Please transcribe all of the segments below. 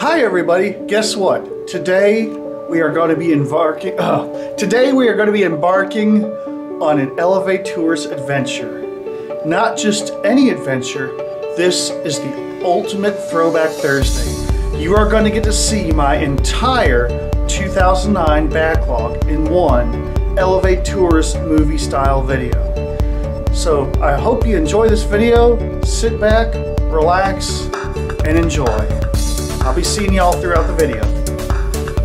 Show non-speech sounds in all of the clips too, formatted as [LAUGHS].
Hi everybody, guess what? Today we are going to be embarking uh, today we are going to be embarking on an elevaTOURS adventure. Not just any adventure, this is the ultimate throwback Thursday. You are going to get to see my entire 2009 backlog in one elevaTOURS movie style video. So I hope you enjoy this video. Sit back, relax, and enjoy. I'll be seeing y'all throughout the video.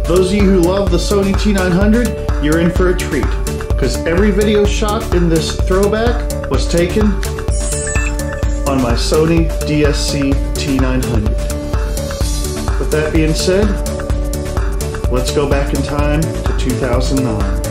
Those of you who love the Sony T900, you're in for a treat. Because every video shot in this throwback was taken on my Sony DSC T900. With that being said, let's go back in time to 2009.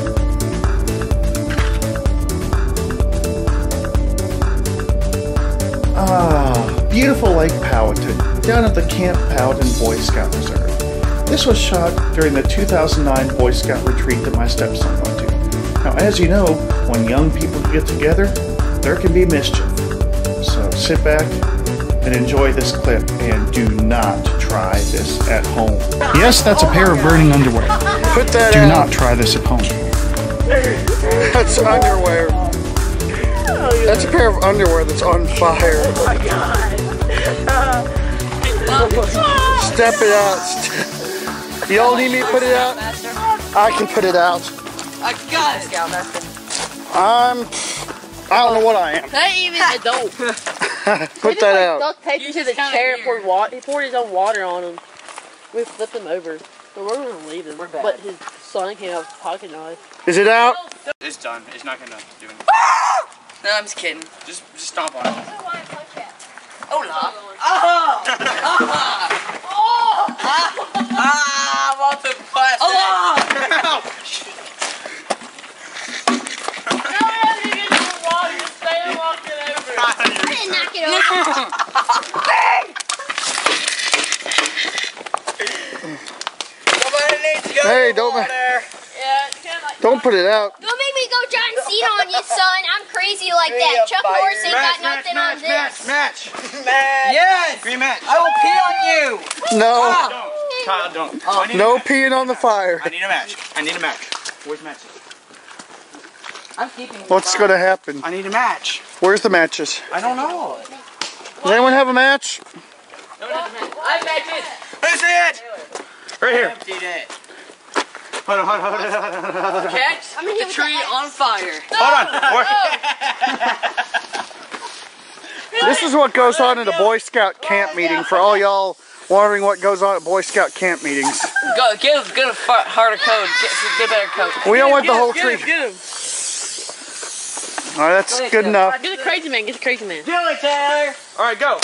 Beautiful Lake Powhatan, down at the Camp Powhatan Boy Scout Reserve. This was shot during the 2009 Boy Scout retreat that my stepson went to. Now, as you know, when young people get together, there can be mischief. So sit back and enjoy this clip and do not try this at home. Yes, that's a pair of burning underwear. Put that Do out. not try this at home. That's underwear. That's a pair of underwear that's on fire. Oh Step it out. Y'all need me to put it out? I can put it out. I got it. I'm. I don't know what I am. Not even adult. [LAUGHS] Put that out. Duct taped him to the chair and poured water. He poured his own water on him. We flipped him over. So we're gonna leave him. But his son came out with a pocket knife. Is it out? It's done. It's not gonna do anything. [LAUGHS] No, I'm just kidding. Just, just stomp on it. Hola. Ah! Ah! I want the plastic. I didn't knock it over. Somebody needs to go Hey, don't water. Yeah, it's kinda like Don't put it out. Don't make me go John Cena on you, son. I'm crazy like that. Chuck fire. Norris ain't got nothing on this. match. mad. Yes! Rematch. I will pee on you! No. Ah. Don't. Kyle, don't. Ah. I need No a peeing on the fire. I need a match. I need a match. Where's matches? I'm keeping What's going to happen? I need a match. Where's the matches? I don't know. Does anyone have a match? I match it. Where's it? Right here. Emptied. Hold on, hold on, hold on, hold on. Catch I'm gonna the tree the on fire. Hold on. Oh. [LAUGHS] This is what goes on in a Boy Scout camp oh, meeting for all y'all wondering what goes on at Boy Scout camp meetings. Go, get him, get a harder code. Get, get a better code. We don't want the whole get tree. Him, get him. All right, that's good enough. Get the crazy man. Get the crazy man. Do it, Taylor! All right, go.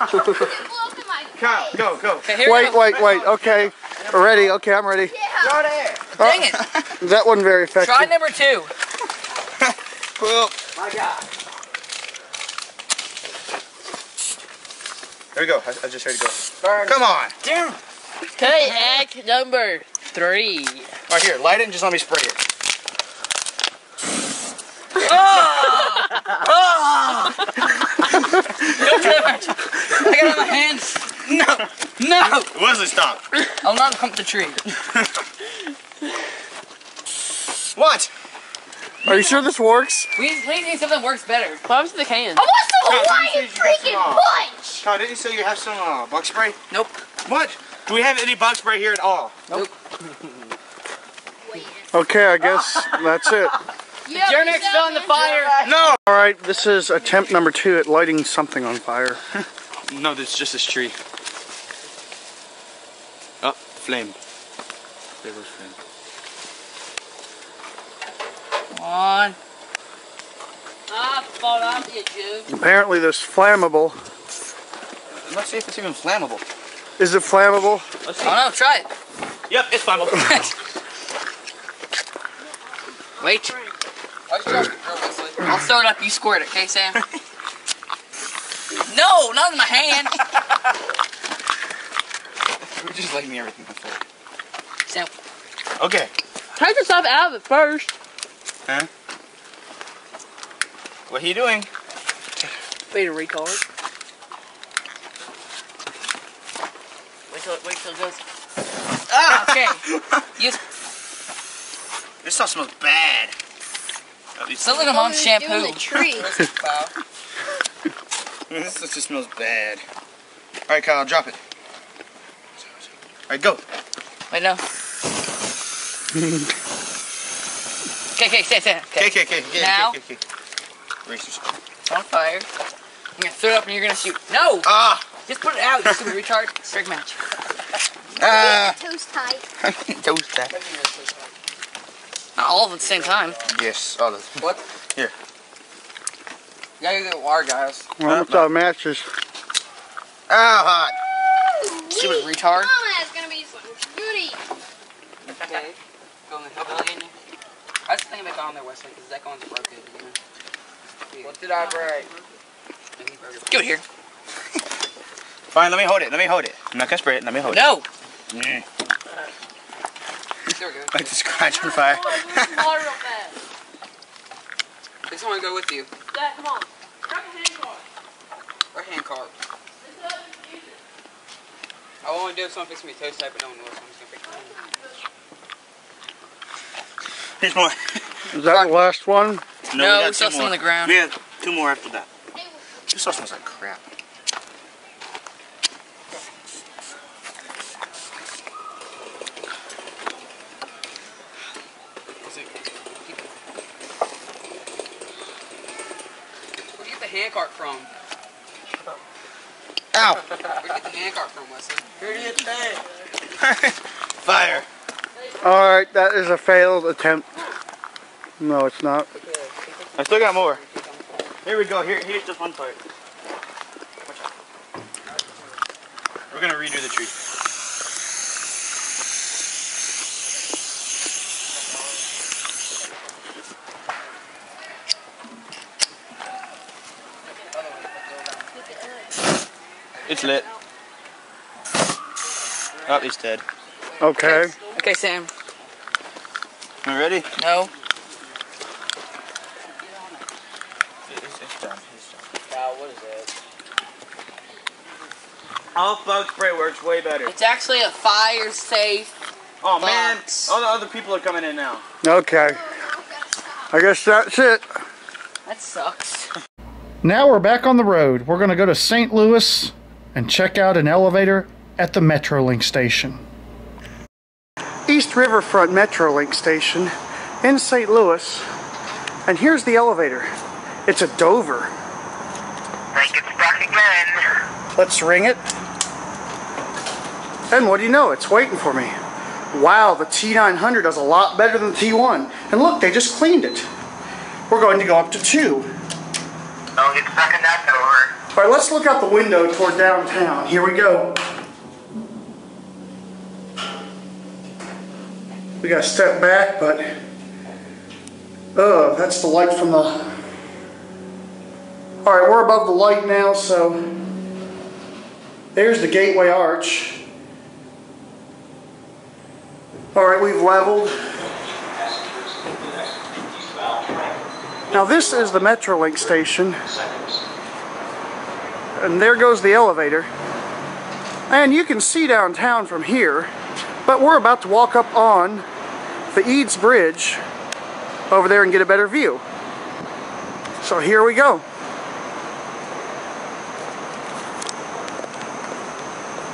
[LAUGHS] Blew up in my Kyle, go, go. Okay, Wait, go. wait, wait. Okay. Ready? Okay, I'm ready. Yeah. Go there! Dang it. Uh, that wasn't very effective. Try number two. [LAUGHS] Well, My God. there we go. I, I just heard it go. Burn. Come on. Damn. Okay, act number three. Right here, light it and just let me spray it. Ah! Ah! [LAUGHS] Don't try that. I got it on my hands. No. No. Wesley, stop. I'll not hump the tree. What? Are you sure this works? We, we need something that works better. What happens to the can? I want some Kyle, Hawaiian didn't say you freaking got some, punch. Kyle, didn't you say you have some uh, bug spray? Nope. What? Do we have any bug spray here at all? Nope. okay, I guess that's it. [LAUGHS] Yeah, Jernex peace fell out, in the man. fire. No. All right, this is attempt number two at lighting something on fire. [LAUGHS] No, this is just this tree. Oh, flame. There goes flame. Come on. Ah, fall off you, Jude. Apparently, this flammable. Let's see if it's even flammable. Is it flammable? Let's I don't know, try it. Yep, it's flammable. [LAUGHS] Wait. I'll throw it up, you squirt it, okay, Sam? [LAUGHS] no, not in my hand. [LAUGHS] We're just lighting everything on fire. Sam, Okay. take yourself out of it first. Huh? What are you doing? Beta retard. Wait till, wait till it goes. Ah, okay. [LAUGHS] You This stuff smells bad. These- sound like a mom's Doing shampoo. the tree. [LAUGHS] [LAUGHS] This stuff just smells bad. All right, Kyle, drop it. All right, go. Wait, no. Okay, okay, stay, stay. Okay, okay, okay. Yeah, Now? Okay, okay, okay. Race on fire. I'm gonna throw it up and you're gonna shoot. No! Ah! Just put it out, you stupid retard. Strike match. [LAUGHS] Ah! Toast tight. [LAUGHS] Toast that. Not all of them at the same time. Yes, all of What? Here. You gotta get water, guys. Well, what's our matches? Ah, hot. Stupid retard. Mama, that's gonna be some goodies. Okay. Go in the hillbilly in you. I was thinking about going there, Wesley, because that one's broken. You know? What did I break? Give it here. Fine, let me hold it. Let me hold it. I'm not gonna spray it. Let me hold No! it. Mm. There we go. Like the scratch on fire. Water real fast. This one go with you. Dad, come on. Grab a hand car. Or hand cart. This. I want to do something fix me toast type, but no one knows, so I'm just gonna pick one. Here's more. Is that the last one? No, we got we two some more. on the ground. We have two more after that. This sauce smells like crap. Where'd you get the hand cart from? Ow! Where'd you get the hand cart from, Wesley? Fire. All right, that is a failed attempt. No, it's not. I still got more. Here we go. Here, here's the fun part. Watch out. We're gonna redo the tree. It's lit. Oh, he's dead. Okay. Okay, Sam. You ready? No. It's done. It's what is it? All bug spray works way better. It's actually a fire safe. Oh man, all the other people are coming in now. Okay. I guess that's it. That sucks. Now we're back on the road. We're going to go to St. Louis and check out an elevator at the Metrolink station. East Riverfront Metrolink station in St. Louis. And here's the elevator. It's a Dover. Think it's stuck again. Let's ring it. And what do you know? It's waiting for me. Wow, the T900 does a lot better than the T1. And look, they just cleaned it. We're going to go up to two. Don't get stuck in that door. All right, let's look out the window toward downtown. Here we go. We got to step back, but oh, that's the light from the. All right, we're above the light now, so there's the gateway arch. All right, we've leveled. Now this is the Metrolink station. And there goes the elevator. And you can see downtown from here, but we're about to walk up on the Eads Bridge over there and get a better view. So here we go.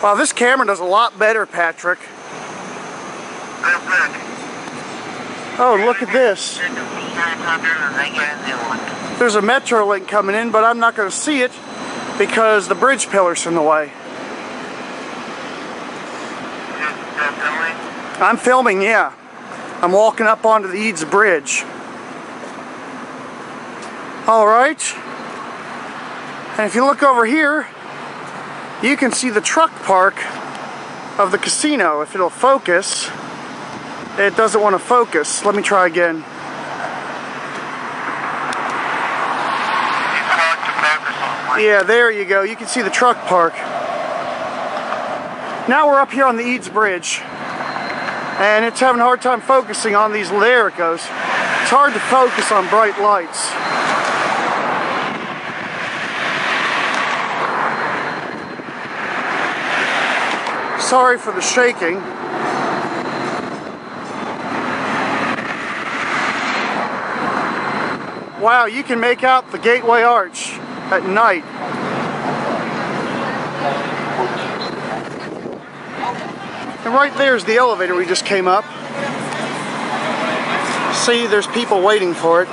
Wow, this camera does a lot better, Patrick. Oh, look at this. There's a T900 and they get a new one. There's a Metrolink coming in, but I'm not going to see it because the bridge pillar's in the way. I'm filming, yeah. I'm walking up onto the Eads Bridge. All right. And if you look over here, you can see the truck park of the casino. If it'll focus, it doesn't want to focus. Let me try again. Yeah, there you go. You can see the truck park. Now we're up here on the Eads Bridge, and it's having a hard time focusing on these Lyricos. It's hard to focus on bright lights. Sorry for the shaking. Wow, you can make out the gateway arch at night. And right there's the elevator we just came up. See, there's people waiting for it.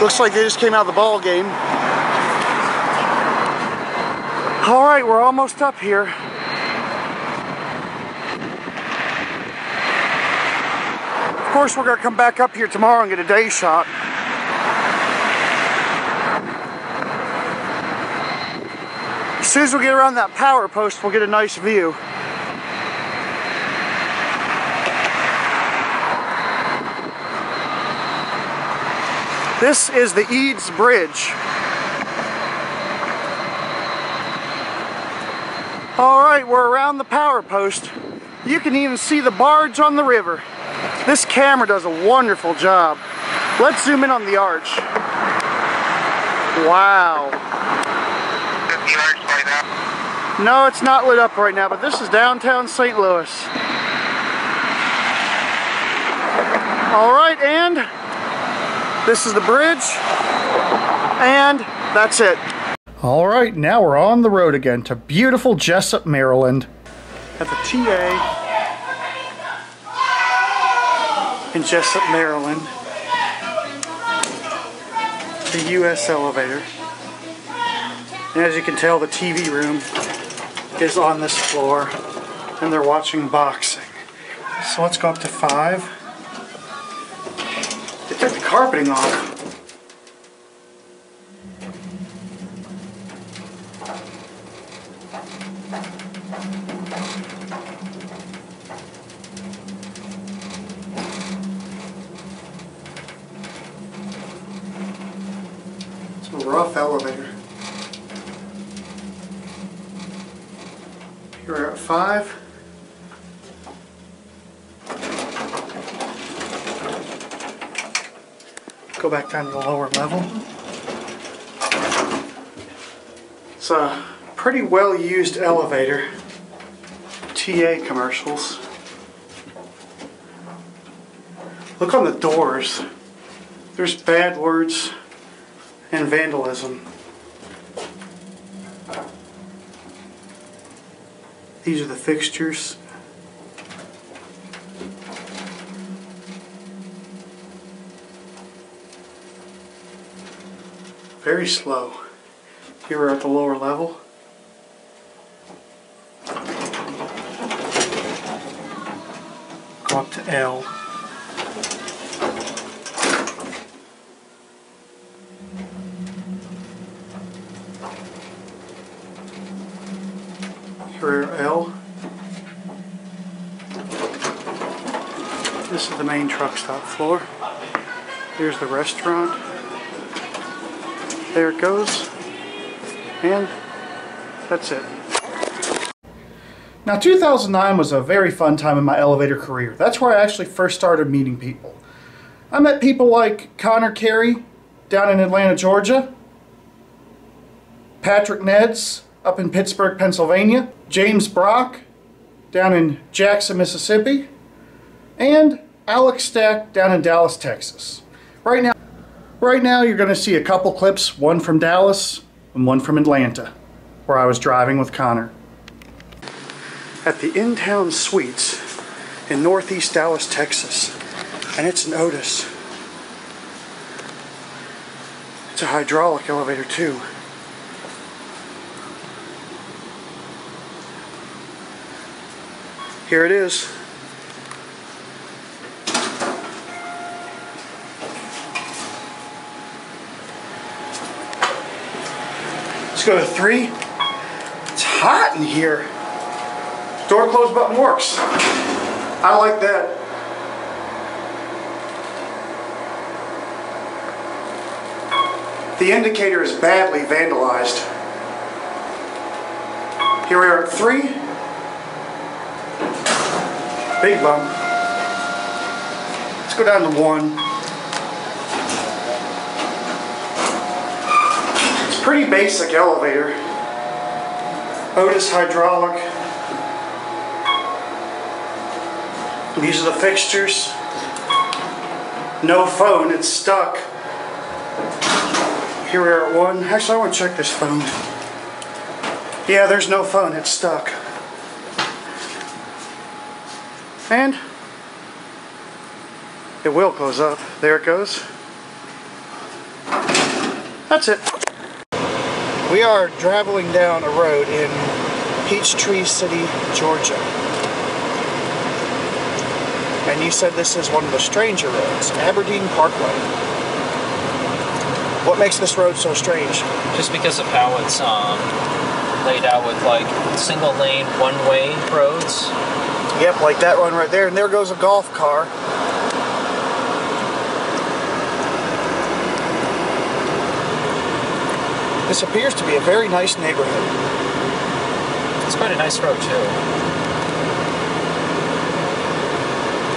Looks like they just came out of the ball game. All right, we're almost up here. Of course, we're gonna come back up here tomorrow and get a day shot. Soon as we get around that power post, we'll get a nice view. This is the Eads Bridge. All right, we're around the power post. You can even see the barge on the river. This camera does a wonderful job. Let's zoom in on the arch. Wow. Is the arch light up? No, it's not lit up right now, but this is downtown St. Louis. All right, and this is the bridge, and that's it. All right, now we're on the road again to beautiful Jessup, Maryland, at the TA in Jessup, Maryland. The US elevator. And as you can tell, the TV room is on this floor, and they're watching boxing. So let's go up to five. They took the carpeting off. It's a rough elevator. We're at five. Go back down to the lower level. It's a pretty well used elevator. TA commercials. Look on the doors. There's bad words and vandalism. These are the fixtures. Very slow. Here we're at the lower level. Go up to L. Here are L. This is the main truck stop floor. Here's the restaurant. There it goes. And that's it. Now 2009 was a very fun time in my elevator career. That's where I actually first started meeting people. I met people like Connor Carey down in Atlanta, Georgia. Patrick Neds up in Pittsburgh, Pennsylvania. James Brock down in Jackson, Mississippi. And Alex Stack down in Dallas, Texas. Right now, right now you're going to see a couple clips, one from Dallas and one from Atlanta, where I was driving with Connor. At the In-Town Suites in Northeast Dallas, Texas. And it's an Otis. It's a hydraulic elevator too. Here it is. Let's go to three. It's hot in here. Door close button works. I like that. The indicator is badly vandalized. Here we are at three. Big bump. Let's go down to one. It's a pretty basic elevator. Otis hydraulic. These are the fixtures. No phone, it's stuck. Here we are at one. Actually, I want to check this phone. Yeah, there's no phone, it's stuck. And it will close up. There it goes. That's it. We are traveling down a road in Peachtree City, Georgia. And you said this is one of the stranger roads, Aberdeen Parkway. What makes this road so strange? just because of how it's um, laid out with like single lane one way roads. Yep, like that one right there. And there goes a golf car. This appears to be a very nice neighborhood. It's quite a nice road too.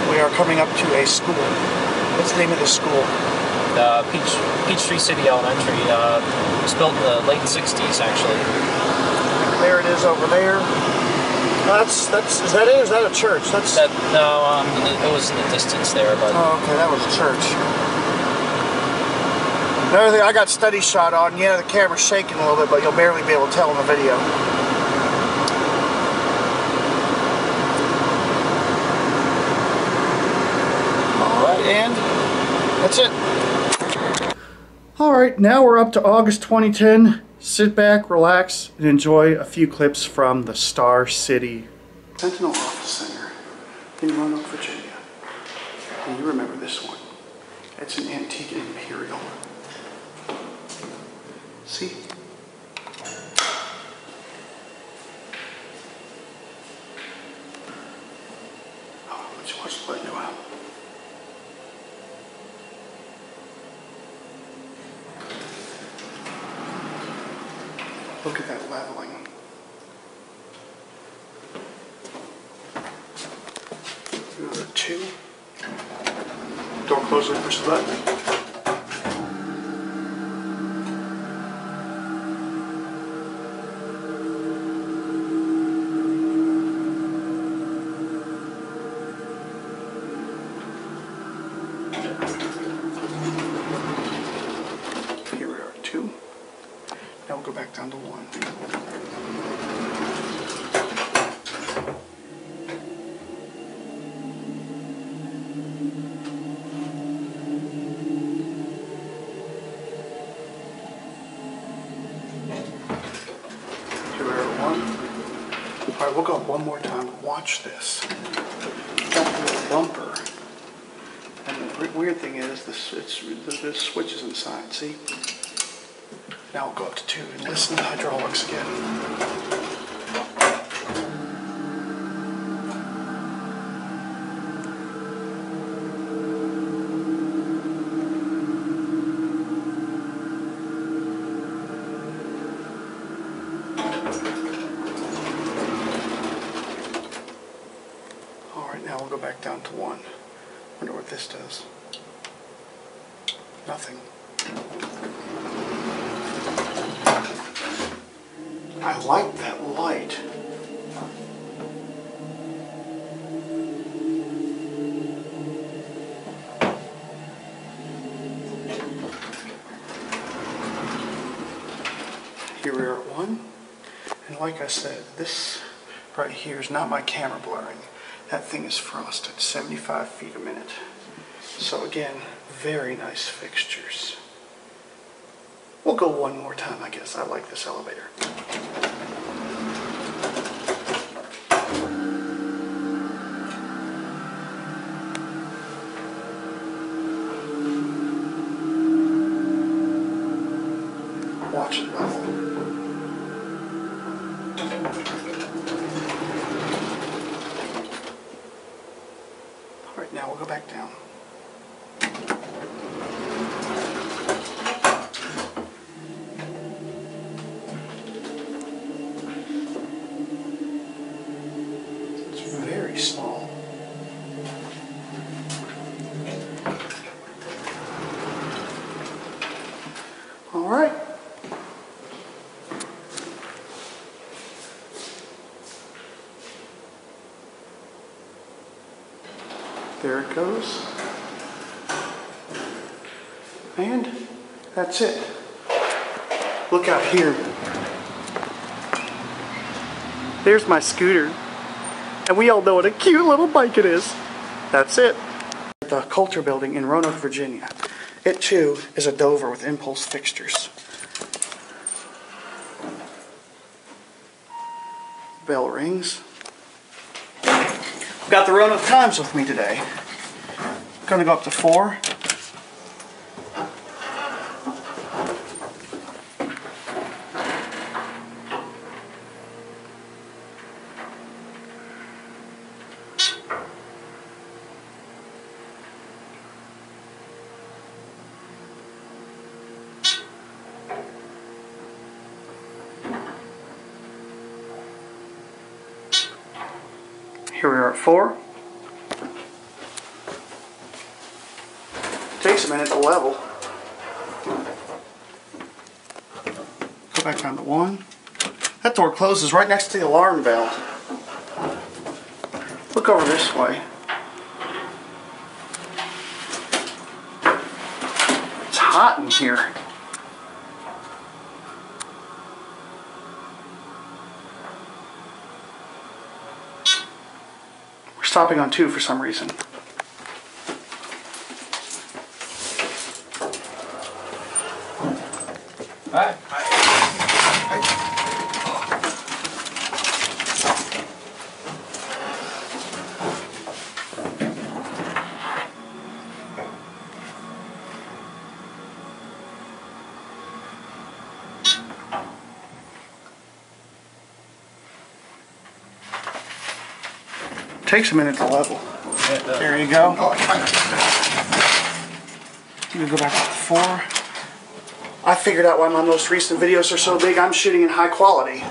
We are coming up to a school. What's the name of the school? Uh, Peach Peachtree City Elementary uh, was built in the late '60s actually. There it is over there. That's that's is that it? Is that a church? That's That no, um, it, it was in the distance there, but oh, okay. That was a church. Another thing, I got study shot on. Yeah, the camera's shaking a little bit, but you'll barely be able to tell in the video. All right, and that's it. All right, now we're up to August 2010. Sit back, relax, and enjoy a few clips from the Star City Sentinel Office Center in Roanoke, Virginia. And you remember this one. It's an antique imperial. See? Oh, let's watch the light go out. Look at that leveling. Another two. Door closer, push the button. Here we are, two. Now we'll go back down to one. Here we are at one. All right, we'll go one more time. Watch this. Bumper. And the weird thing is, this it's the, the switch is inside. See? Now we'll go up to two and listen to hydraulics again. I said, this right here is not my camera blurring. That thing is frosted, 75 feet a minute. So again, very nice fixtures. We'll go one more time, I guess. I like this elevator. Watch it level. All right, now we'll go back down. It's very small. All right. There it goes. And that's it. Look out here. There's my scooter. And we all know what a cute little bike it is. That's it. The Coulter Building in Roanoke, Virginia. It too is a Dover with impulse fixtures. Bell rings. I've got the Roanoke Times with me today. Gonna go up to four. Here we are at four. Takes a minute to level. Go back down to one. That door closes right next to the alarm bell. Look over this way. It's hot in here. We're stopping on two for some reason. Takes a minute to level. There you go. You go back up to four. I figured out why my most recent videos are so big. I'm shooting in high quality.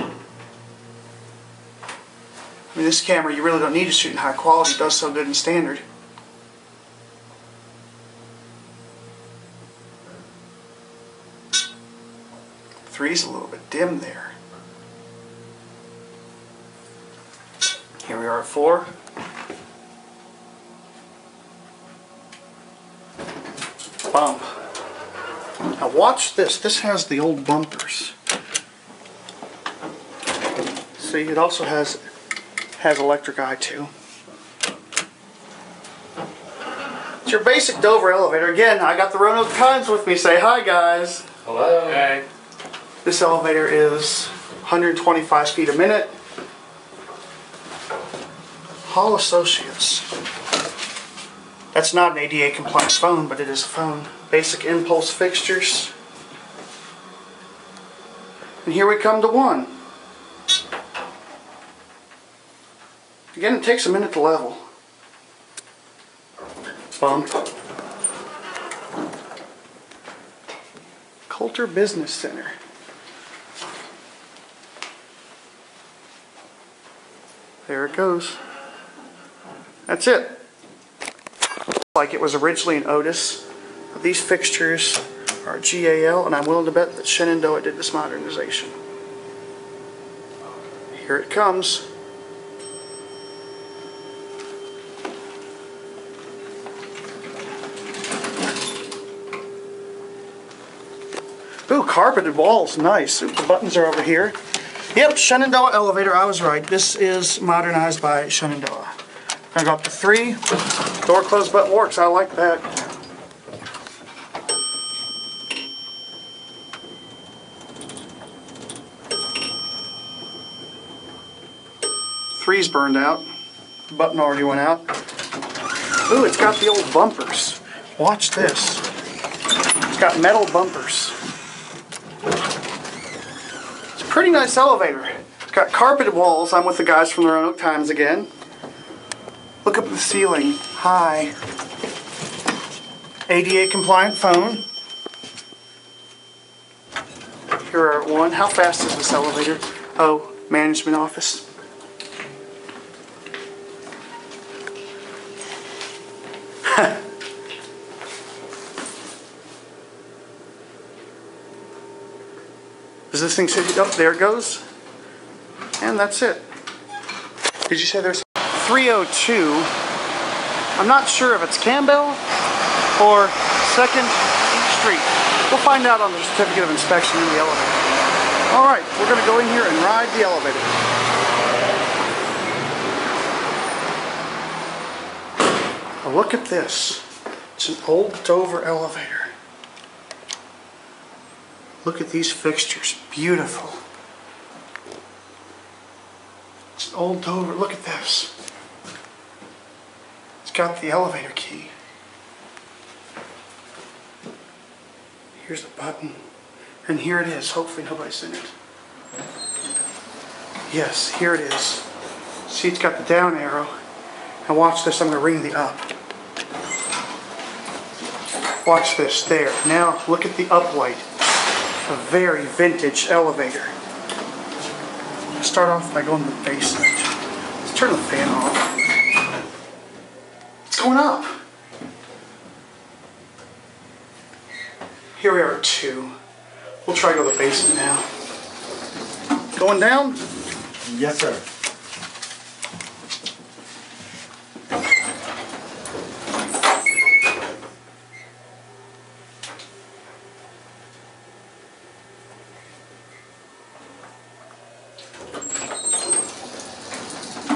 I mean, this camera, you really don't need to shoot in high quality. It does so good in standard. Three's a little bit dim there. Here we are at four. Bump. Now watch this. This has the old bumpers. See, it also has has electric eye too. It's your basic Dover elevator. Again, I got the Roanoke Times with me. Say hi, guys. Hello. Hey. This elevator is 125 feet a minute. Hall Associates. That's not an ADA compliant phone, but it is a phone. Basic impulse fixtures. And here we come to one. Again, it takes a minute to level. Bump. Coulter Business Center. There it goes. That's it. Like it was originally an Otis. These fixtures are GAL, and I'm willing to bet that Shenandoah did this modernization. Here it comes. Ooh, carpeted walls, nice. Ooh, the buttons are over here. Yep, Shenandoah elevator, I was right. This is modernized by Shenandoah. Gonna go up to three. Door closed button works, I like that. Three's burned out. The button already went out. Ooh, it's got the old bumpers. Watch this. It's got metal bumpers. It's a pretty nice elevator. It's got carpeted walls. I'm with the guys from the Roanoke Times again. Look up at the ceiling. Hi. ADA compliant phone. Here are one. How fast is this elevator? Oh, management office. [LAUGHS] Does this thing say, oh, there it goes. And that's it. Did you say there's 302. I'm not sure if it's Campbell or 2nd Street. We'll find out on the certificate of inspection in the elevator. All right, we're gonna go in here and ride the elevator. Now look at this. It's an old Dover elevator. Look at these fixtures, beautiful. It's an old Dover, look at this. Got the elevator key. Here's the button. And here it is. Hopefully nobody's in it. Yes, here it is. See, it's got the down arrow. And watch this, I'm going to ring the up. Watch this, there. Now look at the up light. A very vintage elevator. Let's start off by going to the basement. Let's turn the fan off. Going up. Here we are at two. We'll try to go to the basement now. Going down? Yes, sir.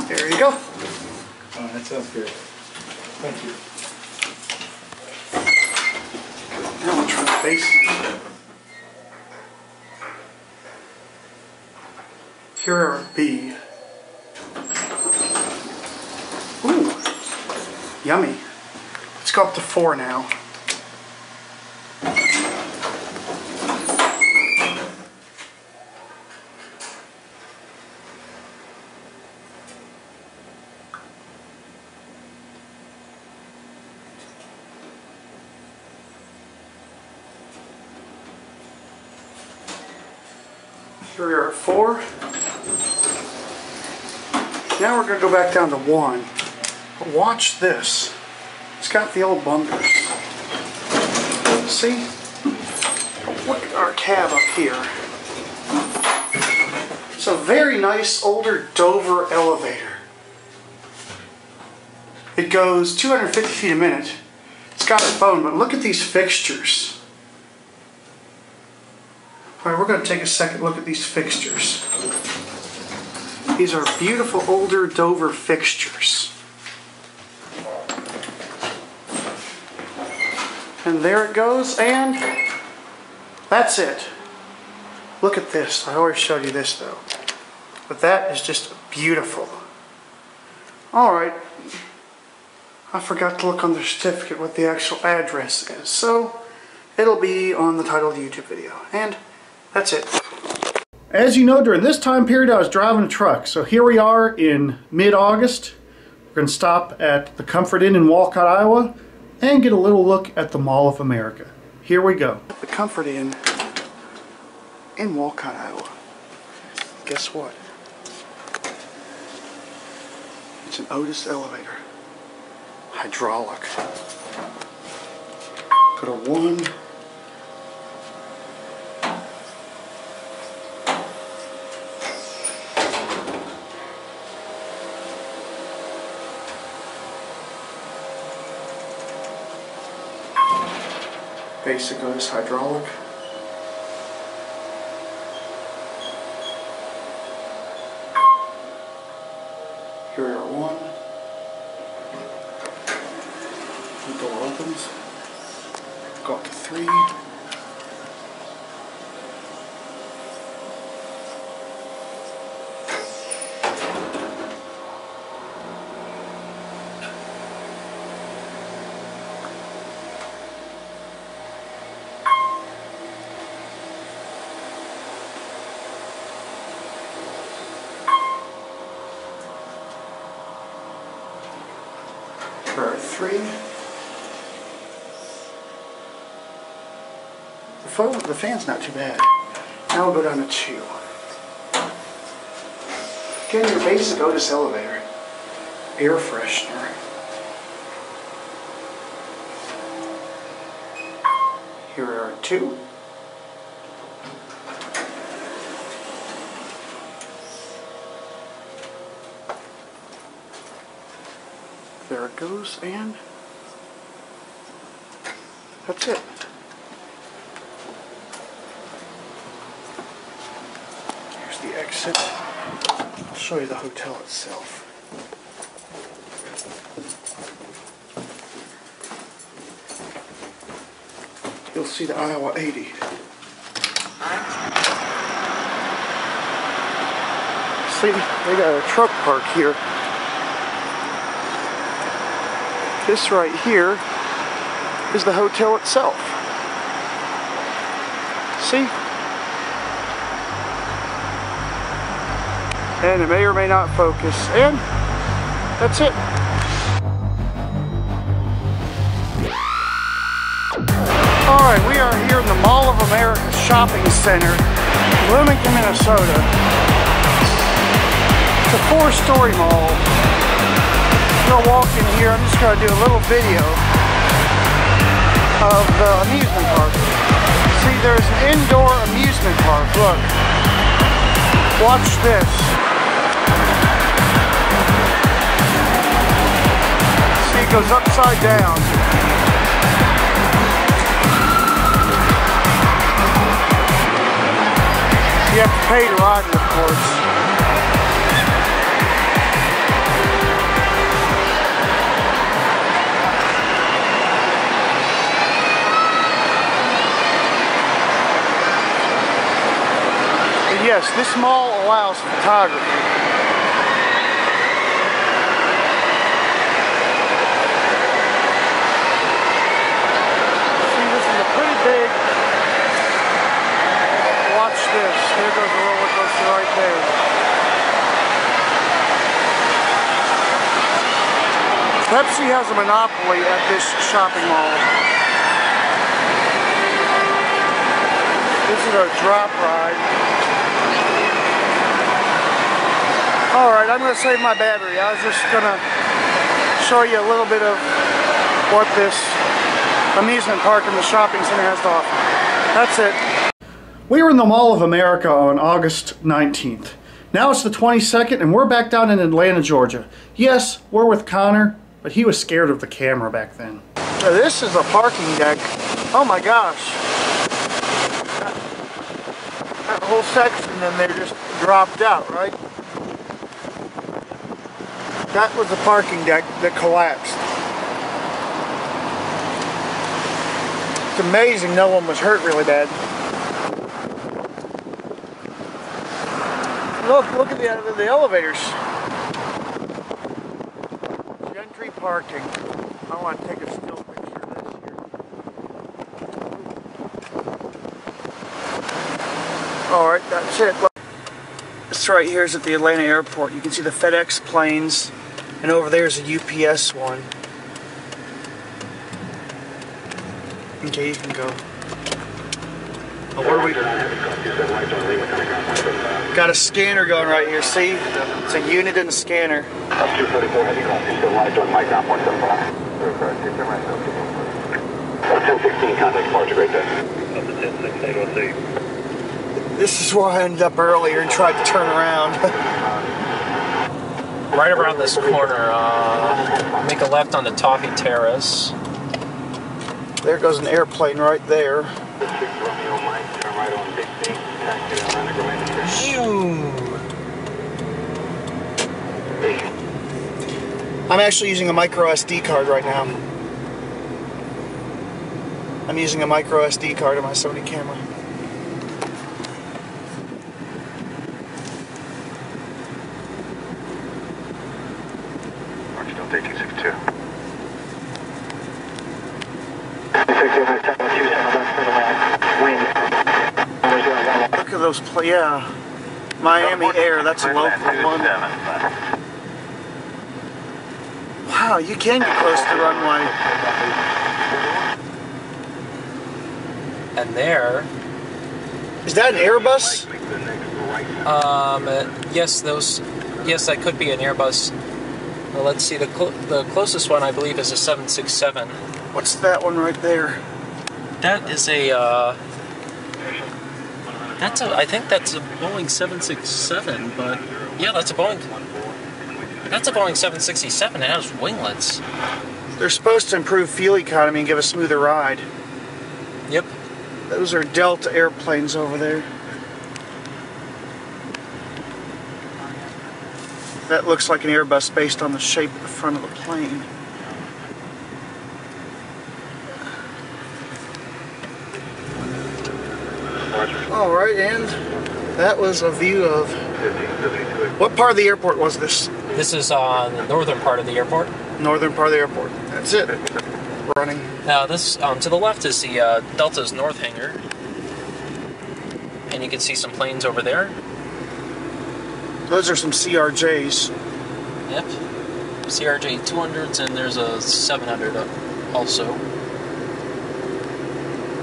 There you go. Oh, that sounds good. Thank you. Now we'll try the basement. Here are B. Ooh, yummy. Let's go up to four now. Here we are at four. Now we're going to go back down to one. Watch this. It's got the old bumpers. See? Look at our cab up here. It's a very nice older Dover elevator. It goes 250 feet a minute. It's got a phone, but look at these fixtures. All right, we're going to take a second look at these fixtures. These are beautiful older Dover fixtures. And there it goes, and that's it. Look at this. I always showed you this though. But that is just beautiful. All right. I forgot to look on the certificate what the actual address is. So it'll be on the title of the YouTube video. And that's it. As you know, during this time period, I was driving a truck. So here we are in mid-August. We're going to stop at the Comfort Inn in Walcott, Iowa, and get a little look at the Mall of America. Here we go. The Comfort Inn in Walcott, Iowa. Guess what? It's an Otis elevator. Hydraulic. Go to one. Basic Otis hydraulic. Here are one. The door opens. Go up to three. Here are three. The, the fan's not too bad. Now we'll go down to two. Again, your base basic Otis elevator. Air freshener. Here are two. there it goes, and that's it. Here's the I'll show you the hotel itself. You'll see the Iowa 80. See, they got a truck park here. This right here is the hotel itself. See? And it may or may not focus. And that's it. Alright, we are here in the Mall of America Shopping Center, Bloomington, Minnesota. It's a four-story mall. I'm gonna walk in here. I'm just gonna do a little video of the amusement park. See, there's an indoor amusement park. Look. Watch this. See, it goes upside down. You have to pay to ride it, of course. Yes, this mall allows photography. See, this is a pretty big Watch this. There goes a roller coaster right there. Pepsi has a monopoly at this shopping mall. This is a drop ride. Alright, I'm going to save my battery. I was just going to show you a little bit of what this amusement park and the shopping center has to offer. That's it. We were in the Mall of America on August 19th. Now it's the 22nd and we're back down in Atlanta, Georgia. Yes, we're with Connor, but he was scared of the camera back then. Now this is a parking deck. Oh my gosh. That, that whole section in there just dropped out, right? That was the parking deck that collapsed. It's amazing no one was hurt really bad. Look, look at the, uh, the elevators. Gentry parking. I want to take a still picture of this here. Alright, that's This right here is at the Atlanta airport. You can see the FedEx planes, and over there is a UPS one. Okay, you can go. Oh, where are we? Got a scanner going right here. See? It's a unit and a scanner. This is where I ended up earlier and tried to turn around. [LAUGHS] Right around this corner, uh, make a left on the Toffie Terrace. there goes an airplane right there. I'm actually using a micro SD card right now. I'm using a micro SD card on my Sony camera. Look at those, pla- yeah. Miami Air, that's a local one. Wow, you can get close to the runway. And there, Is that an Airbus? um, uh, yes, those, yes, that could be an Airbus. Well, let's see, the, cl- the closest one I believe is a 767. What's that one right there? That is a, uh, that's a, I think that's a Boeing 767, but yeah, that's a Boeing. That's a Boeing 767. It has winglets. They're supposed to improve fuel economy and give a smoother ride. Yep. Those are Delta airplanes over there. That looks like an Airbus based on the shape of the front of the plane. All right, and that was a view of what part of the airport was this? This is on the northern part of the airport. Northern part of the airport. That's it. Running. Now, this um, to the left is the uh, Delta's north hangar, and you can see some planes over there. Those are some CRJs. Yep. CRJ 200s, and there's a 700 also.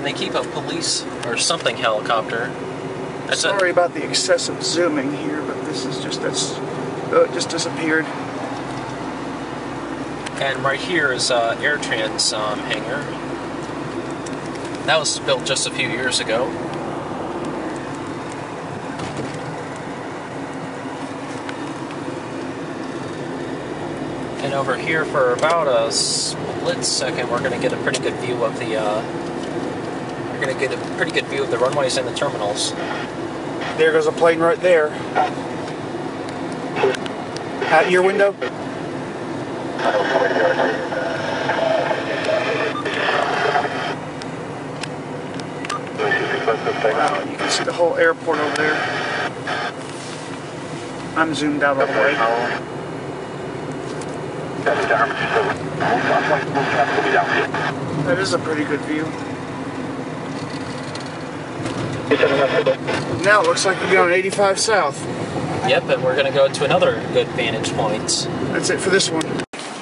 And they keep a police or something helicopter. That's a- Sorry about the excessive zooming here, but this is just that's oh, it just disappeared. And right here is uh, AirTran's um, hangar. That was built just a few years ago. And over here, for about a split second, we're going to get a pretty good view of the. Uh, going to get a pretty good view of the runways and the terminals. There goes a plane right there. At your window? Wow, you can see the whole airport over there. I'm zoomed out all the way. That is a pretty good view. Now it looks like we're going 85 south. Yep, and we're going to go to another good vantage point. That's it for this one.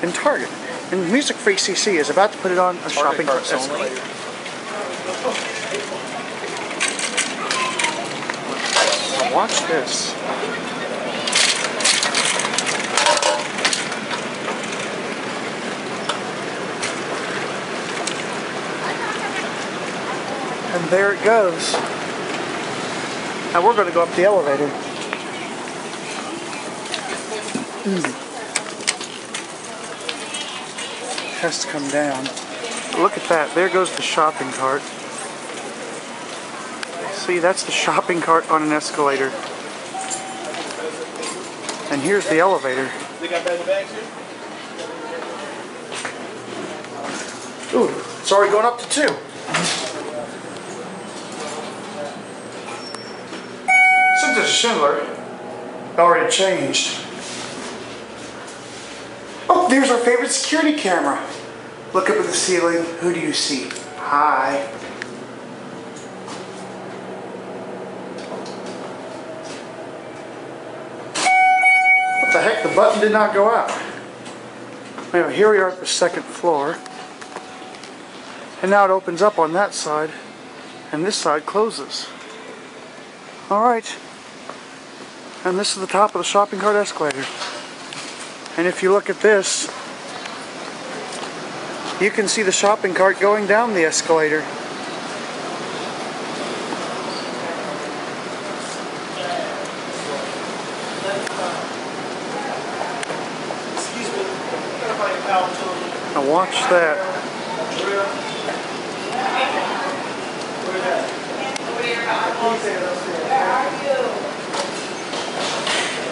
In Target. And Music Freak CC is about to put it on a shopping cart only? escalator. Now Watch this. And there it goes. Now we're going to go up the elevator. has to come down. Look at that. There goes the shopping cart. See, that's the shopping cart on an escalator. And here's the elevator. Ooh, it's already going up to two. Since it's a Schindler, it already changed. Oh, there's our favorite security camera. Look up at the ceiling. Who do you see? Hi. What the heck? The button did not go out. Anyway, here we are at the second floor. And now it opens up on that side. And this side closes. Alright. And this is the top of the shopping cart escalator. And if you look at this, you can see the shopping cart going down the escalator. Now watch that.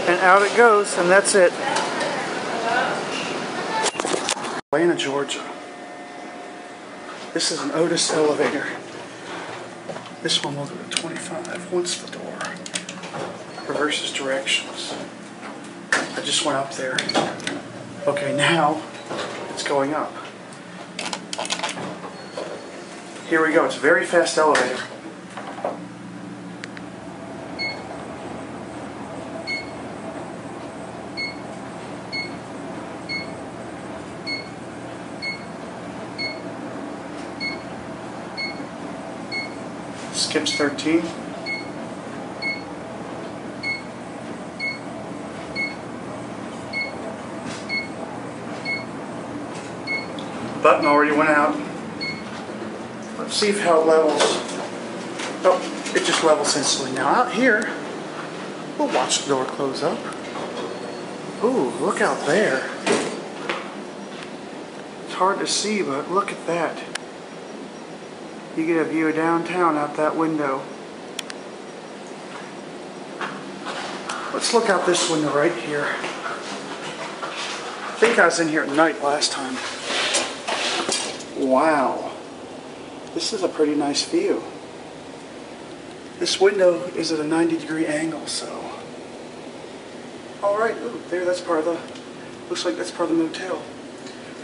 And out it goes, and that's it. Atlanta, Georgia. This is an Otis elevator. This one will go to 25 once the door reverses directions. I just went up there. Okay, now it's going up. Here we go. It's a very fast elevator. Skips 13. Button already went out. Let's see if how it levels. Oh, it just levels instantly. Now out here, we'll watch the door close up. Ooh, look out there. It's hard to see, but look at that. You get a view of downtown out that window. Let's look out this window right here. I think I was in here at night last time. Wow. This is a pretty nice view. This window is at a 90 degree angle, so. Alright, ooh, there, that's part of the, looks like that's part of the motel.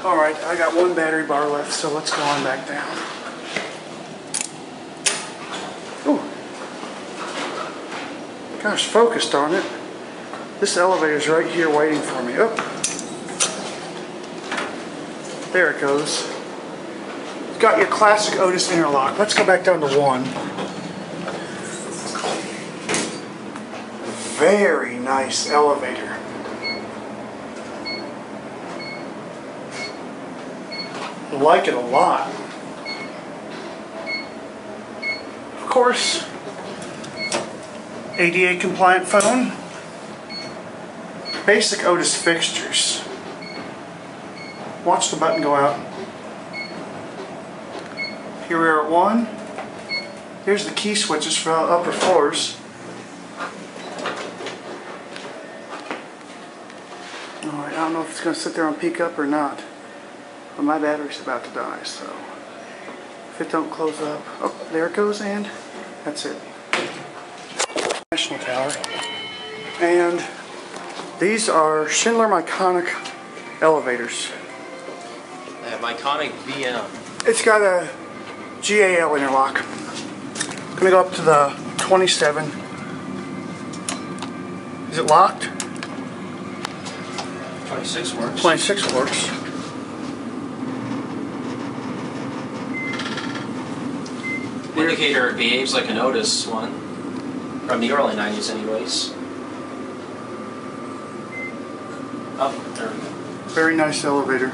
Alright, I got one battery bar left, so let's go on back down. Gosh, focused on it. This elevator's right here waiting for me. Oh. There it goes. It's got your classic Otis interlock. Let's go back down to one. Very nice elevator. I like it a lot. Of course, ADA compliant phone. Basic Otis fixtures. Watch the button go out. Here we are at one. Here's the key switches for upper floors. Alright, I don't know if it's going to sit there and peak up or not. But my battery's about to die, so if it don't close up. Oh, there it goes, and that's it. National Tower. And these are Schindler Miconic elevators. They have Iconic VM. It's got a GAL interlock. Gonna go up to the 27. Is it locked? 26 works. 26 works. Indicator behaves like an Otis one. From the early 90s, anyways. Oh, there we go. Very nice elevator.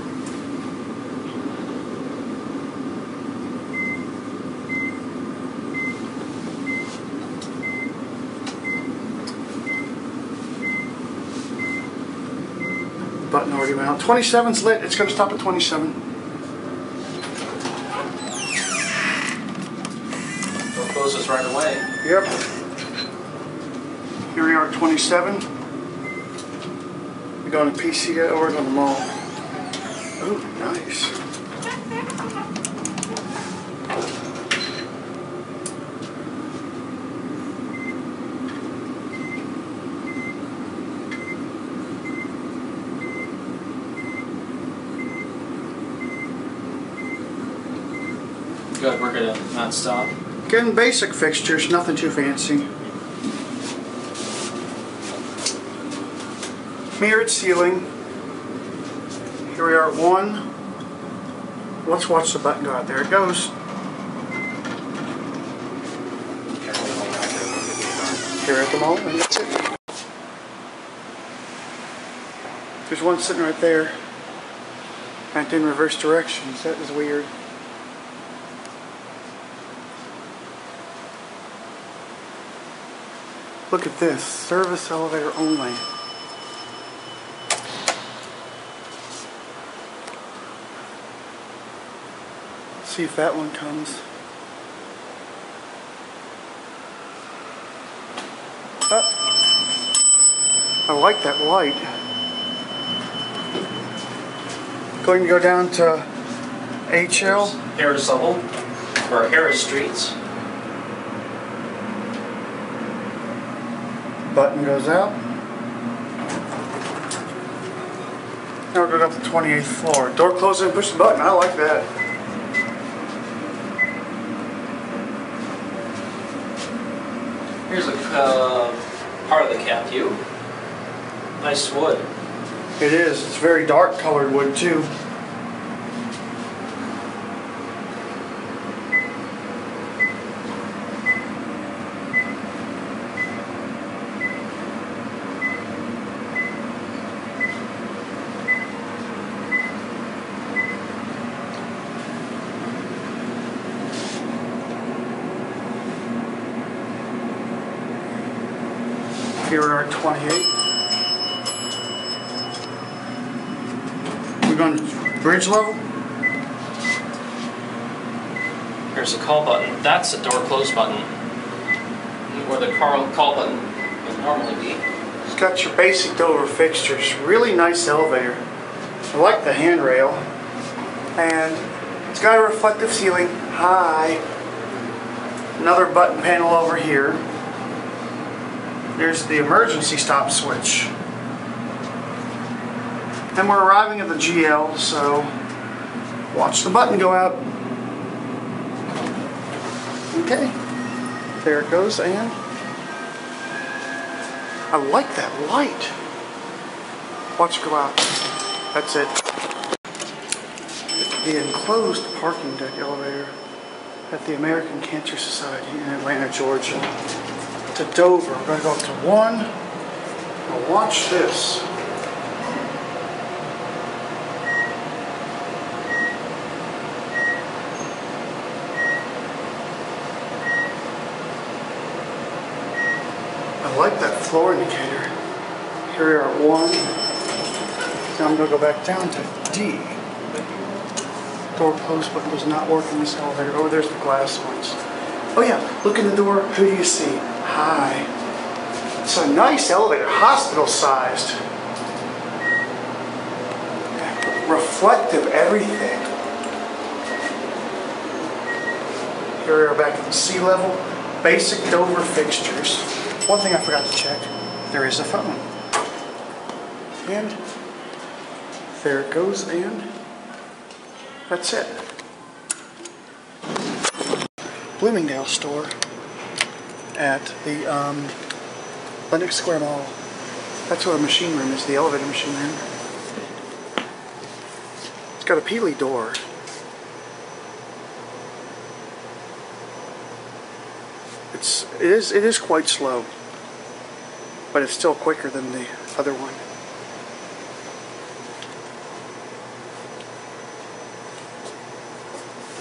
Button already went out. 27's lit. It's going to stop at 27. Door closes right away. Yep. Here we are at 27. We're going to PC to over to the mall. Oh, nice. Good, we're gonna not stop. Getting basic fixtures, nothing too fancy. Mirrored ceiling. Here we are at one. Let's watch the button go out. There it goes. Here at the mall, and that's it. There's one sitting right there. And in reverse directions. That is weird. Look at this, service elevator only. See if that one comes. Oh. I like that light. Going to go down to HL. Harris level, or Harris Streets. Button goes out. Now we're going up to the 28th floor. Door closes and push the button. I like that. Here's a uh, part of the cap view. Nice wood. It is. It's very dark colored wood too. Here we are at 28. going bridge level? There's a call button. That's a door close button. Where the call, call button would normally be. It's got your basic Dover fixtures. Really nice elevator. I like the handrail. And it's got a reflective ceiling. High. Another button panel over here. There's the emergency stop switch. And we're arriving at the GL, so watch the button go out. Okay. There it goes, and I like that light. Watch it go out. That's it. The enclosed parking deck elevator at the American Cancer Society in Atlanta, Georgia. To Dover. We're going to go up to one. Now watch this. I like that floor indicator. Here we are at one. Now I'm going to go back down to D. Door close button does not work in this elevator. Oh, there's the glass ones. Oh yeah, look in the door. Who do you see? Hi. It's a nice elevator, hospital sized. Reflective everything. Here we are back at the sea level. Basic Dover fixtures. One thing I forgot to check, there is a phone. And there it goes, and that's it. Bloomingdale store at the um, Lenox Square Mall. That's what a machine room is, the elevator machine room. It's got a Peelle door. It's it is it is quite slow, but it's still quicker than the other one.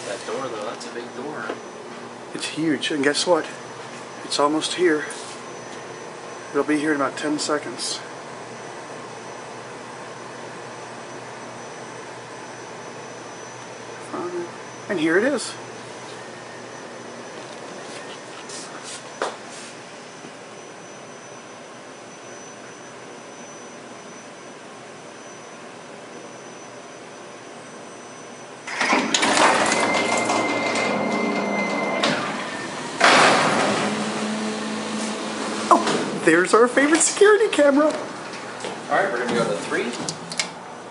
That door, though, that's a big door. It's huge, and guess what? It's almost here. It'll be here in about 10 seconds. Um, And here it is. There's our favorite security camera. All right, we're gonna go to three.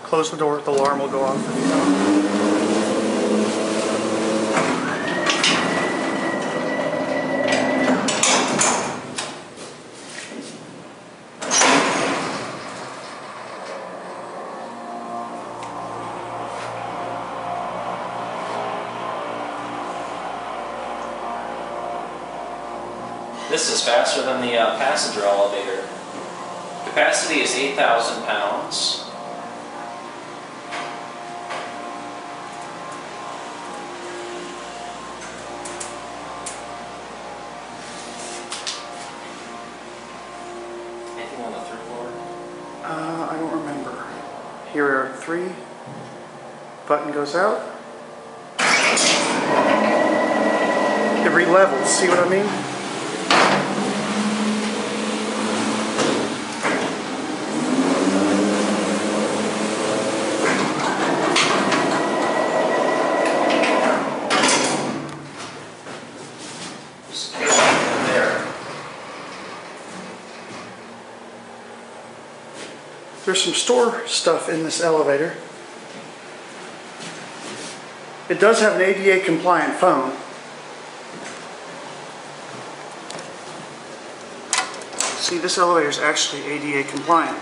Close the door, the alarm will go off. This is faster than the uh, passenger elevator. Capacity is 8,000 pounds. Anything on the third floor? Uh, I don't remember. Here are three. Button goes out. It relevels, see what I mean? Some store stuff in this elevator. It does have an ADA compliant phone. See, this elevator is actually ADA compliant.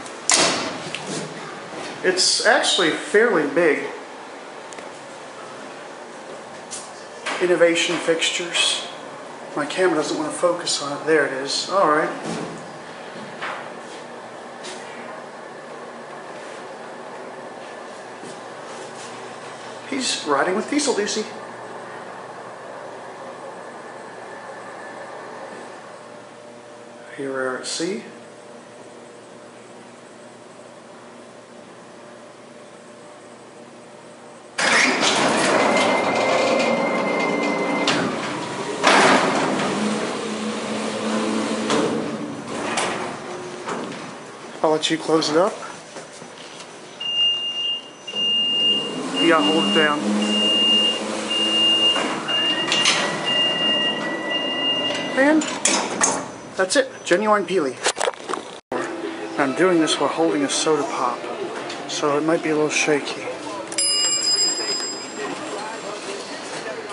It's actually fairly big. Innovation fixtures. My camera doesn't want to focus on it. There it is. All right. He's riding with DieselDucy. Here we are at sea. I'll let you close it up. Hold it down. And that's it, genuine Peelle. I'm doing this while holding a soda pop, so it might be a little shaky.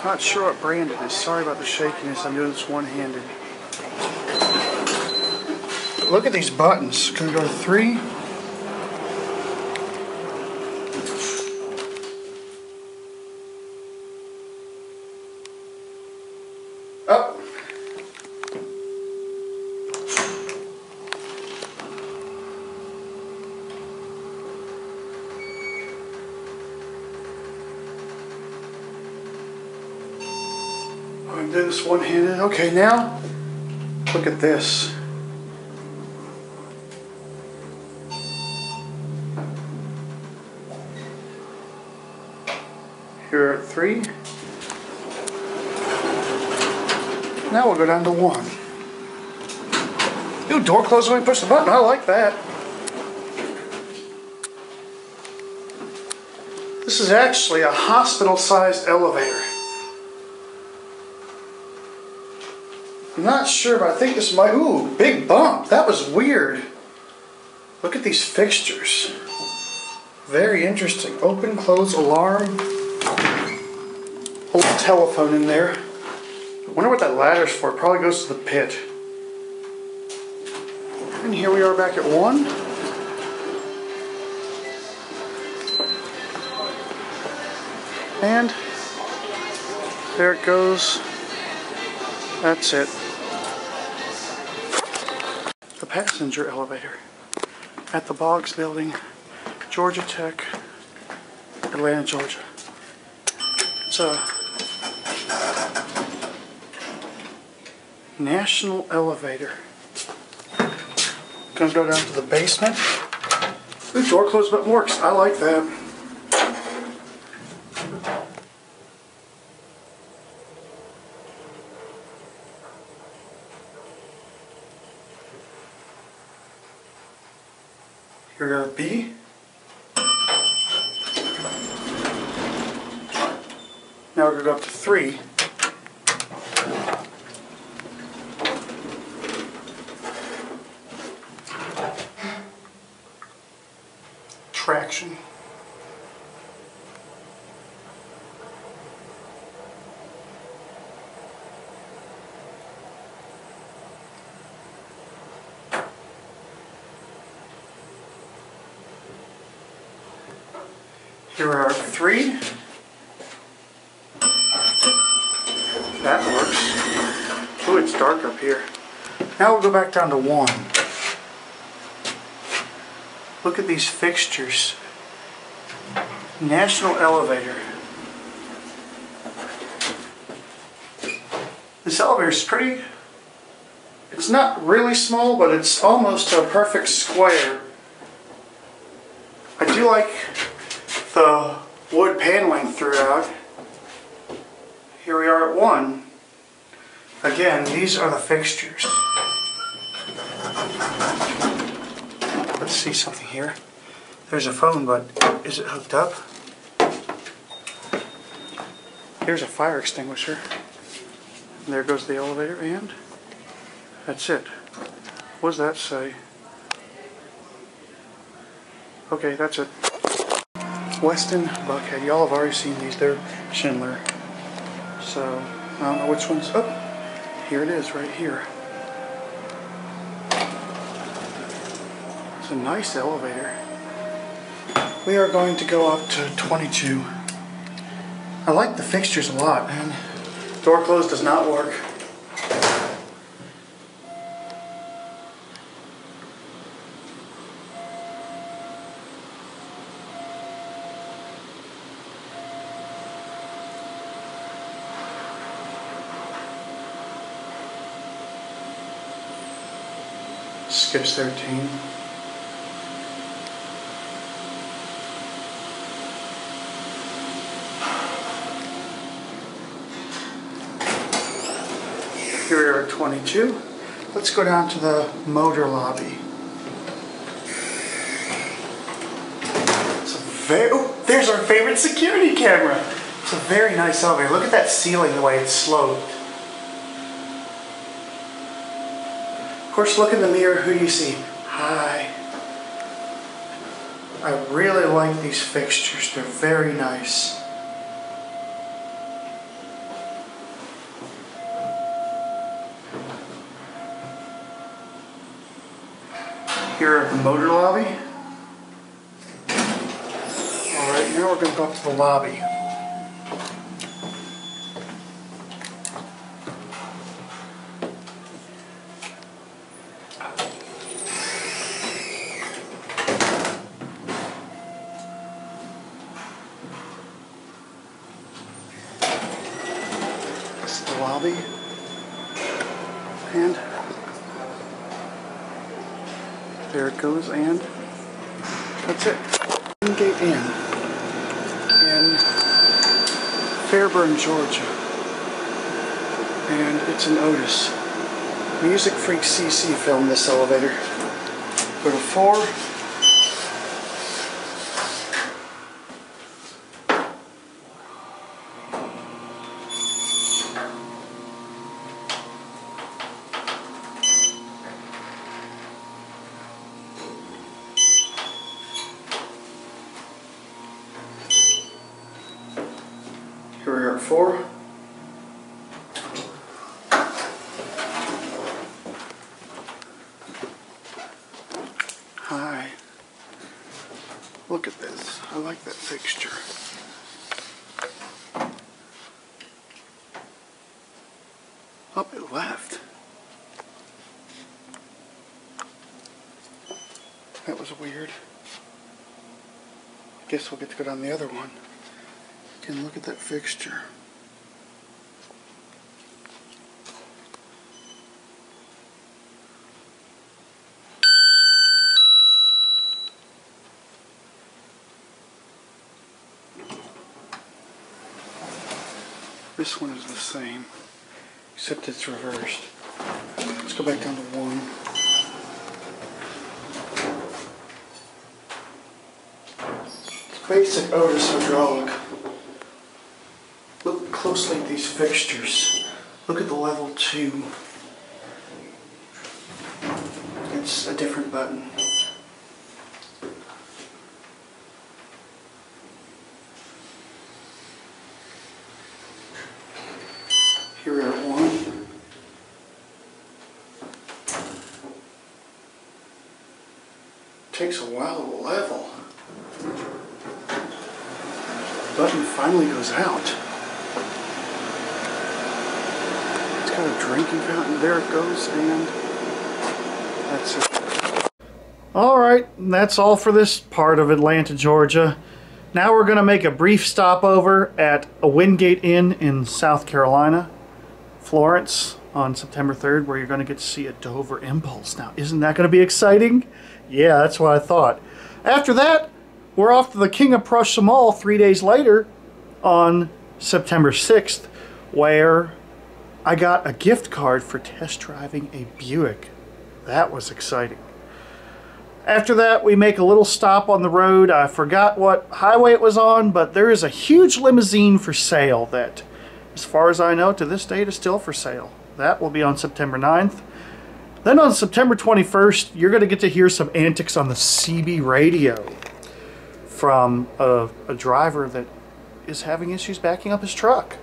Not sure what brand it is. Sorry about the shakiness. I'm doing this one-handed. Look at these buttons. Can we go to three? One-handed. Okay, now look at this. Here are three. Now we'll go down to one. Ooh, door closes when you push the button. I like that. This is actually a hospital-sized elevator. Not sure, but I think this might. Ooh, big bump. That was weird. Look at these fixtures. Very interesting. Open, close, alarm. Old telephone in there. I wonder what that ladder's for. It probably goes to the pit. And here we are back at one. And there it goes. That's it. Passenger elevator at the Boggs Building, Georgia Tech, Atlanta, Georgia. It's a national elevator. Gonna go down to the basement. The door closed but works. I like that. Here we go, B. Now we're gonna go up to three. Traction. Here are three. That works. Oh, it's dark up here. Now we'll go back down to one. Look at these fixtures. National Elevator. This elevator is pretty, it's not really small, but it's almost a perfect square. I do like the wood paneling throughout. Here we are at one. Again, these are the fixtures. See something here. There's a phone, but is it hooked up? Here's a fire extinguisher. And there goes the elevator, and that's it. What does that say? Okay, that's it. Westin Buckhead. Y'all have already seen these. They're Schindler. So, I don't know which one's. Oh, here it is, right here. It's a nice elevator. We are going to go up to 22. I like the fixtures a lot, man. Door closed does not work. Skips 13. 22. Let's go down to the motor lobby. It's a very, oh, there's our favorite security camera. It's a very nice elevator. Look at that ceiling, the way it's sloped. Of course, look in the mirror, who you see? Hi. I really like these fixtures. They're very nice. The motor lobby. Alright, now we're going to go up to the lobby. This is the lobby. And there it goes, and that's it. Gate Inn in Fairburn, Georgia. And it's an Otis. Music Freak CC filmed this elevator. Go to four. Here we are at four. Hi. Look at this. I like that fixture. Up it left. That was weird. I go down the other one. Again, look at that fixture. This one is the same, except it's reversed. Let's go back down to one. basic Otis hydraulic. Look closely at these fixtures. Look at the level 2. Goes out. It's got a drinking fountain. There it goes, and that's it. All right, that's all for this part of Atlanta, Georgia. Now we're going to make a brief stopover at a Wingate Inn in South Carolina, Florence, on September 3rd, where you're going to get to see a Dover Impulse. Now, isn't that going to be exciting? Yeah, that's what I thought. After that, we're off to the King of Prussia Mall three days later on September 6th, where I got a gift card for test driving a Buick. That was exciting. After that, we make a little stop on the road. I forgot what highway it was on, but there is a huge limousine for sale that, as far as I know, to this date is still for sale. That will be on September 9th. Then on September 21st, you're going to get to hear some antics on the CB radio from a, a driver that is having issues backing up his truck.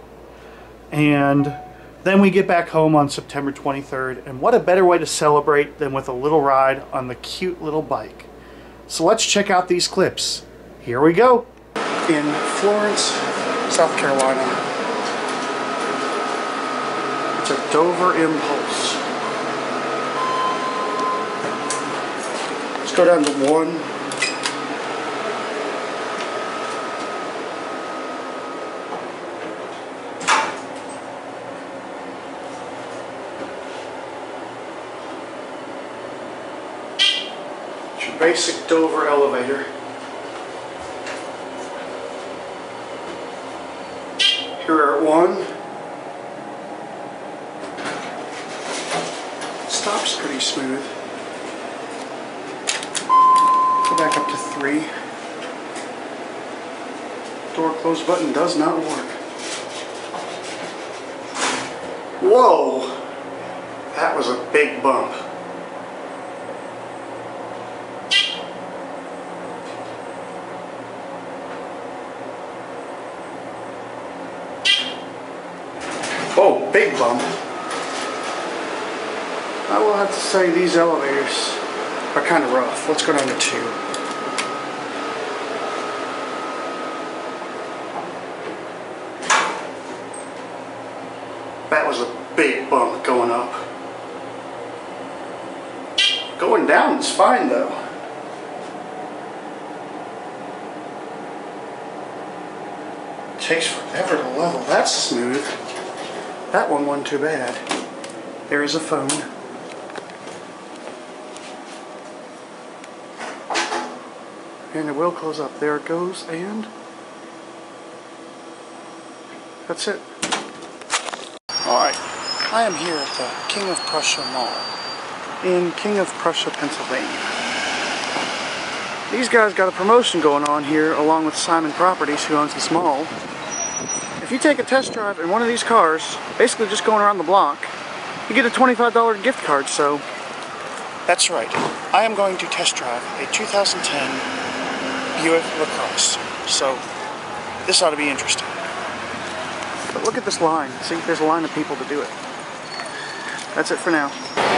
And then we get back home on September 23rd, and what a better way to celebrate than with a little ride on the cute little bike. So let's check out these clips. Here we go. In Florence, South Carolina. It's a Dover Impulse. Let's go down to one. It's your basic Dover elevator. Here at one. Stops pretty smooth. Go back up to three. Door close button does not work. Whoa! That was a big bump. Oh, big bump. I will have to say these elevators are kind of rough. Let's go down to two. That was a big bump going up. Going down is fine though. Takes forever to level. That's smooth. That one wasn't too bad. There is a phone. And it will close up. There it goes, and that's it. Alright, I am here at the King of Prussia Mall in King of Prussia, Pennsylvania. These guys got a promotion going on here along with Simon Properties, who owns this mall. If you take a test drive in one of these cars, basically just going around the block, you get a $25 gift card, so that's right. I am going to test drive a 2010 Buick LaCrosse. So this ought to be interesting. But look at this line. See, there's a line of people to do it. That's it for now.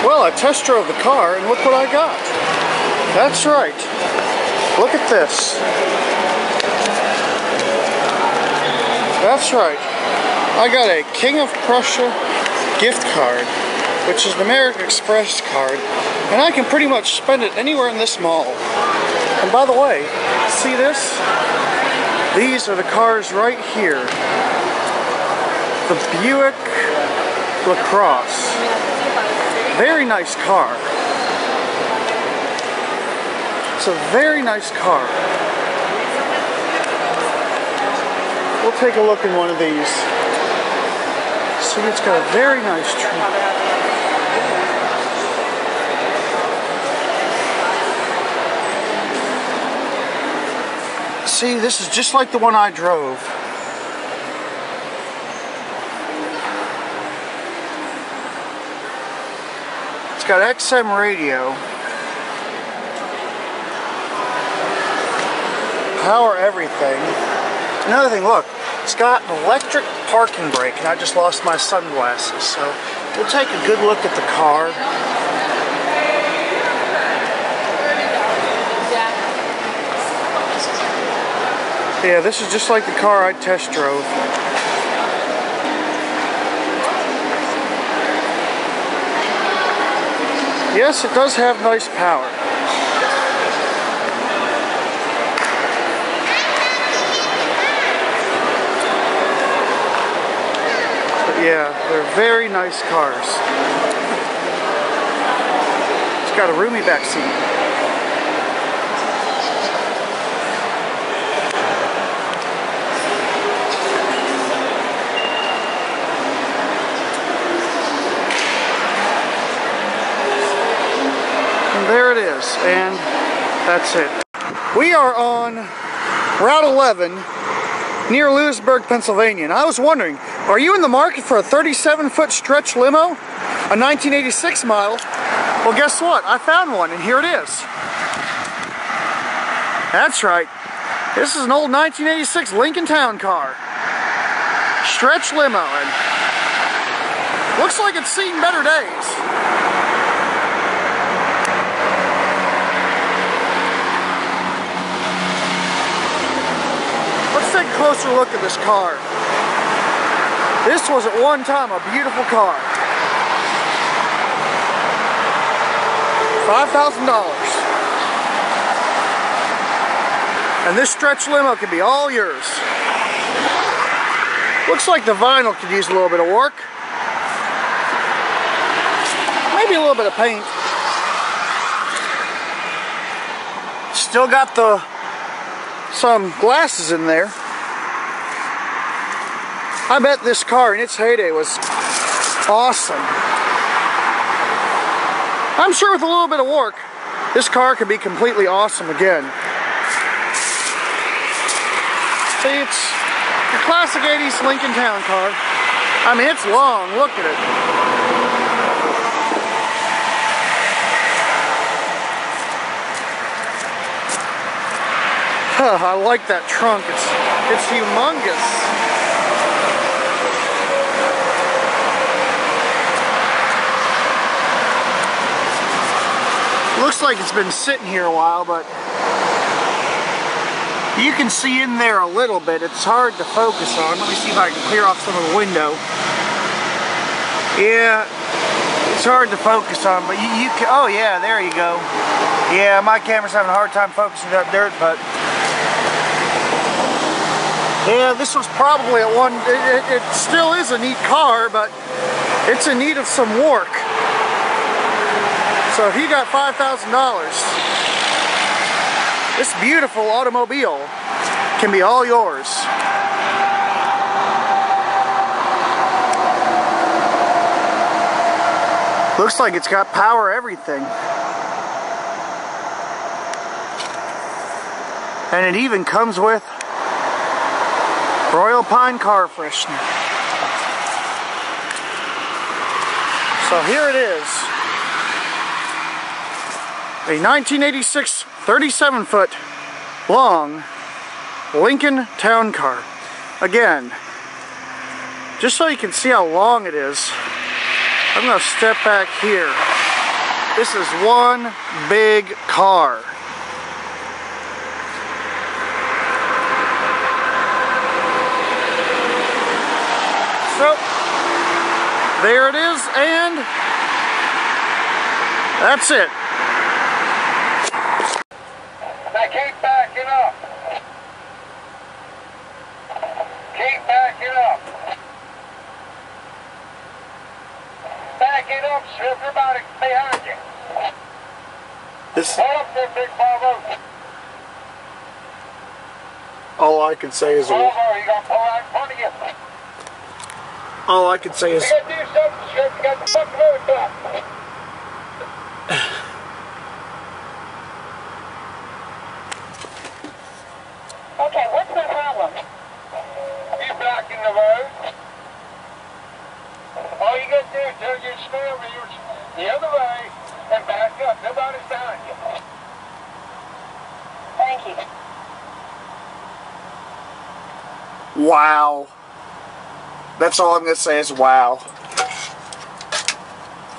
Well, I test drove the car and look what I got. That's right. Look at this. That's right. I got a King of Prussia gift card, which is an American Express card, and I can pretty much spend it anywhere in this mall. And by the way, see this? These are the cars right here. The Buick LaCrosse. Very nice car. It's a very nice car. We'll take a look in one of these. See, it's got a very nice tree. See, this is just like the one I drove. It's got XM radio. Power everything. Another thing, look, got an electric parking brake, and I just lost my sunglasses. So we'll take a good look at the car. Yeah, this is just like the car I test drove. Yes, it does have nice power. Yeah, they're very nice cars. It's got a roomy back seat. And there it is, and that's it. We are on Route 11 near Lewisburg, Pennsylvania. And I was wondering, are you in the market for a 37 foot stretch limo? A 1986 model? Well, guess what? I found one, and here it is. That's right. This is an old 1986 Lincoln Town car. Stretch limo, and looks like it's seen better days. Let's take a closer look at this car. This was at one time a beautiful car. $5,000. And this stretch limo can be all yours. Looks like the vinyl could use a little bit of work. Maybe a little bit of paint. Still got the some glasses in there. I bet this car in its heyday was awesome. I'm sure with a little bit of work, this car could be completely awesome again. See, it's a classic 80s Lincoln Town car. I mean, it's long. Look at it. I like that trunk. It's it's humongous. Looks like it's been sitting here a while, but you can see in there a little bit. It's hard to focus on. Let me see if I can clear off some of the window. Yeah, it's hard to focus on, but you, you can, oh yeah, there you go. Yeah, my camera's having a hard time focusing that dirt, but yeah, this was probably a one, it, it, it still is a neat car, but it's in need of some work. So if you got $5,000, this beautiful automobile can be all yours. Looks like it's got power everything. And it even comes with Royal Pine car freshener. So here it is. A 1986 37 foot long Lincoln Town Car. Again, just so you can see how long it is, I'm going to step back here. This is one big car. So, there it is, and that's it. Now keep backing up. Keep backing up. Back it up, so everybody behind you. This Pull up there, big Volvo. all I can say is Volvo, you got to pull out in front of you. all I can say is You got to do something, Strip. You got the fucking road blocked. Okay, what's the problem? You blocking the road. All you got to do is turn your steering wheel the other way and back up. Nobody's behind you. Thank you. wow. That's all I'm gonna say is wow.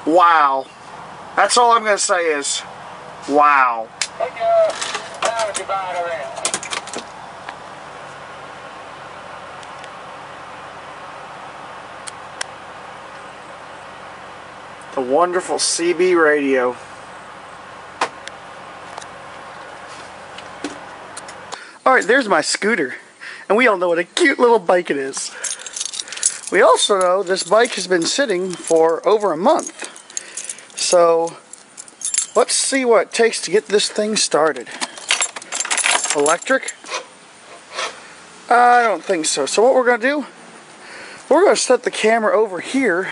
Wow. That's all I'm gonna say is wow. The wonderful CB radio. Alright, there's my scooter. And we all know what a cute little bike it is. We also know this bike has been sitting for over a month. So, let's see what it takes to get this thing started. Electric? I don't think so. So what we're going to do, we're going to set the camera over here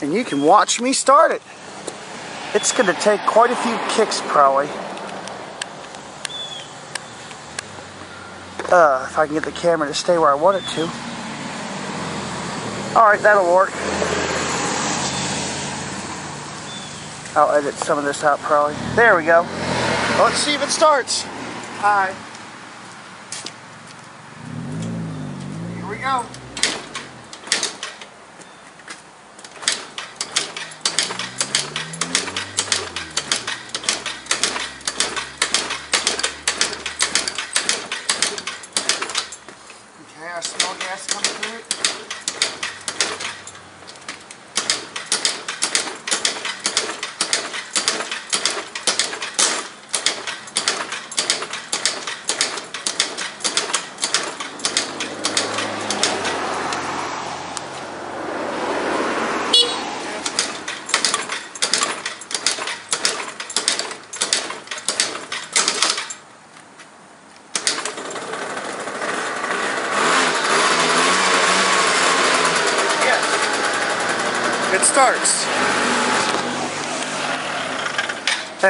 and you can watch me start it. It's going to take quite a few kicks probably. Uh, if I can get the camera to stay where I want it to. Alright, that'll work. I'll edit some of this out probably. There we go. Let's see if it starts. Hi. Here we go.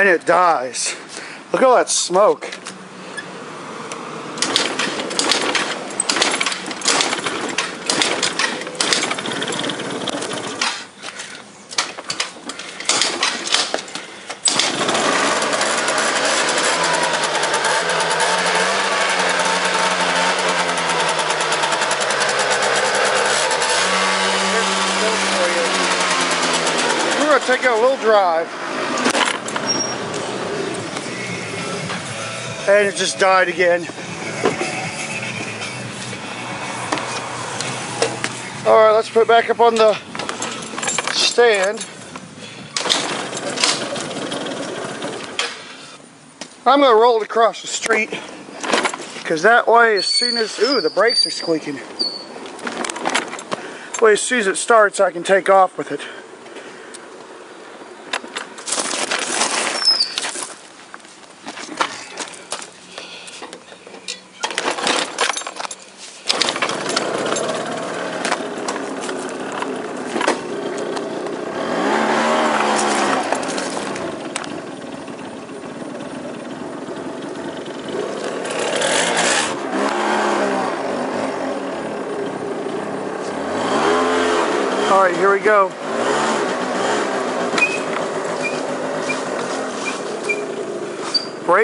and it dies. Look at all that smoke. take a little drive And it just died again. All right, let's put it back up on the stand. I'm gonna roll it across the street because that way as soon as, ooh, the brakes are squeaking. Way as soon as it starts, I can take off with it. All right, here we go.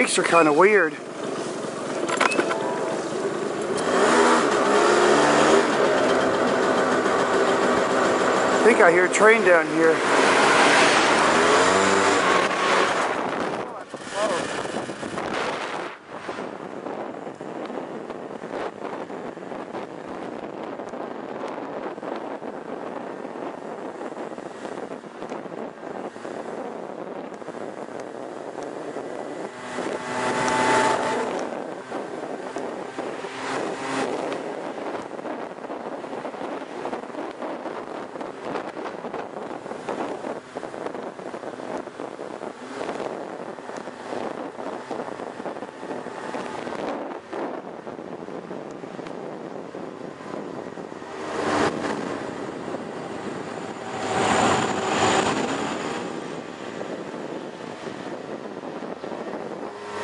Brakes are kind of weird. I think I hear a train down here.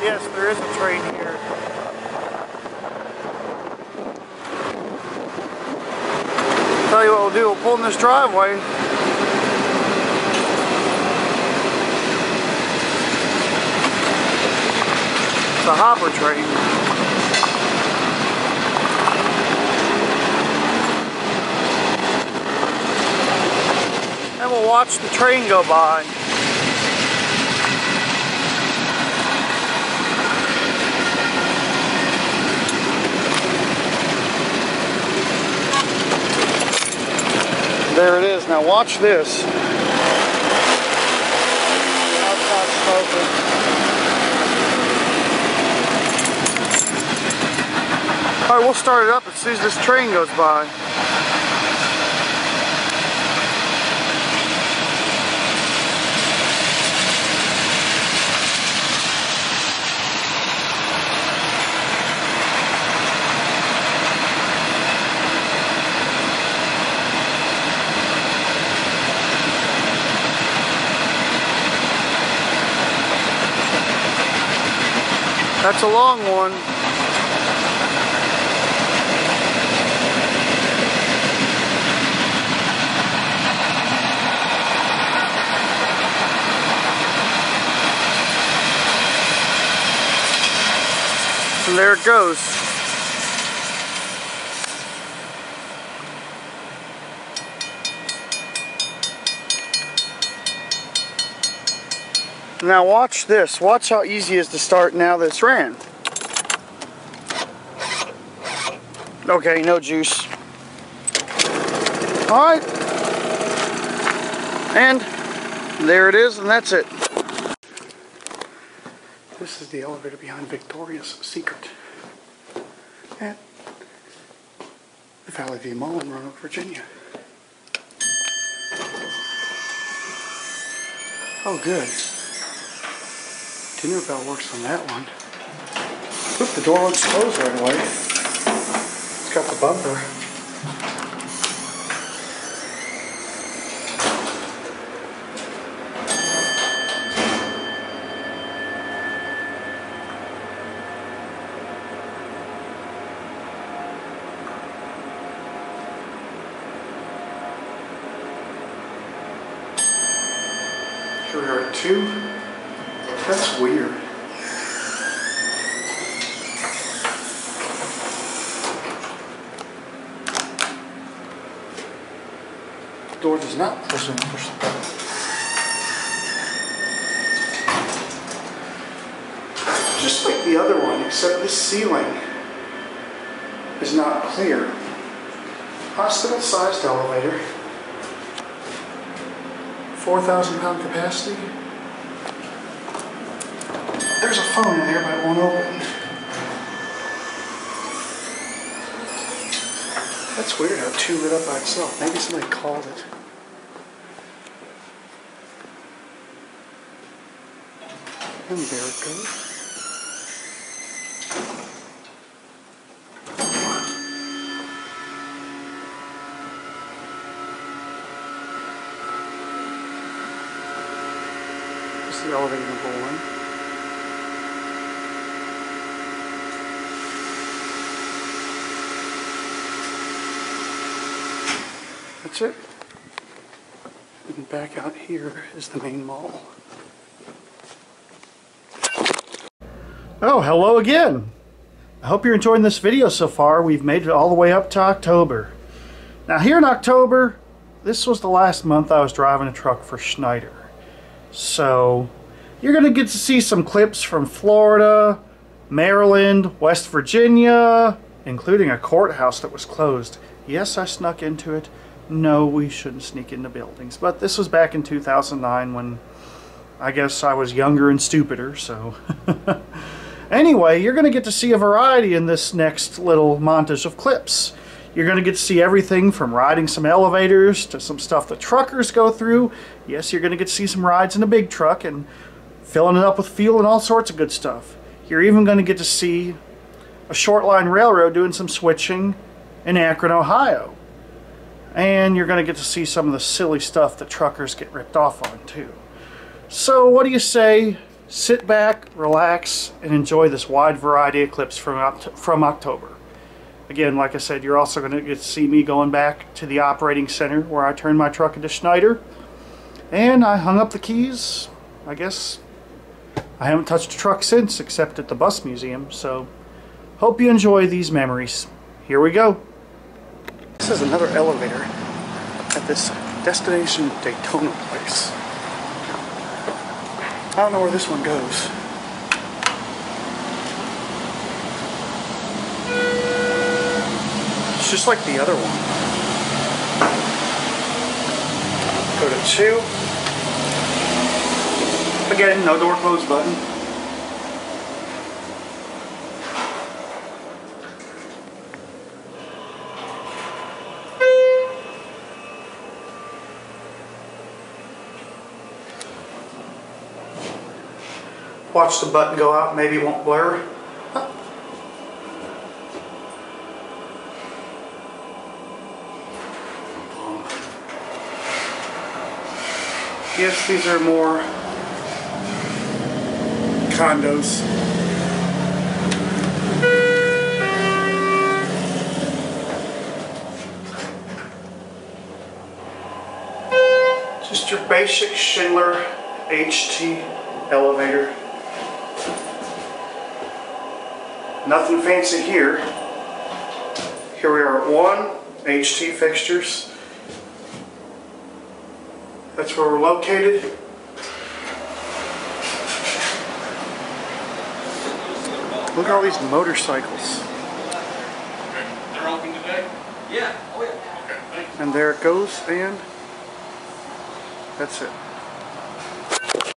Yes, there is a train here. Tell you what we'll do, we'll pull in this driveway. It's a hopper train. And we'll watch the train go by. There it is. Now watch this. All right, we'll start it up as soon as this train goes by. That's a long one. And there it goes. Now watch this. Watch how easy it is to start now that it's ran. Okay, no juice. Alright. And there it is, and that's it. This is the elevator behind Victoria's Secret at the Valley View Mall in Roanoke, Virginia. Oh, good. Dinner bell works on that one. Look, the door looks closed right away. It's got the bumper. Here we are at 2. Maybe somebody called it. And there it goes. This is the elevator number one. That's it. And back out here is the main mall. Oh, hello again. I hope you're enjoying this video so far. We've made it all the way up to October. Now here in October, this was the last month I was driving a truck for Schneider. So you're going to get to see some clips from Florida, Maryland, West Virginia, including a courthouse that was closed. Yes, I snuck into it. No, we shouldn't sneak into buildings. But this was back in 2009 when I guess I was younger and stupider, so... [LAUGHS] anyway, you're going to get to see a variety in this next little montage of clips. You're going to get to see everything from riding some elevators to some stuff the truckers go through. Yes, you're going to get to see some rides in a big truck and filling it up with fuel and all sorts of good stuff. You're even going to get to see a short line railroad doing some switching in Akron, Ohio. And you're going to get to see some of the silly stuff that truckers get ripped off on too. So what do you say? Sit back, relax, and enjoy this wide variety of clips from, from October. Again, like I said, you're also going to get to see me going back to the operating center where I turned my truck into Schneider. And I hung up the keys. I guess I haven't touched a truck since, except at the bus museum. So, hope you enjoy these memories. Here we go. This is another elevator at this Destination Daytona place. I don't know where this one goes. It's just like the other one. Go to two. Again, no door close button. Watch the button go out, maybe it won't blur. Yes, these are more condos. Just your basic Schindler HT elevator. Nothing fancy here. Here we are at one HT fixtures. That's where we're located. Look at all these motorcycles. They're open today? Yeah. Oh, yeah. And there it goes, and that's it.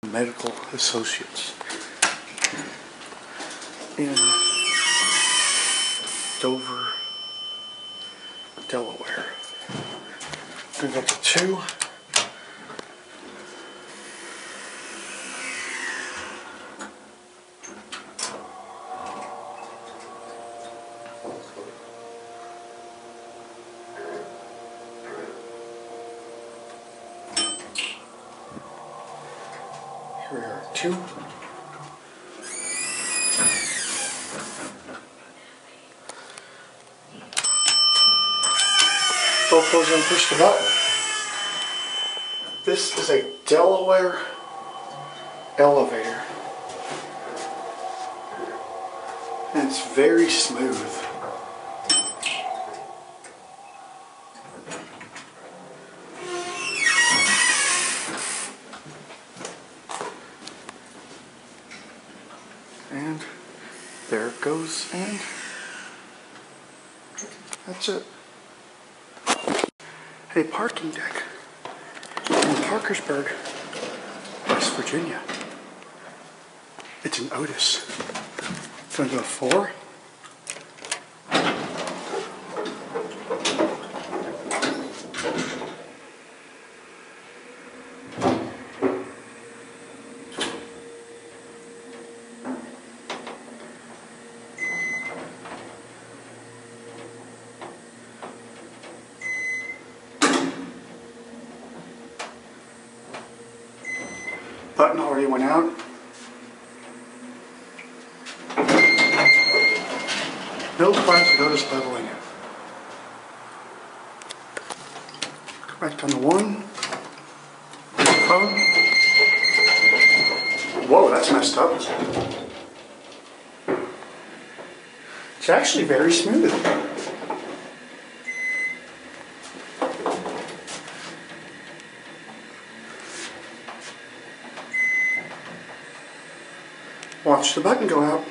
Medical Associates in Dover, Delaware. We got the two. Here we are, two. Both those and push the button. This is a Delaware elevator. And it's very smooth. And there it goes, and that's it. A parking deck in Parkersburg, West Virginia. It's an Otis. It's Gonna go four. Went out. No classic Otis leveling. Correct on the one. Whoa, that's messed up. It's actually very smooth. Watch the button go out.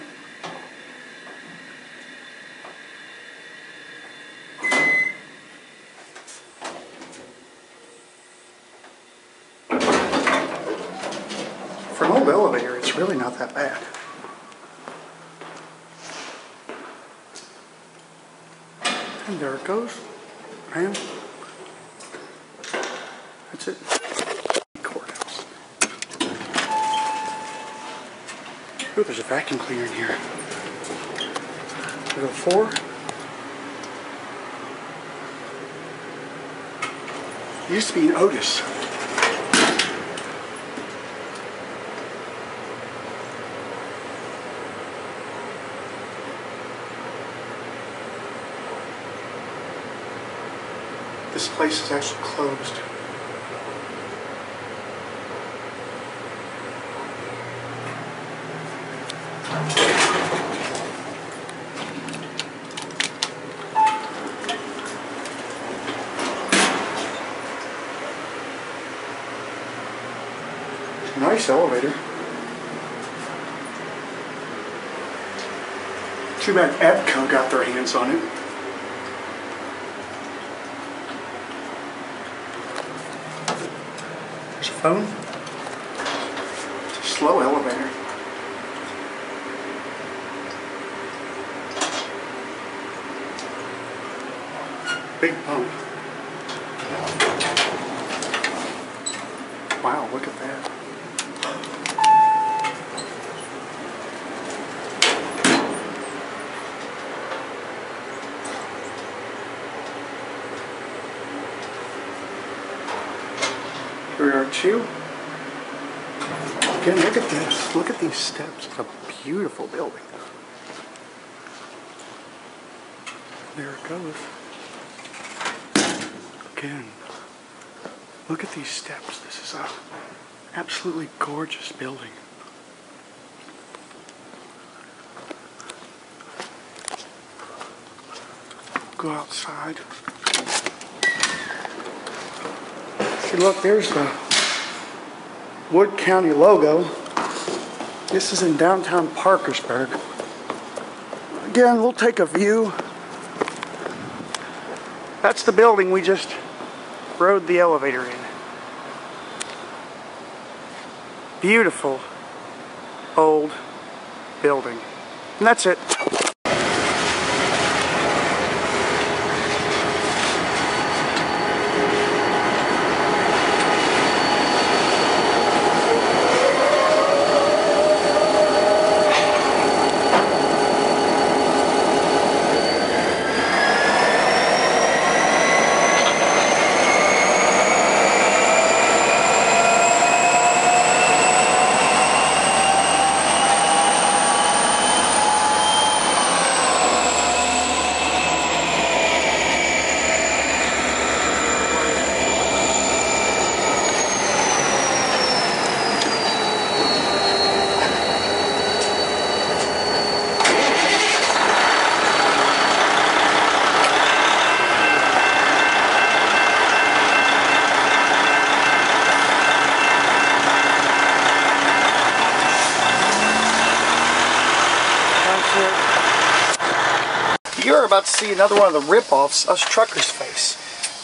For an old elevator, it's really not that bad. And there it goes. And that's it. Courthouse. Ooh, there's a vacuum cleaner in here. We go four. It used to be an Otis. This place is actually closed. Nice elevator. Too bad Evco got their hands on it. There's a phone. It's a slow elevator. Big pump. Wow, look at that. Here we are two. Again, look at this. Look at these steps. It's a beautiful building. There it goes. Again, look at these steps. This is a absolutely gorgeous building. Go outside. See, look, there's the Wood County logo. This is in downtown Parkersburg. Again, we'll take a view. That's the building we just rode the elevator in. Beautiful old building. And that's it. See another one of the rip-offs us truckers face.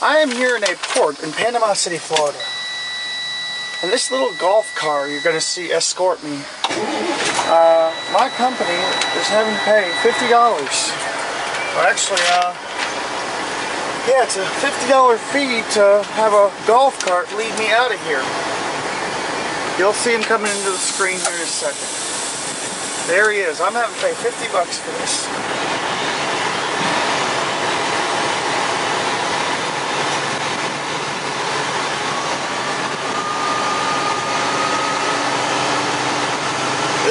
I am here in a port in Panama City, Florida. And this little golf car you're going to see escort me, uh, my company is having to pay $50. Well, actually, uh, yeah, it's a $50 fee to have a golf cart lead me out of here. You'll see him coming into the screen here in a second. There he is. I'm having to pay 50 bucks for this.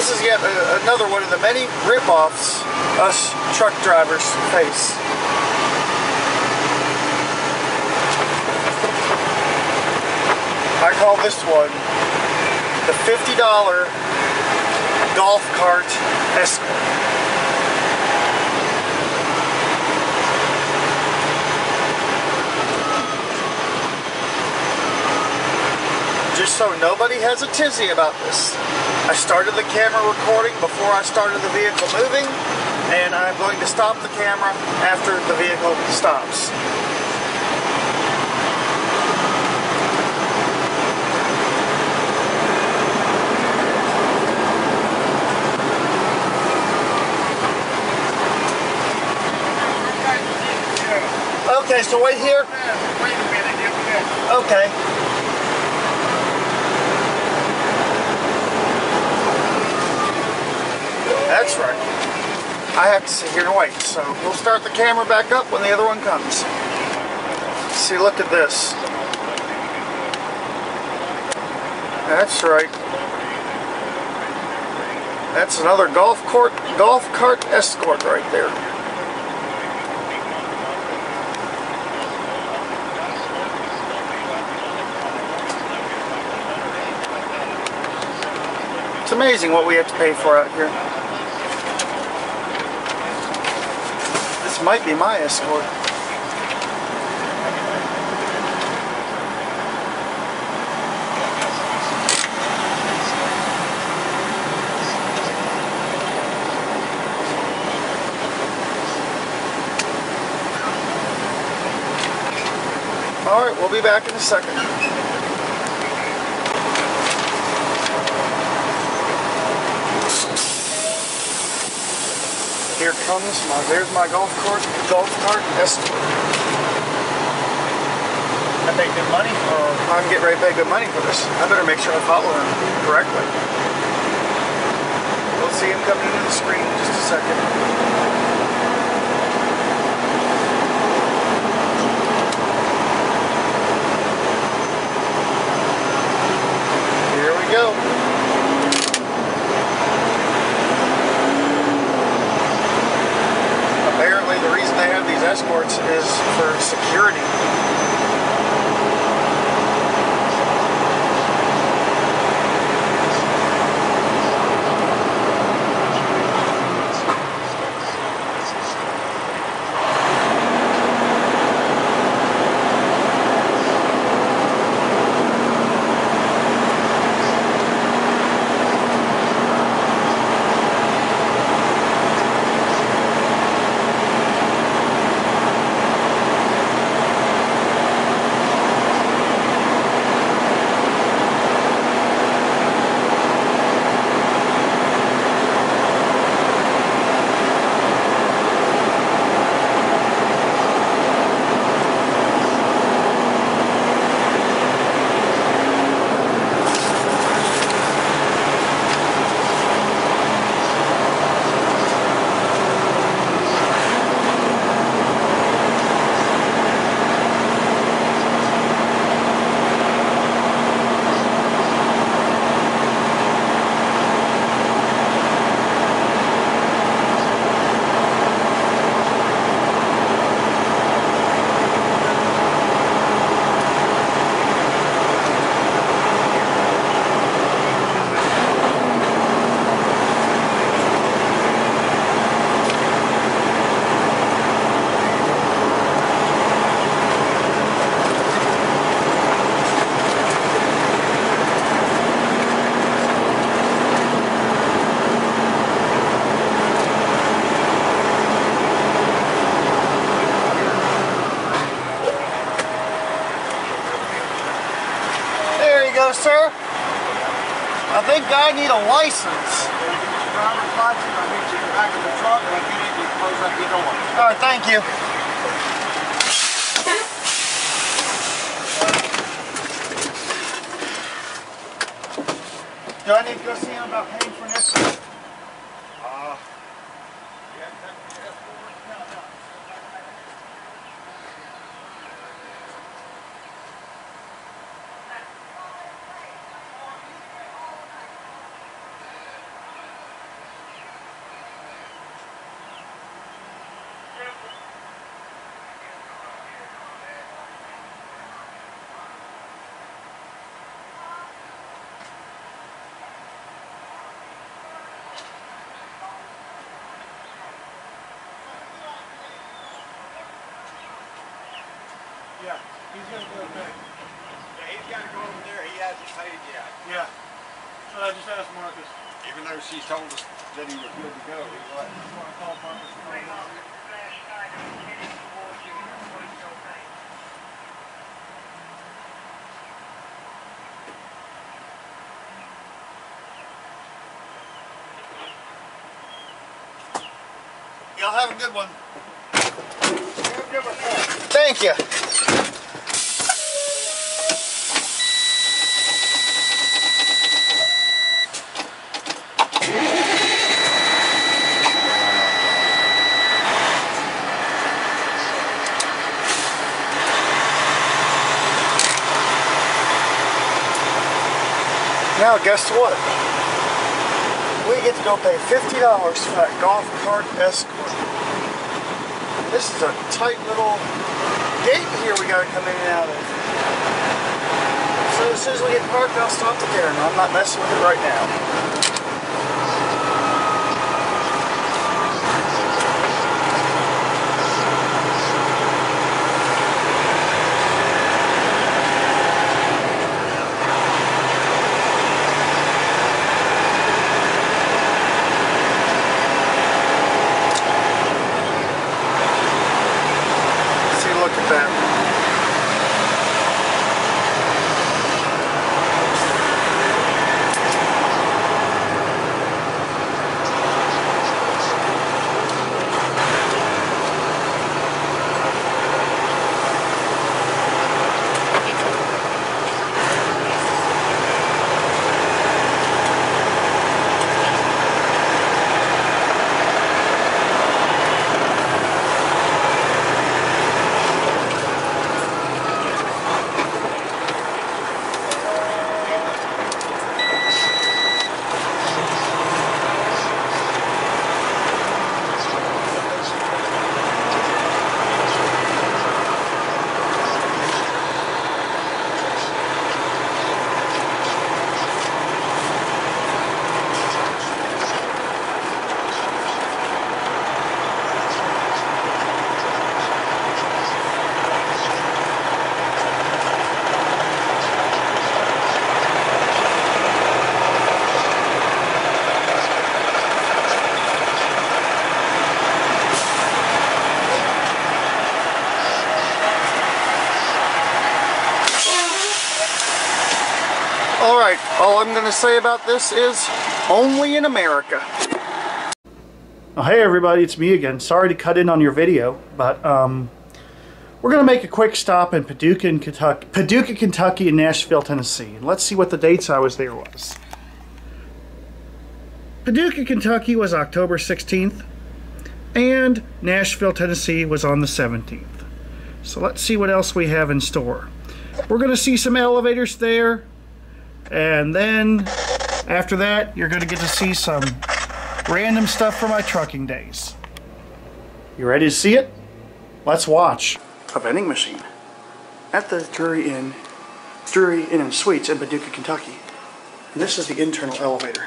This is yet a, another one of the many rip-offs us truck drivers face. I call this one the $50 golf cart escort. Just so nobody has a tizzy about this. I started the camera recording before I started the vehicle moving, and I'm going to stop the camera after the vehicle stops. Okay, so wait here? Wait a minute, get this. Okay. That's right. To here and wait, so we'll start the camera back up when the other one comes. See, look at this. That's right. That's another golf court, golf cart escort right there. It's amazing what we have to pay for out here. This might be my escort. All right, we'll be back in a second. Here comes my, there's my golf cart, golf cart. I pay good money, or I'm getting ready to pay good money for this. I better make sure I follow him correctly. We'll see him coming into the screen in just a second. Here we go. Apparently the reason they have these escorts is for security. I need a license. All right, thank you. Do I need to go see him about paying for this? Uh, Yeah, he's gonna go pay. Yeah, he's gotta go over there, he hasn't paid yet. Yeah. So I just asked Marcus. Even though she's told us that he was good to go, he wasn't. Just wanna call Marcus and find out. Y'all have a good one. Thank you. Now guess what? We get to go pay $50 for that golf cart escort. This is a tight little gate here we gotta come in and out of. So as soon as we get parked, I'll stop the camera. I'm not messing with it right now. See, look at that. All right, all I'm going to say about this is only in America. Oh, hey everybody, it's me again. Sorry to cut in on your video, but um, we're going to make a quick stop in Paducah, Kentucky, Paducah, Kentucky and Nashville, Tennessee. And let's see what the dates I was there was. Paducah, Kentucky was October 16th, and Nashville, Tennessee was on the 17th. So let's see what else we have in store. We're going to see some elevators there, and then after that, you're going to get to see some random stuff from my trucking days. You ready to see it? Let's watch. A vending machine at the Drury Inn, Drury Inn and Suites in Paducah, Kentucky. And this is the internal elevator.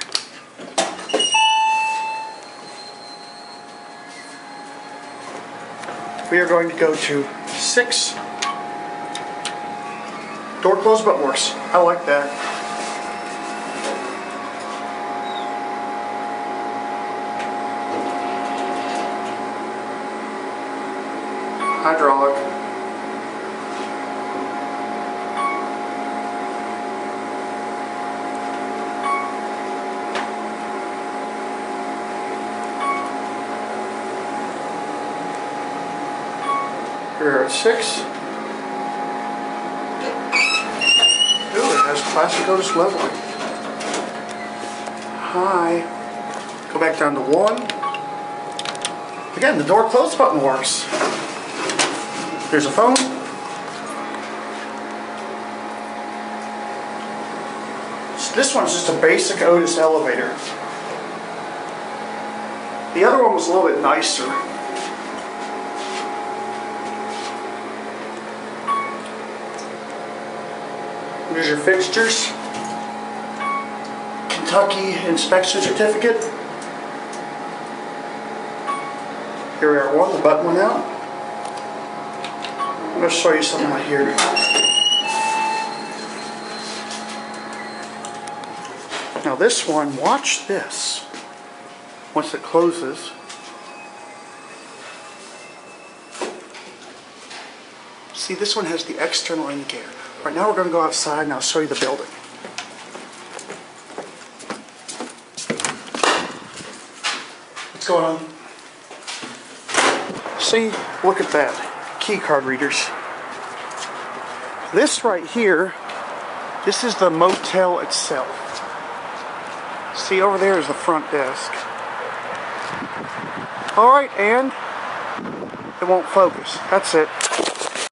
We are going to go to six. Door closed but works. I like that. hydraulic. Here at six. Ooh, it has classic Otis leveling. Hi. Go back down to one. Again, the door close button works. Here's a phone. This one's just a basic Otis elevator. The other one was a little bit nicer. Here's your fixtures. Kentucky inspection certificate. Here we are one, the button went out. I'm going to show you something right here. Now this one, watch this. Once it closes, see this one has the external indicator. Right now we're going to go outside and I'll show you the building. What's going on? See, look at that. Key card readers. This right here, this is the motel itself. See, over there is the front desk. All right, and it won't focus. That's it.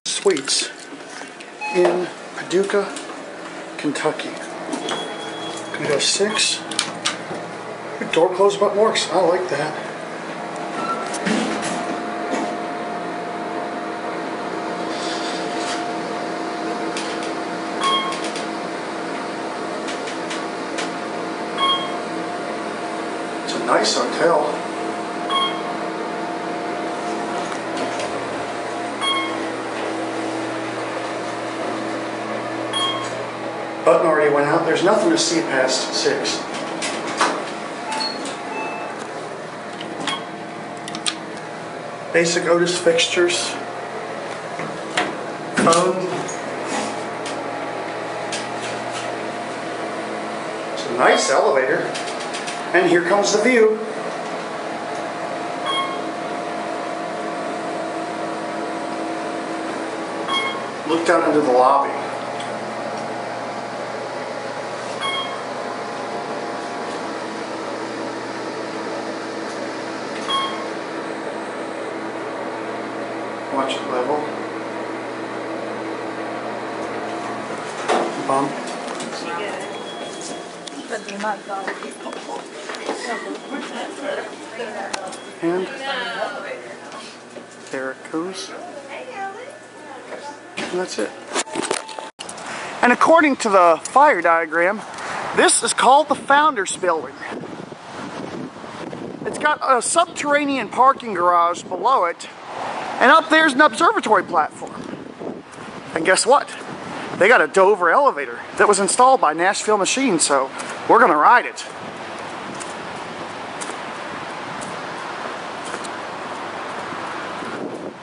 Suites in Paducah, Kentucky. Six. The door closed button works. I like that. It's a nice hotel. Button already went out. There's nothing to see past six. Basic Otis fixtures. Phone. It's a nice elevator. And here comes the view. Look down into the lobby. Watch it level. Bump. And there it goes. And that's it. And according to the fire diagram, this is called the Founders Building. It's got a subterranean parking garage below it, and up there's an observatory platform. And guess what? They got a Dover elevator that was installed by Nashville Machine, so we're gonna ride it.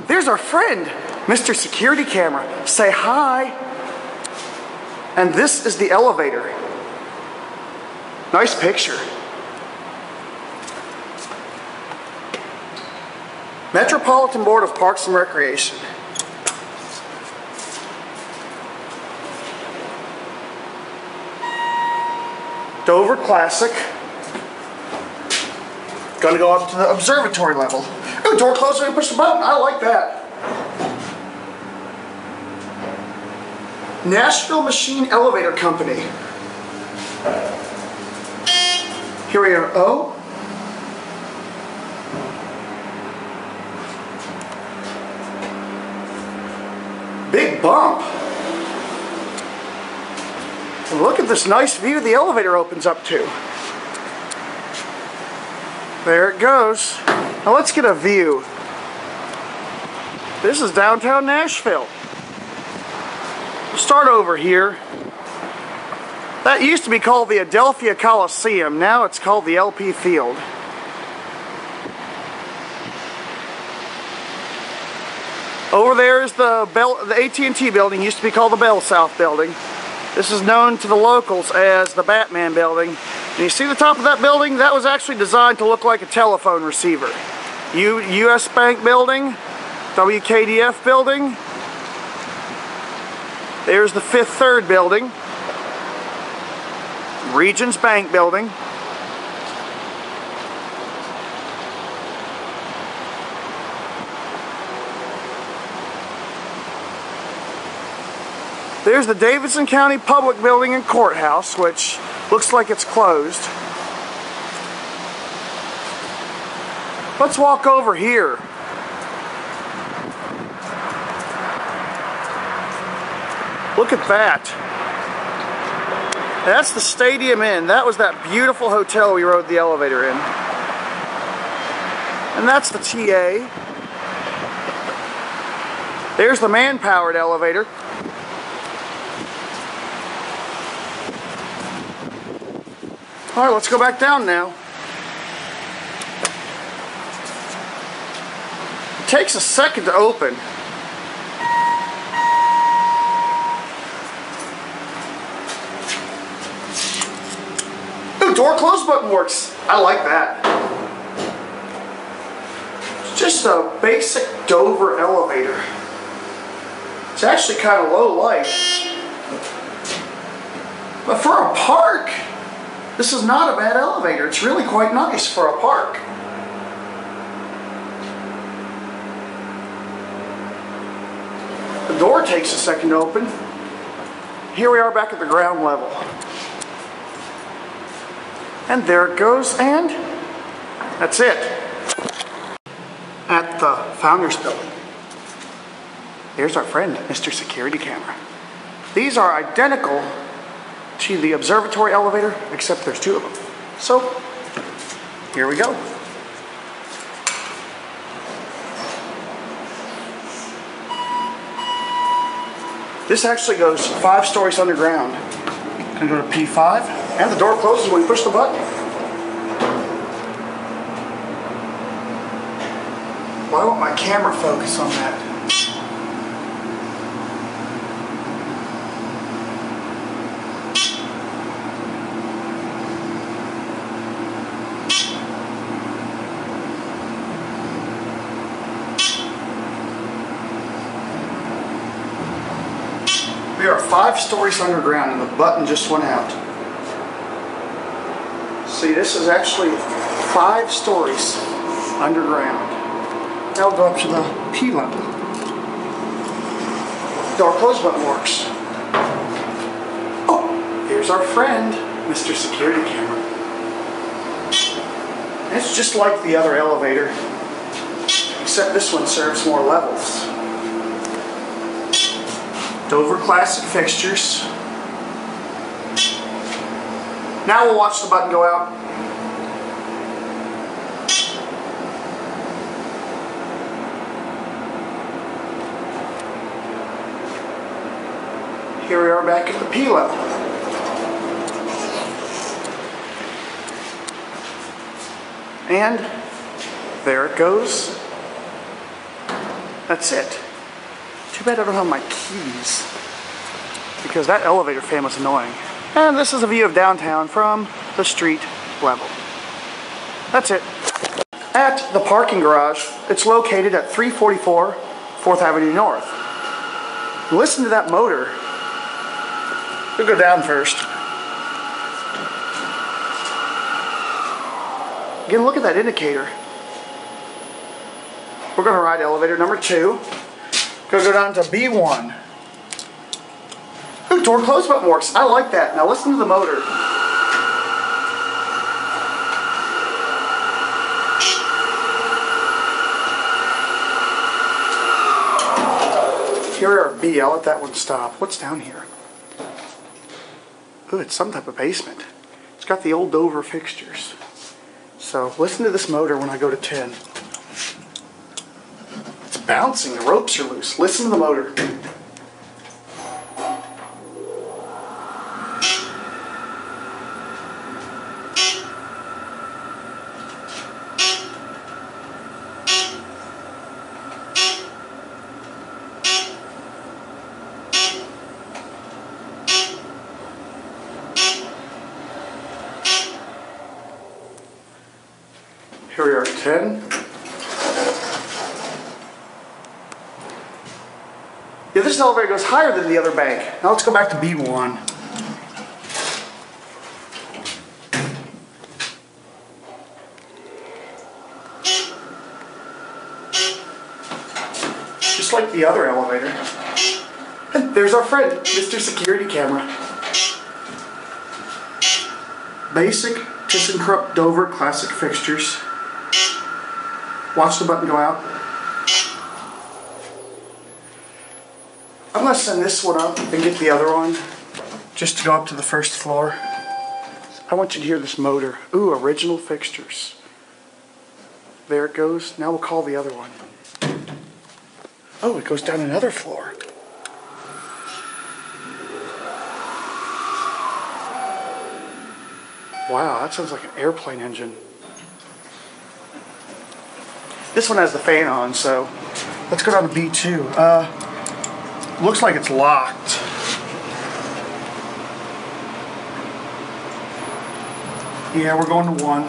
There's our friend, Mr. Security Camera. Say hi. And this is the elevator. Nice picture. Metropolitan Board of Parks and Recreation. Dover Classic. Gonna go up to the observatory level. Ooh, door when you push the button. I like that. Nashville Machine Elevator Company. Here we are. Oh. Big bump. And look at this nice view the elevator opens up to. There it goes. Now let's get a view. This is downtown Nashville. We'll start over here. That used to be called the Adelphia Coliseum. Now it's called the LP Field. Over there is the Bell, the AT&T building. Used to be called the Bell South building. This is known to the locals as the Batman building. And you see the top of that building? That was actually designed to look like a telephone receiver. U, U.S. Bank building, WKDF building. There's the Fifth Third building. Regions Bank building. There's the Davidson County Public Building and Courthouse, which looks like it's closed. Let's walk over here. Look at that. That's the Stadium Inn. That was that beautiful hotel we rode the elevator in. And that's the TA. There's the man-powered elevator. All right, let's go back down now. It takes a second to open. Ooh, door close button works. I like that. It's just a basic Dover elevator. It's actually kind of low light. But for a park, this is not a bad elevator. It's really quite nice for a park. The door takes a second to open. Here we are back at the ground level. And there it goes, and that's it. At the Founders Building. There's our friend, Mr. Security Camera. These are identical to the observatory elevator, except there's two of them. So, here we go. This actually goes five stories underground. Gonna go to P5, and the door closes when you push the button. Why won't my camera focus on that? We are five stories underground and the button just went out. See, this is actually five stories underground. Now we'll go up to the P level. Door close button works. Oh, here's our friend, Mr. Security Camera. It's just like the other elevator, except this one serves more levels. Dover Classic fixtures. Now we'll watch the button go out. Here we are back at the P level. And there it goes. That's it. Too bad I don't have my keys. Because that elevator fan was annoying. And this is a view of downtown from the street level. That's it. At the parking garage, it's located at 344 4th Avenue North. Listen to that motor. We'll go down first. Again, look at that indicator. We're to ride elevator number two. Gonna go down to B1. Ooh, door close button works. I like that. Now listen to the motor. Here we are at B. I'll let that one stop. What's down here? Ooh, it's some type of basement. It's got the old Dover fixtures. So listen to this motor when I go to 10 bouncing. The ropes are loose. Listen to the motor. Here we are at 10. Yeah, this elevator goes higher than the other bank. Now let's go back to B1. Just like the other elevator. And there's our friend, Mr. Security Camera. Basic ThyssenKrupp Dover classic fixtures. Watch the button go out. I'm gonna send this one up and get the other one just to go up to the first floor. I want you to hear this motor. Ooh, original fixtures. There it goes. Now we'll call the other one. Oh, it goes down another floor. Wow, that sounds like an airplane engine. This one has the fan on, so let's go down to B2. Uh, looks like it's locked. Yeah, we're going to one.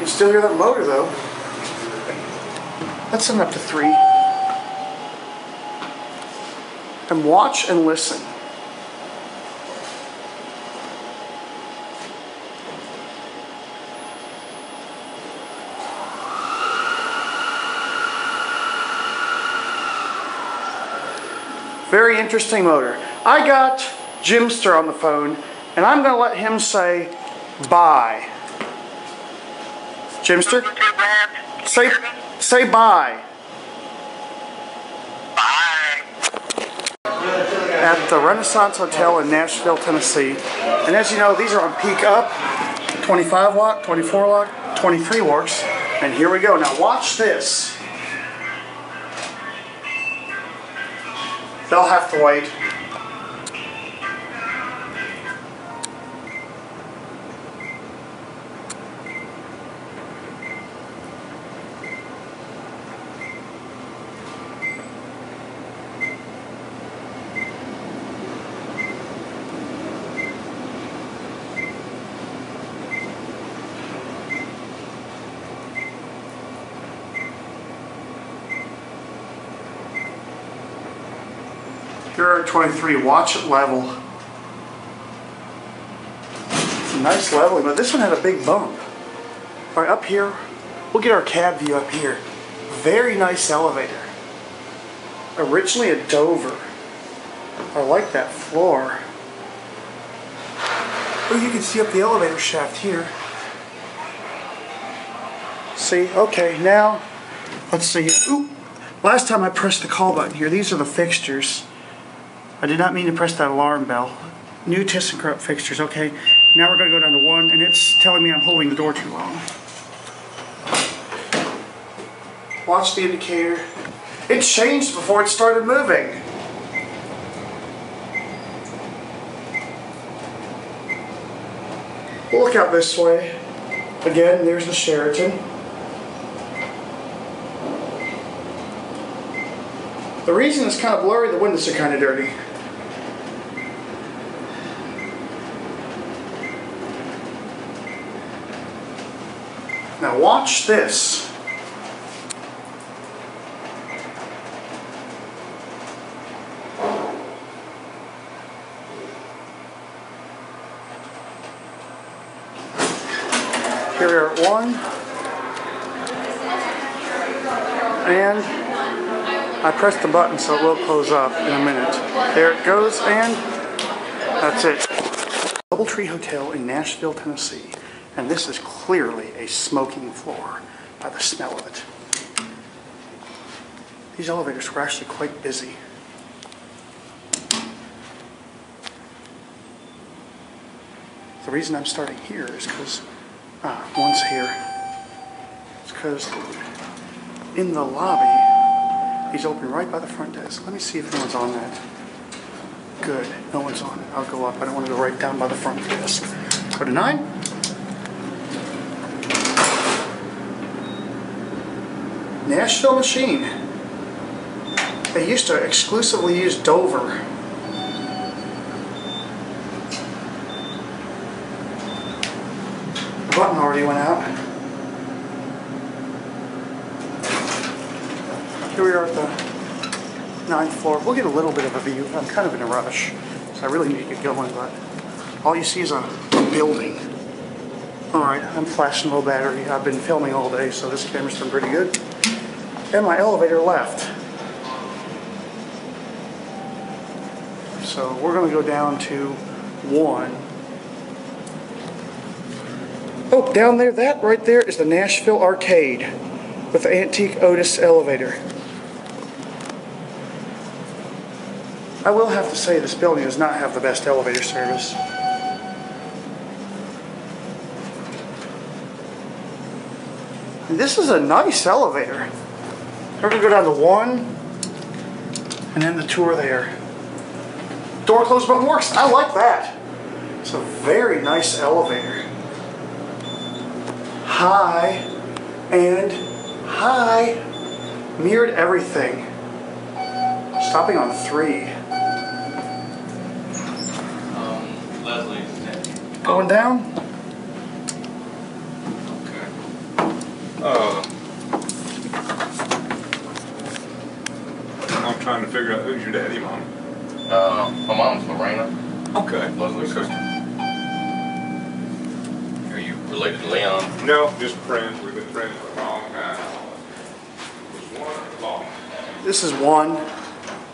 You still hear that motor though. Let's send up to three. And watch and listen. Very interesting motor. I got Jimster on the phone, and I'm going to let him say bye. Jimster? Say, say bye. At the Renaissance Hotel in Nashville, Tennessee. And as you know, these are on peak up 25 watt, 24 watt, 23 works. And here we go. Now watch this. They'll have to wait. 23, watch it level. Nice leveling, but this one had a big bump. All right, up here, we'll get our cab view up here. Very nice elevator. Originally a Dover. I like that floor. Oh, you can see up the elevator shaft here. See, okay, now, let's see. Ooh, last time I pressed the call button here, these are the fixtures. I did not mean to press that alarm bell. New test and ThyssenKrupp fixtures, okay. Now we're going to go down to one, and it's telling me I'm holding the door too long. Watch the indicator. It changed before it started moving. We'll look out this way. Again, there's the Sheraton. The reason it's kind of blurry, the windows are kind of dirty. Watch this. At one. And I pressed the button so it will close up in a minute. There it goes and that's it. Doubletree Hotel in Nashville, Tennessee. And this is clearly a smoking floor by the smell of it. These elevators were actually quite busy. The reason I'm starting here is because ah, one's here. It's because in the lobby, he's open right by the front desk. Let me see if anyone's on that. Good, no one's on it. I'll go up. I don't want to go right down by the front desk. Go to nine. Nashville Machine. They used to exclusively use Dover. The button already went out. Here we are at the ninth floor. We'll get a little bit of a view. I'm kind of in a rush, so I really need to get going, but all you see is a, building. Alright, I'm flashing low battery. I've been filming all day, so this camera's been pretty good. And my elevator left. So we're going to go down to one. Oh, down there, that right there is the Nashville Arcade with the antique Otis elevator. I will have to say this building does not have the best elevator service. This is a nice elevator. We're gonna go down to one and then the tour there. Door closed button works. I like that. It's a very nice elevator. High and high. Mirrored everything. Stopping on three. Um, Leslie. Going down. Uh, I'm trying to figure out who's your daddy, mom. Uh, my mom's Lorena, Okay. Leslie's sister. Are you related to Leon? No, just friends. We've been friends for a long time. One long. This is one.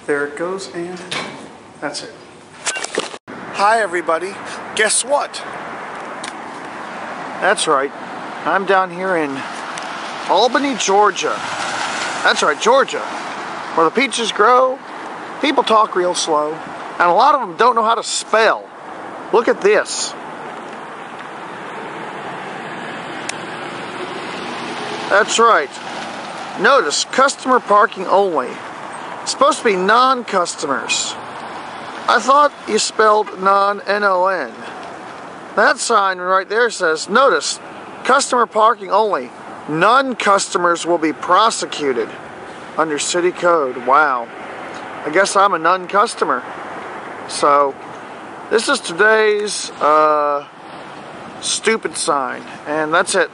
There it goes, and that's it. Hi, everybody. Guess what? That's right. I'm down here in Albany, Georgia. That's right, Georgia. Where the peaches grow, people talk real slow, and a lot of them don't know how to spell. Look at this. That's right. Notice customer parking only. It's supposed to be non-customers. I thought you spelled non-N-O-N. That sign right there says, notice, customer parking only. None customers will be prosecuted under city code. Wow. I guess I'm a non-customer. So, this is today's uh, stupid sign. And that's it.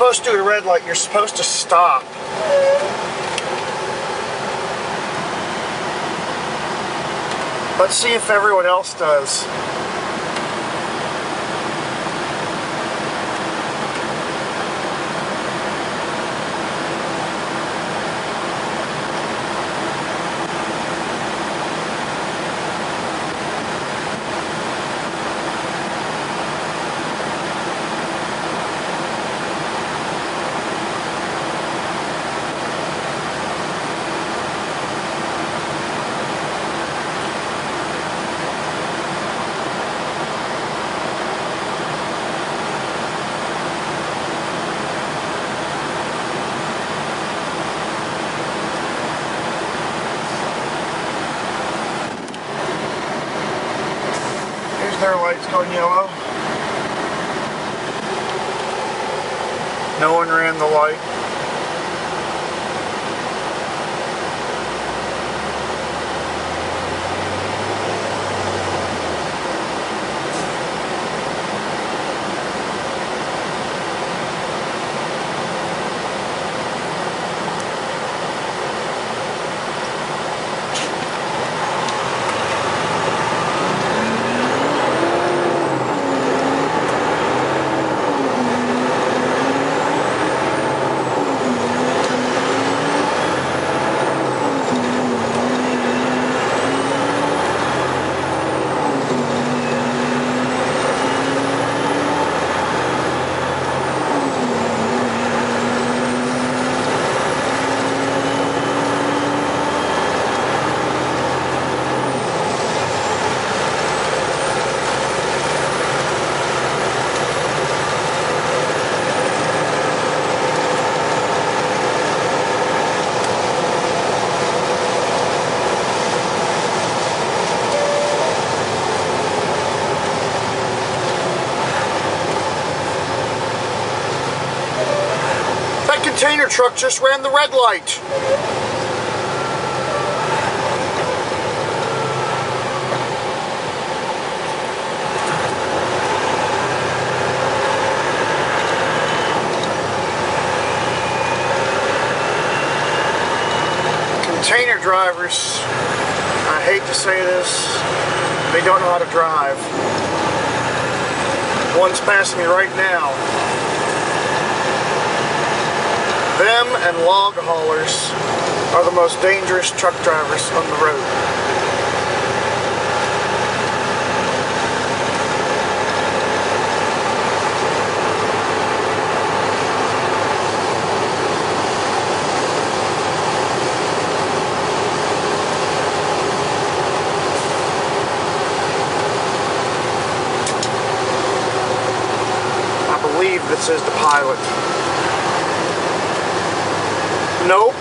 Supposed to do a red light. You're supposed to stop. Let's see if everyone else does. Here's their lights going yellow. No one ran the light. That container truck just ran the red light. Container drivers, I hate to say this, they don't know how to drive. One's passing me right now. Them and log haulers are the most dangerous truck drivers on the road. I believe this is the pilot. Nope.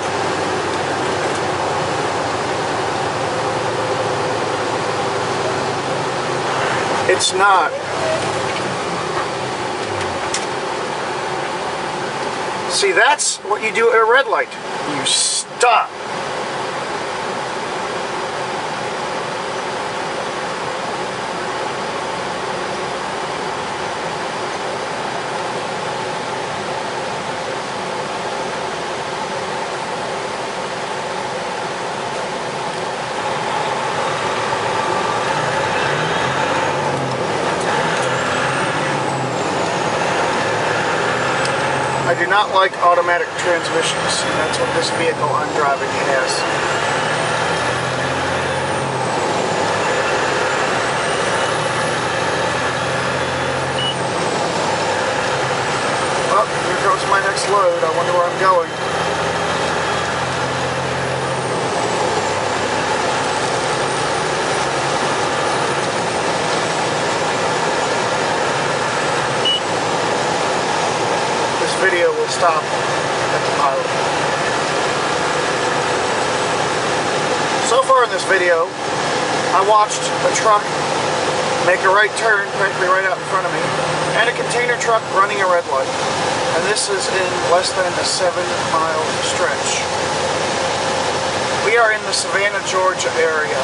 It's not. See, that's what you do at a red light. You stop. Not like automatic transmissions, that's what this vehicle I'm driving has. Well, here goes my next load. I wonder where I'm going. This video will stop at the pilot. So far in this video, I watched a truck make a right turn practically right out in front of me, and a container truck running a red light. And this is in less than a seven mile stretch. We are in the Savannah, Georgia area.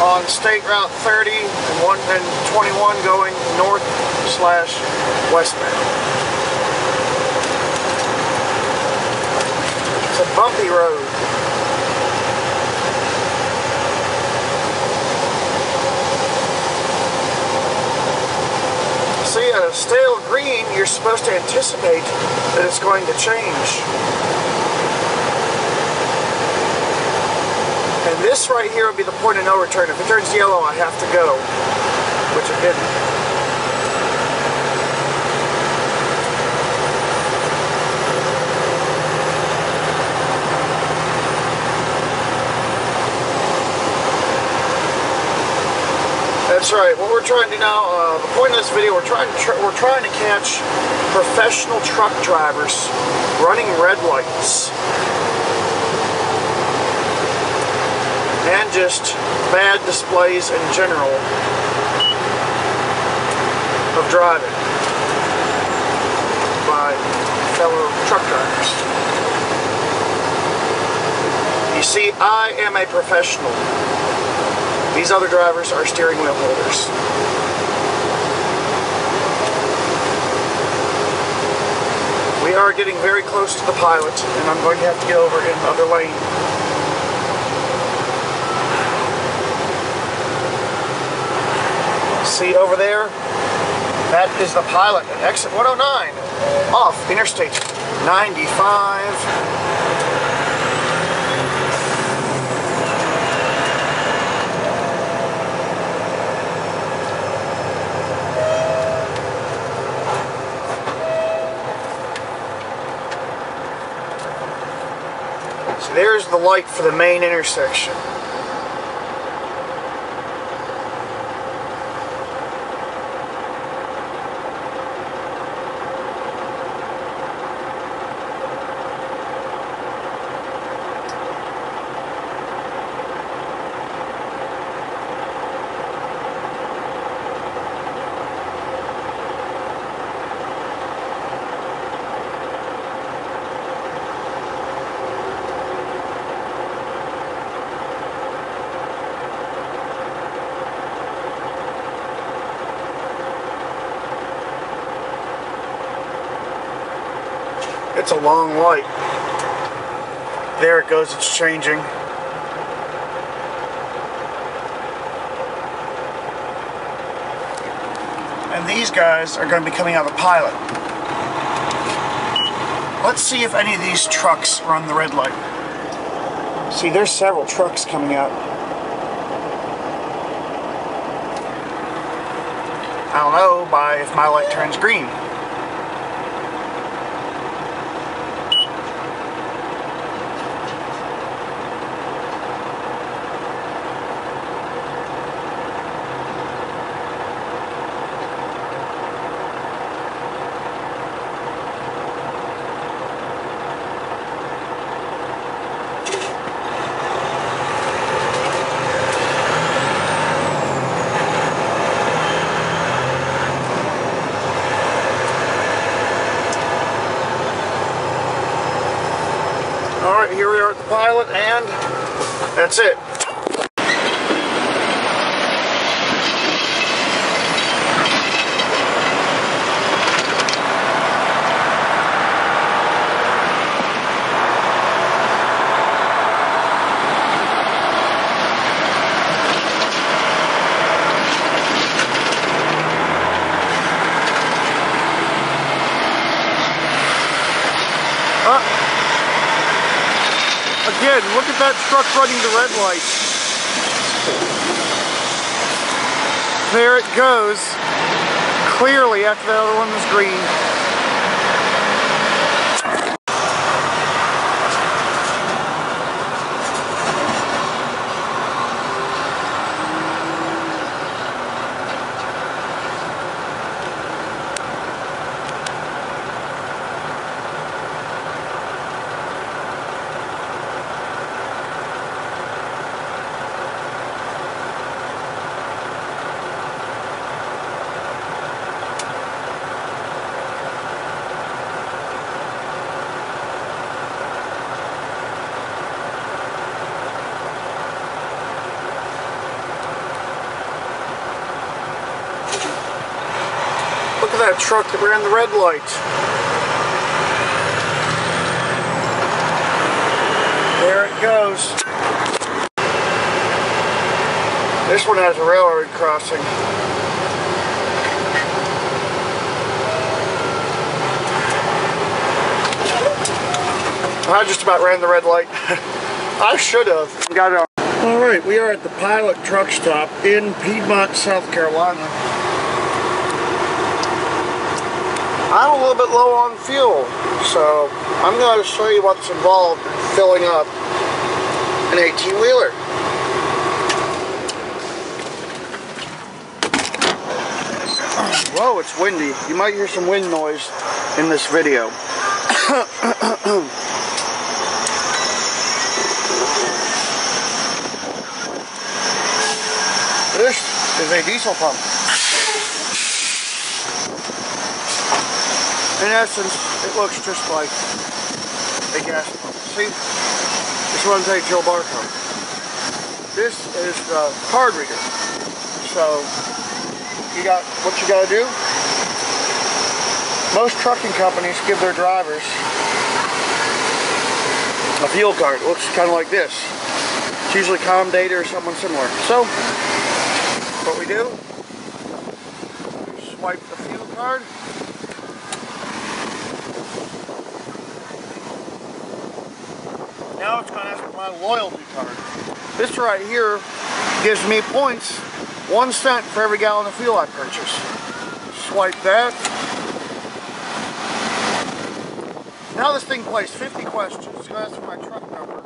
On State Route 30 and, one, and 21 going north slash westbound. It's a bumpy road. See, a stale green, you're supposed to anticipate that it's going to change. And this right here would be the point of no return. If it turns yellow, I have to go, which it didn't. Right. What we're trying to do now, uh, the point of this video, we're trying to tr we're trying to catch professional truck drivers running red lights and just bad displays in general of driving by fellow truck drivers. You see, I am a professional. These other drivers are steering wheel holders. We are getting very close to the pilot, and I'm going to have to get over in another lane. See over there? That is the pilot at exit 109 off Interstate 95. So there's the light for the main intersection. Long light. There it goes, it's changing. And these guys are going to be coming out of the pilot. Let's see if any of these trucks run the red light. See, there's several trucks coming out. I don't know by if my light turns green. Alright, here we are at the pilot, and that's it. Uh, Again, look at that truck running the red light. There it goes. Clearly after the other one was green. That truck that ran the red light. There it goes. This one has a railroad crossing. I just about ran the red light. [LAUGHS] I should have. Got it. All right, we are at the Pilot Truck Stop in Piedmont, South Carolina. I'm a little bit low on fuel, so I'm going to show you what's involved in filling up an 18-wheeler. Whoa, it's windy. You might hear some wind noise in this video. [COUGHS] this is a diesel pump. In essence, it looks just like a gas pump. See, this runs a Joe barcode. This is the card reader. So, you got what you got to do. Most trucking companies give their drivers a fuel card. It looks kind of like this. It's usually Comdata or someone similar. So, what we do, we swipe the fuel card. Now it's going to ask for my loyalty card. This right here gives me points, one cent for every gallon of fuel I purchase. Swipe that. Now this thing plays 50 questions. It's going to ask for my truck number.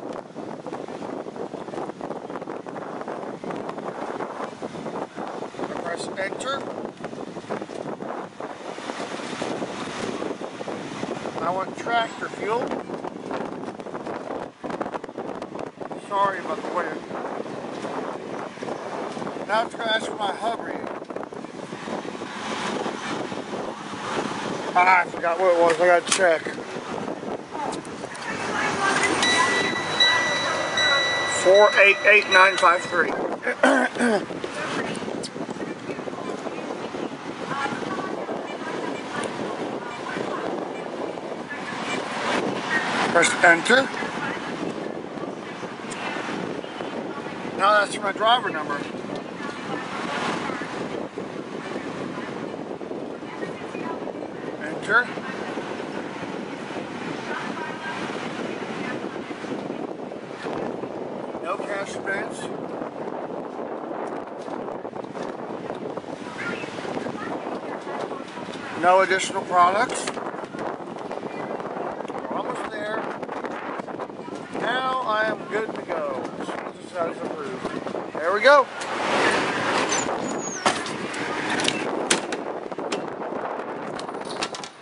I press enter. I want tractor fuel. Sorry about the wind. Now it's going to ask for my hub reading. Ah, I forgot what it was. I got to check. Four eight eight nine five three. Press enter. Now that's for my driver number. Enter. No cash advance. No additional products. We're almost there. Now I am good to go. Says approved. There we go.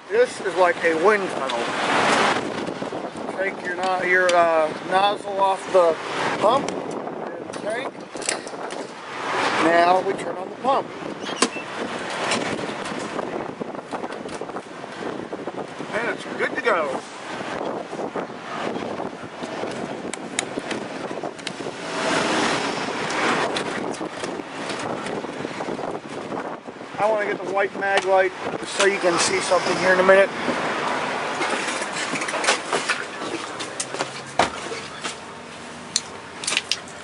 This is like a wind tunnel. Take your, your uh, nozzle off the pump the tank. Now we turn on the pump. And it's good to go. I want to get the white mag light so you can see something here in a minute.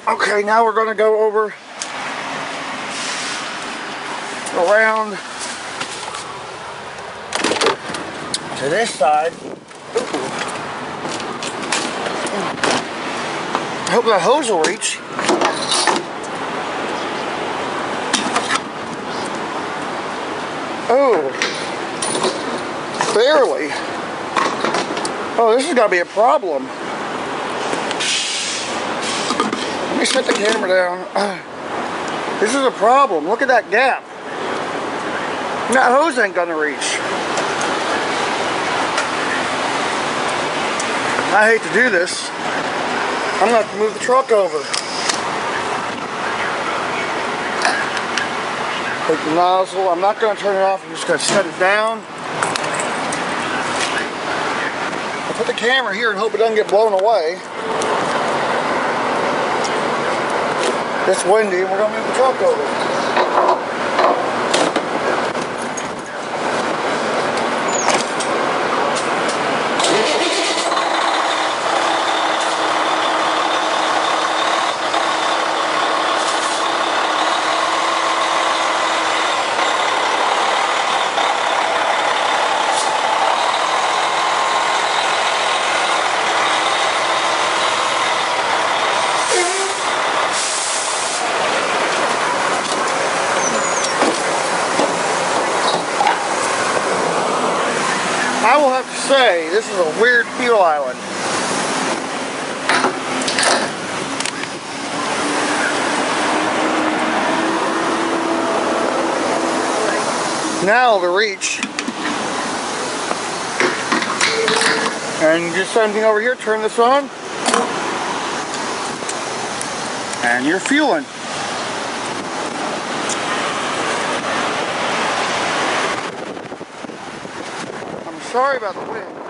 Okay, now we're going to go over around to this side. I hope that hose will reach. Barely. Oh, this is going to be a problem. Let me set the camera down. [SIGHS] This is a problem. Look at that gap. That hose ain't gonna reach. I hate to do this. I'm gonna have to move the truck over. Take the nozzle. I'm not gonna turn it off. I'm just gonna set it down. I'll put the camera here and hope it doesn't get blown away. It's windy and we're gonna move the truck over. I will have to say, this is a weird fuel island. The reach. And just something over here, turn this on. And you're fueling. I'm sorry about the wind.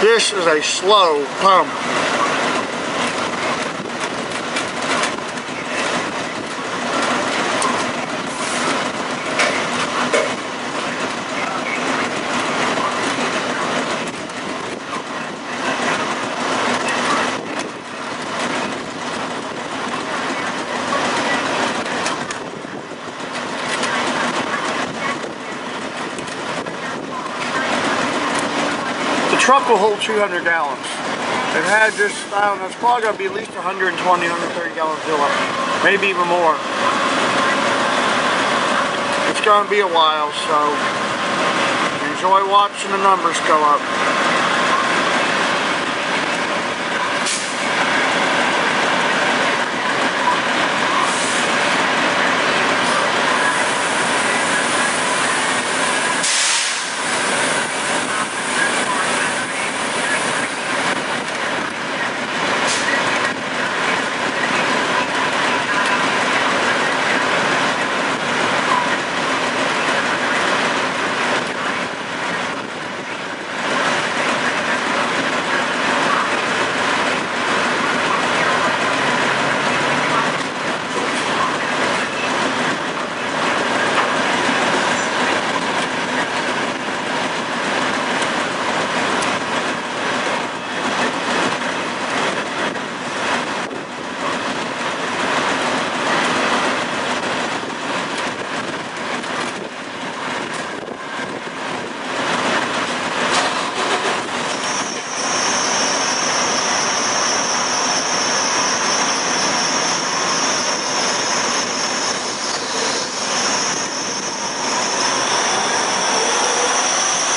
This is a slow pump. Will hold 200 gallons. It had just, I don't know, it's probably going to be at least 120, 130 gallons fill up. Maybe even more. It's going to be a while, so enjoy watching the numbers go up.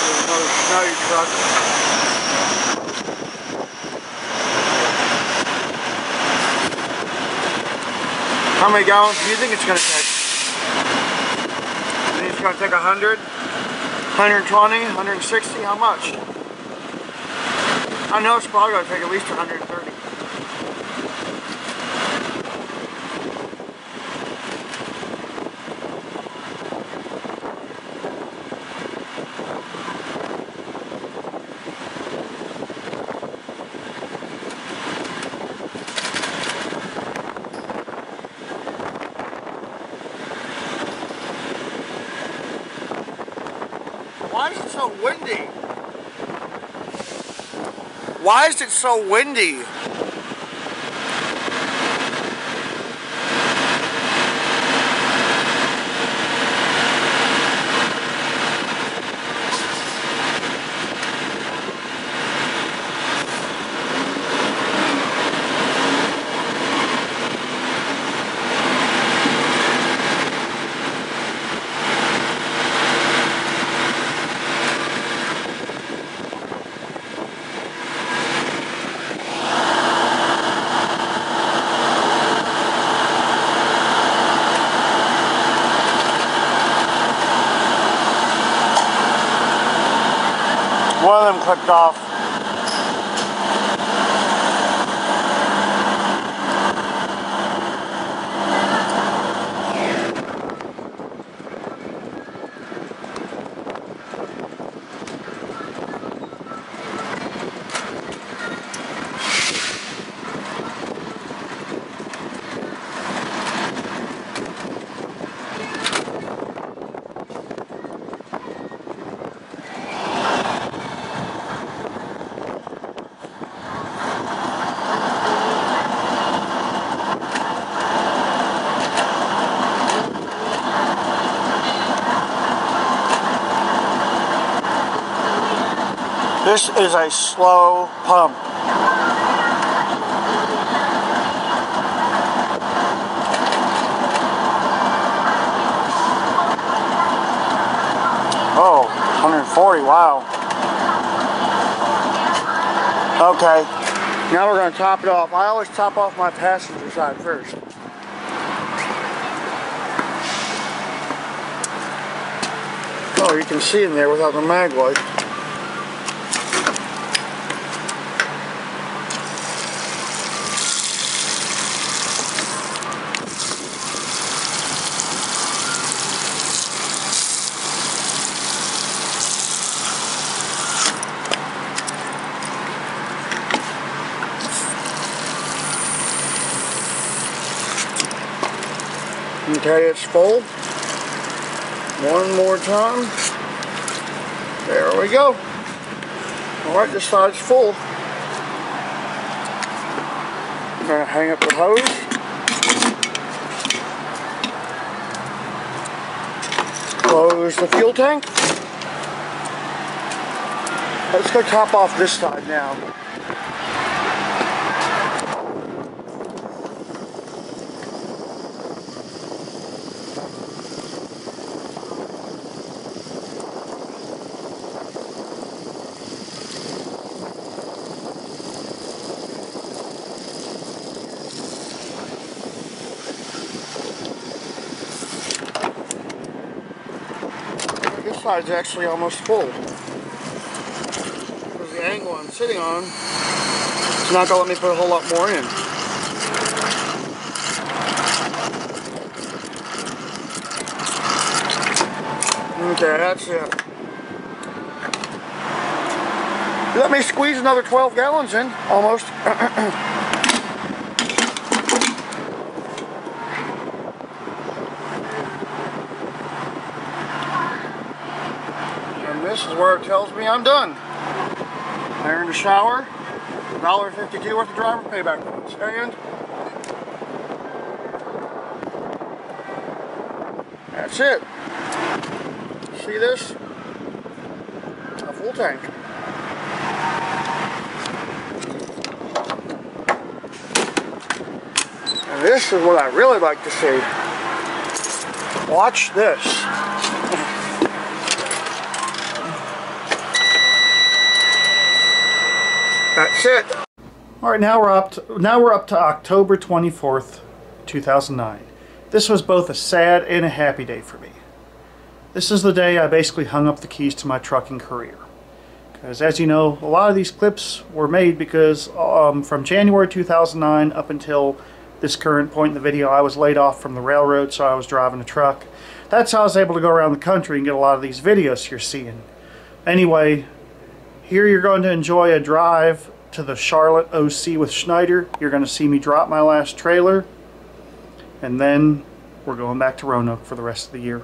There's another snow truck. How many gallons do you think it's going to take? You think it's going to take 100? 120? 160? How much? I know it's probably going to take at least 130. Why is it so windy? Why is it so windy? One of them clicked off. This is a slow pump. Oh, 140, wow. Okay, now we're going to top it off. I always top off my passenger side first. Oh, you can see in there without the mag light. Okay, it's full. More. There we go. Alright, this side's full. I'm going to hang up the hose. Close the fuel tank. Let's go top off this side now. This side's actually almost full. Because the angle I'm sitting on, it's not going to let me put a whole lot more in. Okay, that's it. Let me squeeze another 12 gallons in, almost. [CLEARS THROAT] And this is where it tells me I'm done. I earned a shower, $1.52 worth of driver payback points, and that's it. See this? A full tank. And this is what I really like to see. Watch this. All right, now we're up to, now we're up to October 24th, 2009. This was both a sad and a happy day for me. This is the day I basically hung up the keys to my trucking career. Because as you know, a lot of these clips were made because um, from January 2009 up until this current point in the video, I was laid off from the railroad, so I was driving a truck. That's how I was able to go around the country and get a lot of these videos you're seeing. Anyway, here you're going to enjoy a drive to the Charlotte OC with Schneider. You're going to see me drop my last trailer. And then we're going back to Roanoke for the rest of the year.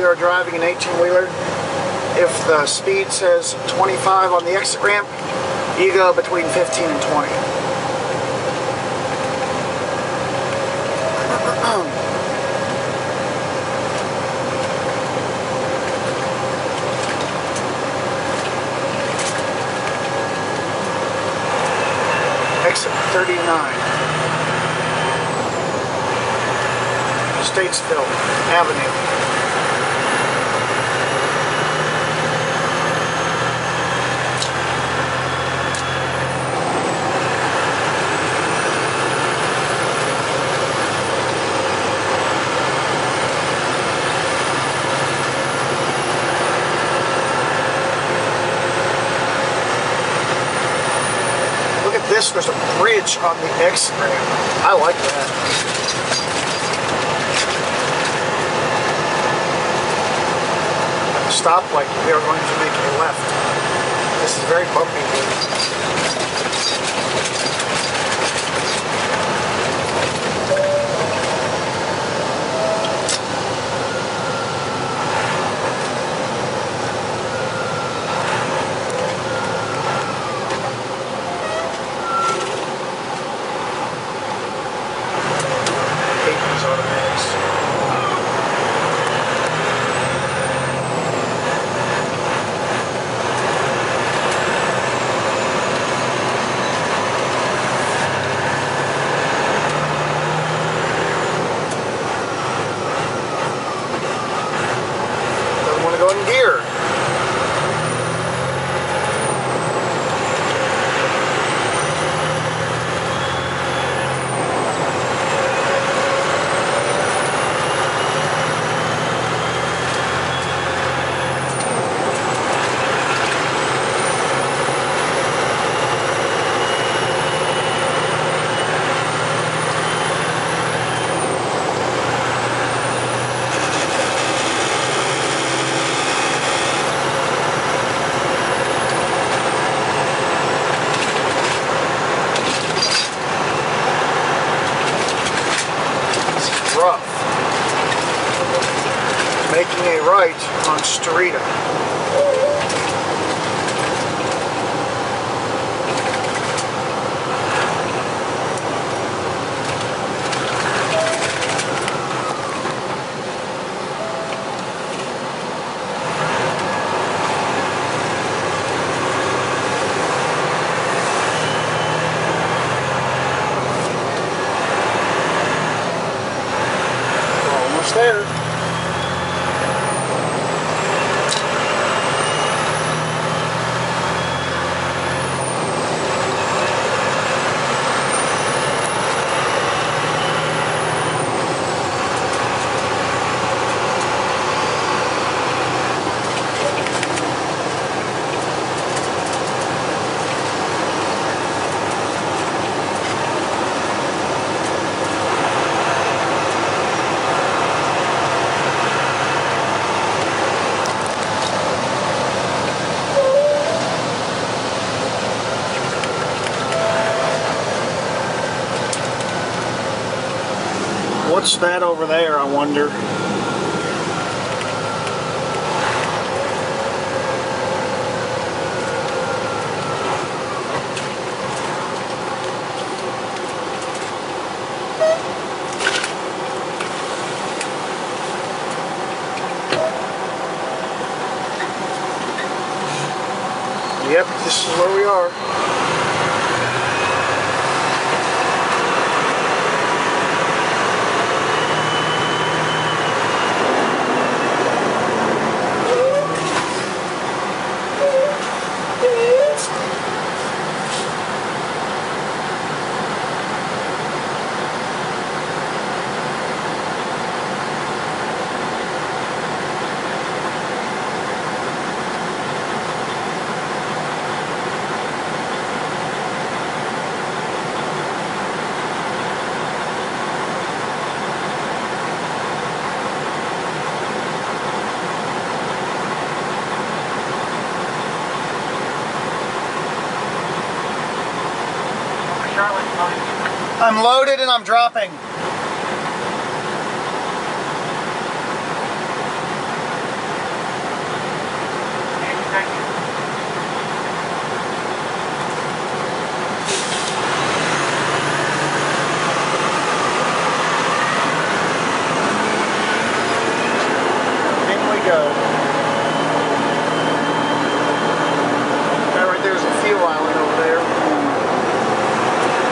you are driving an 18-wheeler, if the speed says 25 on the exit ramp, you go between 15 and 20. [CLEARS THROAT] Exit 39. Statesville Avenue. On the X ramp. I like that. At the stoplight, we are going to make a left. This is very bumpy. Hate that over there, I wonder? Yep, this is where we are. I'm loaded and I'm dropping.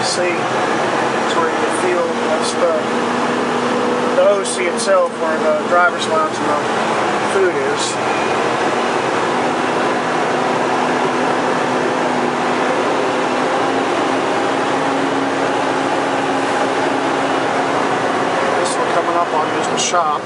see. That's where you can feel that's the the OC itself where the driver's lounge and the food is. This one coming up on is the shop.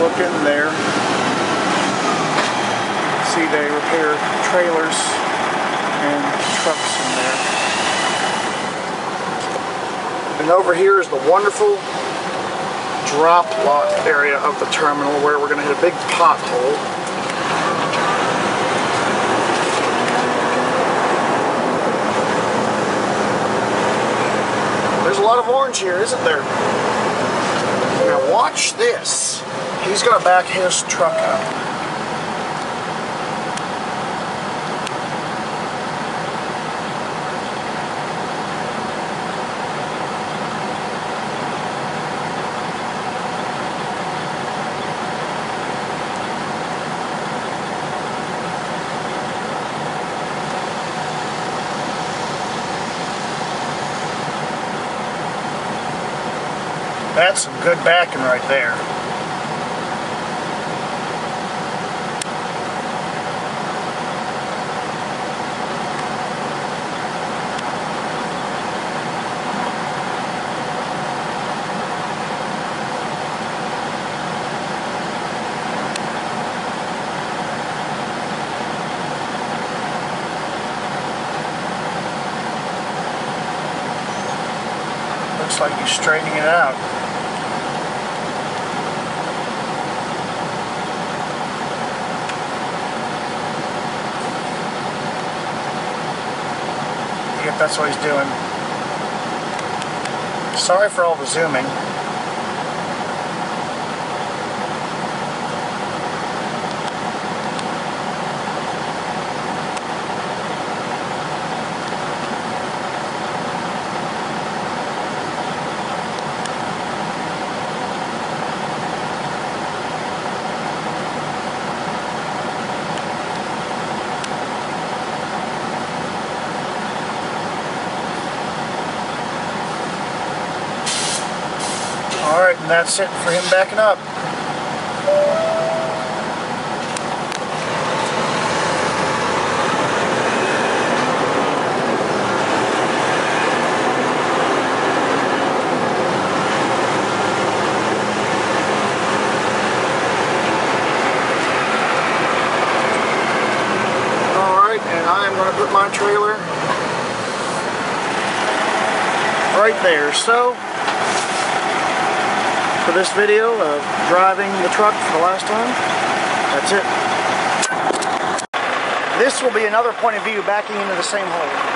look in there. See they repair trailers and trucks in there. And over here is the wonderful drop lot area of the terminal where we're going to hit a big pothole. There's a lot of orange here, isn't there? Now watch this. He's gonna back his truck up. That's some good backing right there. Looks like he's straightening it out. Yep, that's what he's doing. Sorry for all the zooming. All right, and that's it for him backing up. All right, and I am going to put my trailer right there. So, for this video of driving the truck for the last time. That's it. This will be another point of view backing into the same hole.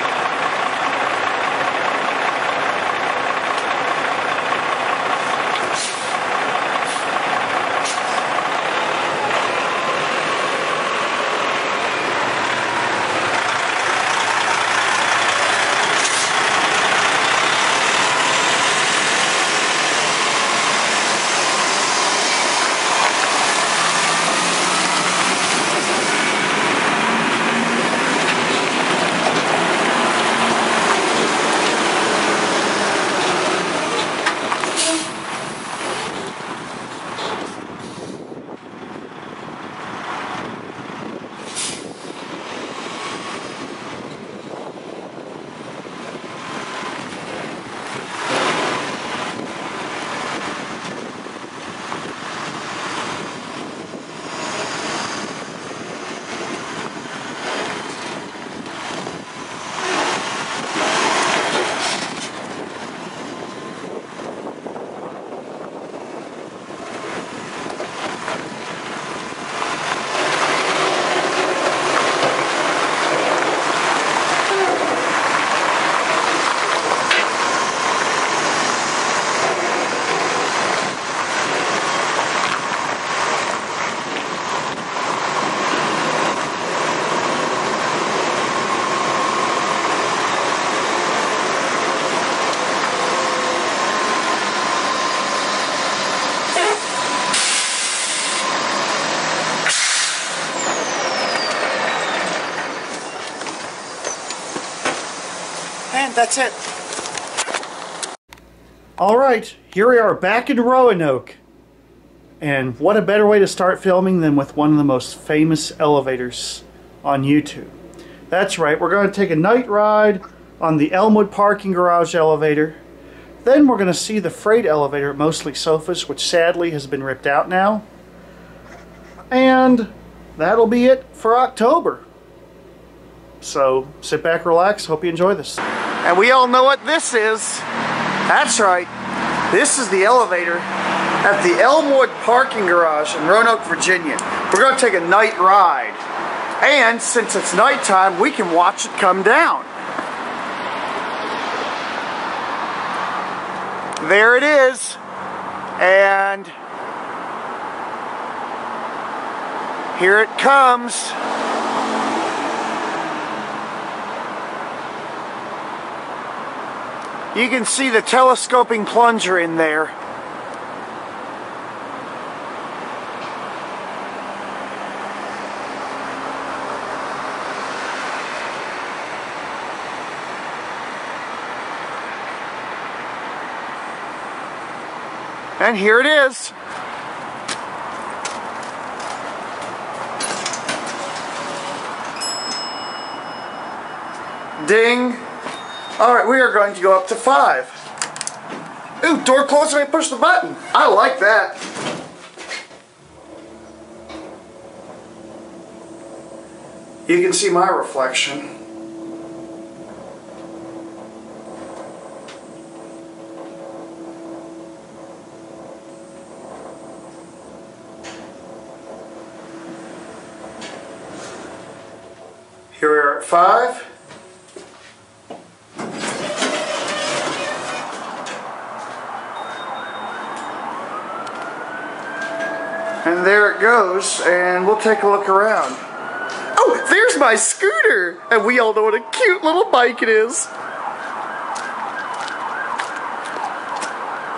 That's it. All right, here we are back in Roanoke. And what a better way to start filming than with one of the most famous elevators on YouTube. That's right, we're going to take a night ride on the Elmwood parking garage elevator. Then we're going to see the freight elevator at Mostly Sofas, which sadly has been ripped out now. And that'll be it for October. So sit back, relax, hope you enjoy this. And we all know what this is. That's right. This is the elevator at the Elmwood parking garage in Roanoke, Virginia. We're going to take a night ride. And since it's nighttime, we can watch it come down. There it is. And here it comes. You can see the telescoping plunger in there. And here it is. Ding. All right, we are going to go up to five. Ooh, door closed I push the button. I like that. You can see my reflection. Here we are at five. And there it goes, and we'll take a look around. Oh, there's my scooter! And we all know what a cute little bike it is.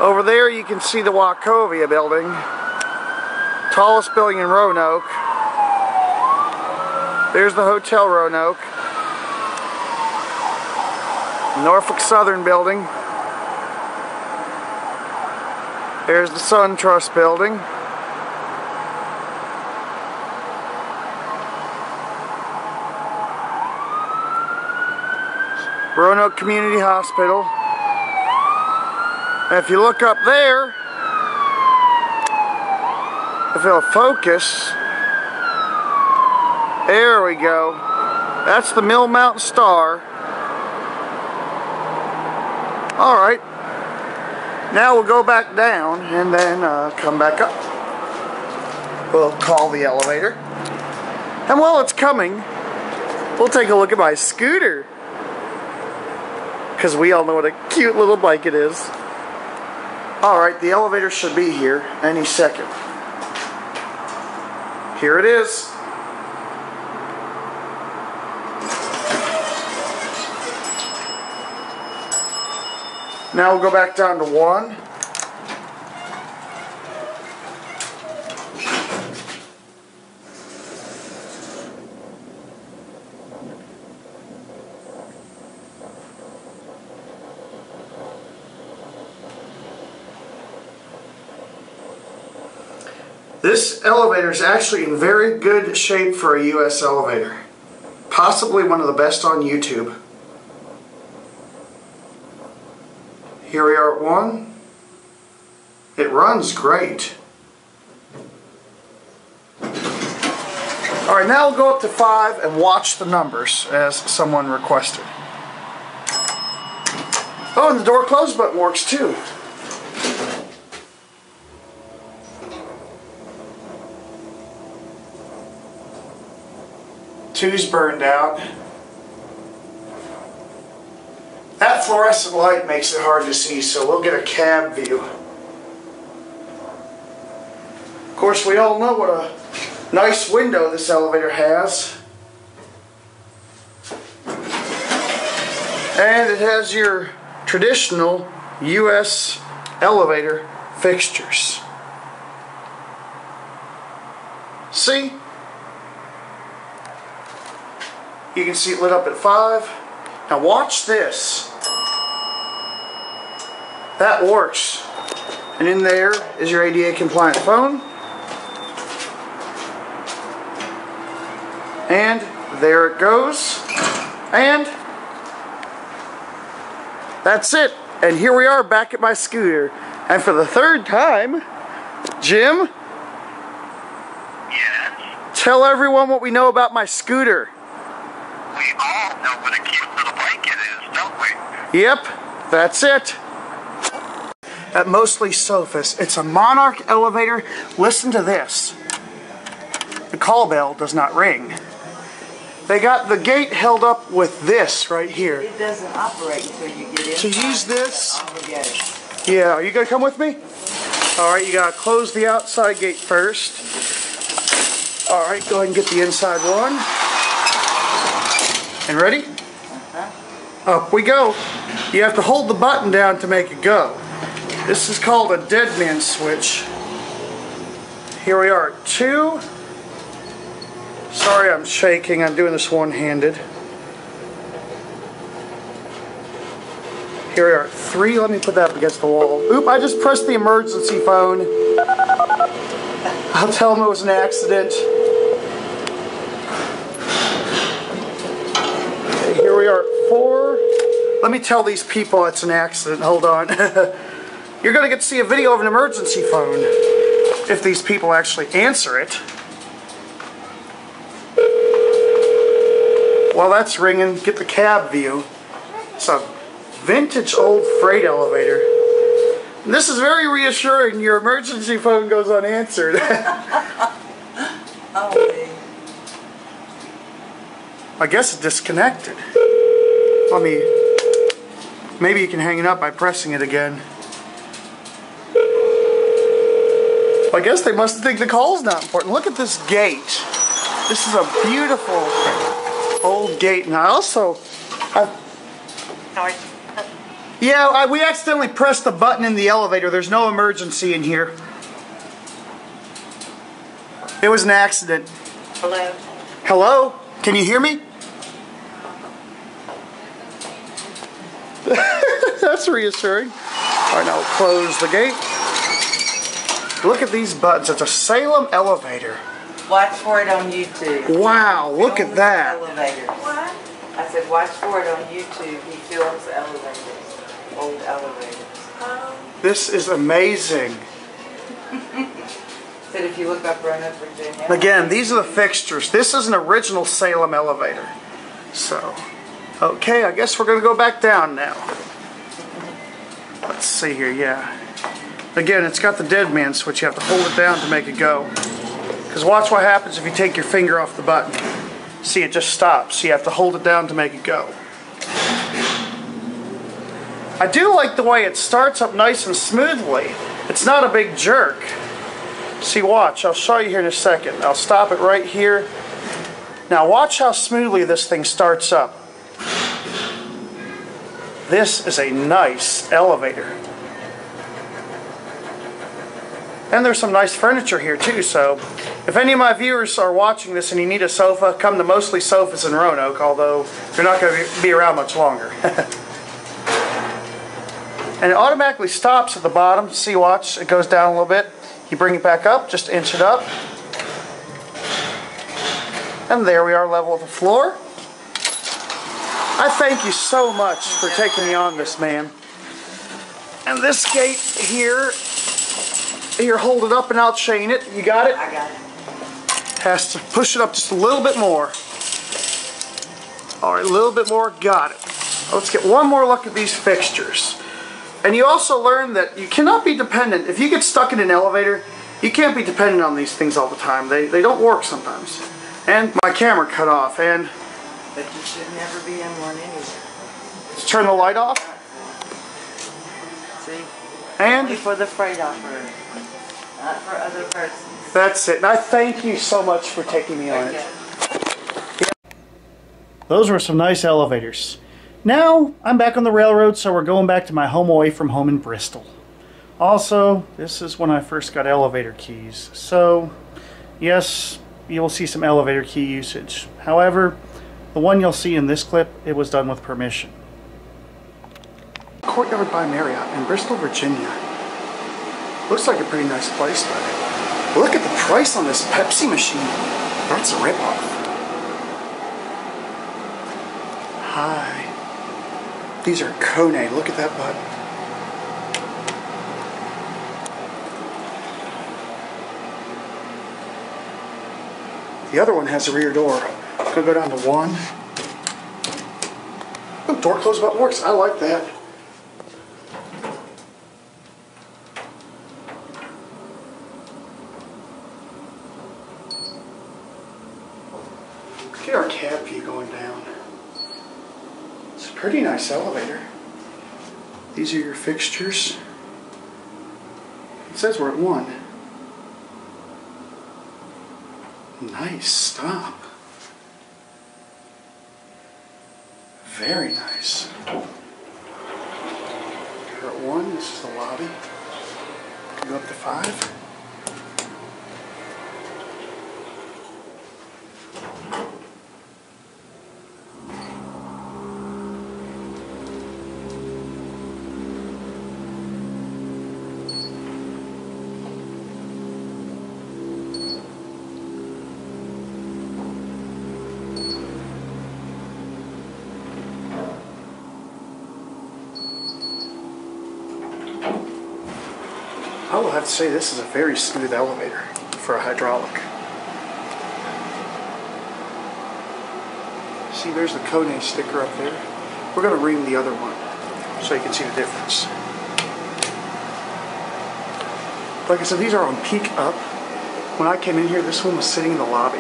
Over there you can see the Wachovia building. Tallest building in Roanoke. There's the Hotel Roanoke. Norfolk Southern building. There's the SunTrust building. Roanoke Community Hospital. And if you look up there, if it'll focus, there we go. That's the Mill Mountain Star. All right. Now we'll go back down and then uh, come back up. We'll call the elevator. And while it's coming, we'll take a look at my scooter. Because we all know what a cute little bike it is. Alright, the elevator should be here any second. Here it is. Now we'll go back down to one. This elevator is actually in very good shape for a US elevator. Possibly one of the best on YouTube. Here we are at one. It runs great. Alright, now we'll go up to five and watch the numbers as someone requested. Oh, and the door close button works too. Two's burned out. That fluorescent light makes it hard to see, so we'll get a cab view. Of course, we all know what a nice window this elevator has. And it has your traditional US elevator fixtures. See? You can see it lit up at 5. Now watch this. that works. And in there is your ADA compliant phone. And there it goes. And that's it. And here we are back at my scooter. And for the third time, Jim, Yes. tell everyone what we know about my scooter. We all know what a cute little bike it is, don't we? Yep, that's it. At Mostly Sofas, it's a Monarch elevator. Listen to this. The call bell does not ring. They got the gate held up with this right here. It doesn't operate until you get in. To use this, Yes. yeah, are you gonna come with me? All right, you gotta close the outside gate first. All right, go ahead and get the inside one. And ready? Up we go. You have to hold the button down to make it go. This is called a dead man switch. Here we are, two. Sorry I'm shaking, I'm doing this one-handed. Here we are, three. Let me put that up against the wall. Oop, I just pressed the emergency phone. I'll tell them it was an accident. Okay, here we are at four. Let me tell these people it's an accident. Hold on. [LAUGHS] You're going to get to see a video of an emergency phone if these people actually answer it. While that's ringing, get the cab view. It's a vintage old freight elevator. And this is very reassuring. Your emergency phone goes unanswered. [LAUGHS] Oh. I guess it disconnected. Let me. Maybe you can hang it up by pressing it again. I guess they must think the call's not important. Look at this gate. This is a beautiful old gate. And I also. I, yeah, I, we accidentally pressed the button in the elevator. There's no emergency in here. It was an accident. Hello? Hello? Can you hear me? [LAUGHS] That's reassuring. All right, now close the gate. Look at these buttons. It's a Salem elevator. Watch for it on YouTube. Wow, look at that. Elevators. What? I said, watch for it on YouTube. He films elevators. Old elevators. Um. This is amazing. [LAUGHS] If you look up Roanoke, Virginia. Again, these are the fixtures. This is an original Salem elevator. So, okay, I guess we're going to go back down now. Let's see here, yeah. Again, it's got the dead man switch. You have to hold it down to make it go. Because watch what happens if you take your finger off the button. See, it just stops. You have to hold it down to make it go. I do like the way it starts up nice and smoothly. It's not a big jerk. See, watch. I'll show you here in a second. I'll stop it right here. Now watch how smoothly this thing starts up. This is a nice elevator. And there's some nice furniture here too, so if any of my viewers are watching this and you need a sofa, come to Mostly Sofas in Roanoke, although they're not going to be around much longer. [LAUGHS] and it automatically stops at the bottom. See, watch, it goes down a little bit. You bring it back up, just inch it up. And there we are level with the floor. I thank you so much for taking me on this, man. And this gate here, here, hold it up and I'll chain it. You got it? I got it. Has to push it up just a little bit more. All right, a little bit more. Got it. Let's get one more look at these fixtures. And you also learn that you cannot be dependent. If you get stuck in an elevator, you can't be dependent on these things all the time. They, they don't work sometimes. And my camera cut off. And But you should never be in one anyway. let's turn the light off. See? And Only for the freight operator. Not for other persons. that's it. And I thank you so much for taking me on it. Those were some nice elevators. Now, I'm back on the railroad, so we're going back to my home away from home in Bristol. Also, this is when I first got elevator keys. So, yes, you'll see some elevator key usage. However, the one you'll see in this clip, it was done with permission. Courtyard by Marriott in Bristol, Virginia. Looks like a pretty nice place, but look at the price on this Pepsi machine. That's a ripoff. Hi. These are Kone. Look at that butt. The other one has a rear door. It's gonna go down to one. Door close button works. I like that. At our cab view going down. Pretty nice elevator. These are your fixtures. It says we're at one. Nice stop. Very nice. We're at one. This is the lobby. Go up to five. Say this is a very smooth elevator for a hydraulic. See, there's the Kone sticker up there. We're going to ring the other one so you can see the difference. Like I said, these are on peak up. When I came in here, this one was sitting in the lobby.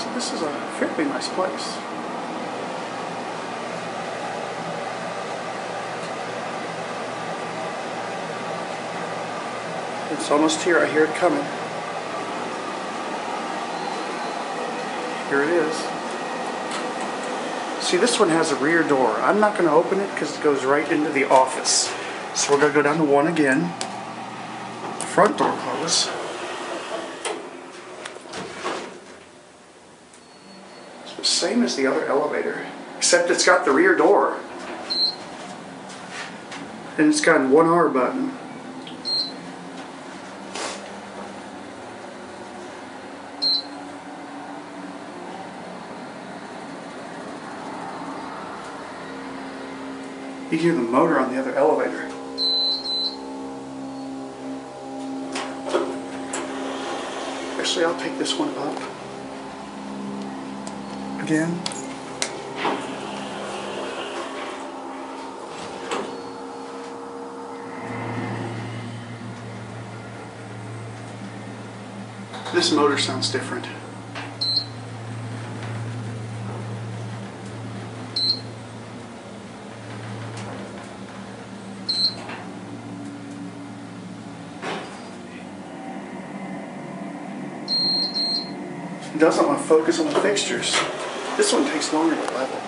So this is a fairly nice place. It's almost here. I hear it coming. Here it is. See, this one has a rear door. I'm not going to open it because it goes right into the office. So we're going to go down to one again. Front door close. It's the same as the other elevator, except it's got the rear door. And it's got one R button. You hear the motor on the other elevator. Actually, I'll take this one up. Again. This motor sounds different. Doesn't want to focus on the fixtures. This one takes longer to level.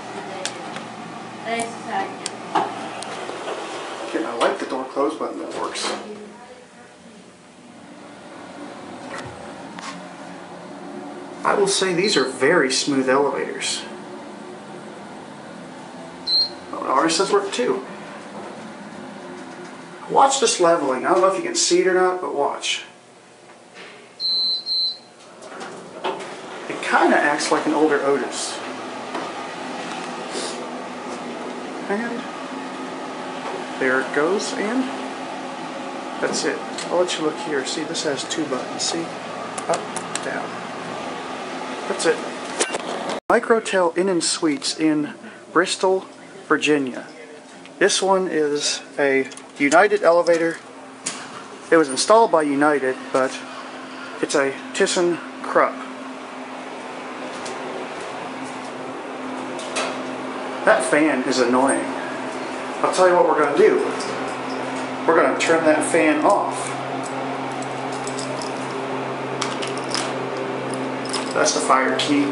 Again, I like the door close button that works. I will say these are very smooth elevators. Oh, ours says work too. Watch this leveling. I don't know if you can see it or not, but watch. It kind of acts like an older Otis. And there it goes, and that's it. I'll let you look here. See, this has two buttons. See? Up, down. That's it. Microtel Inn and Suites in Bristol, Virginia. This one is a United elevator. It was installed by United, but it's a Thyssen Krupp. That fan is annoying. I'll tell you what we're going to do. We're going to turn that fan off. That's the fire key.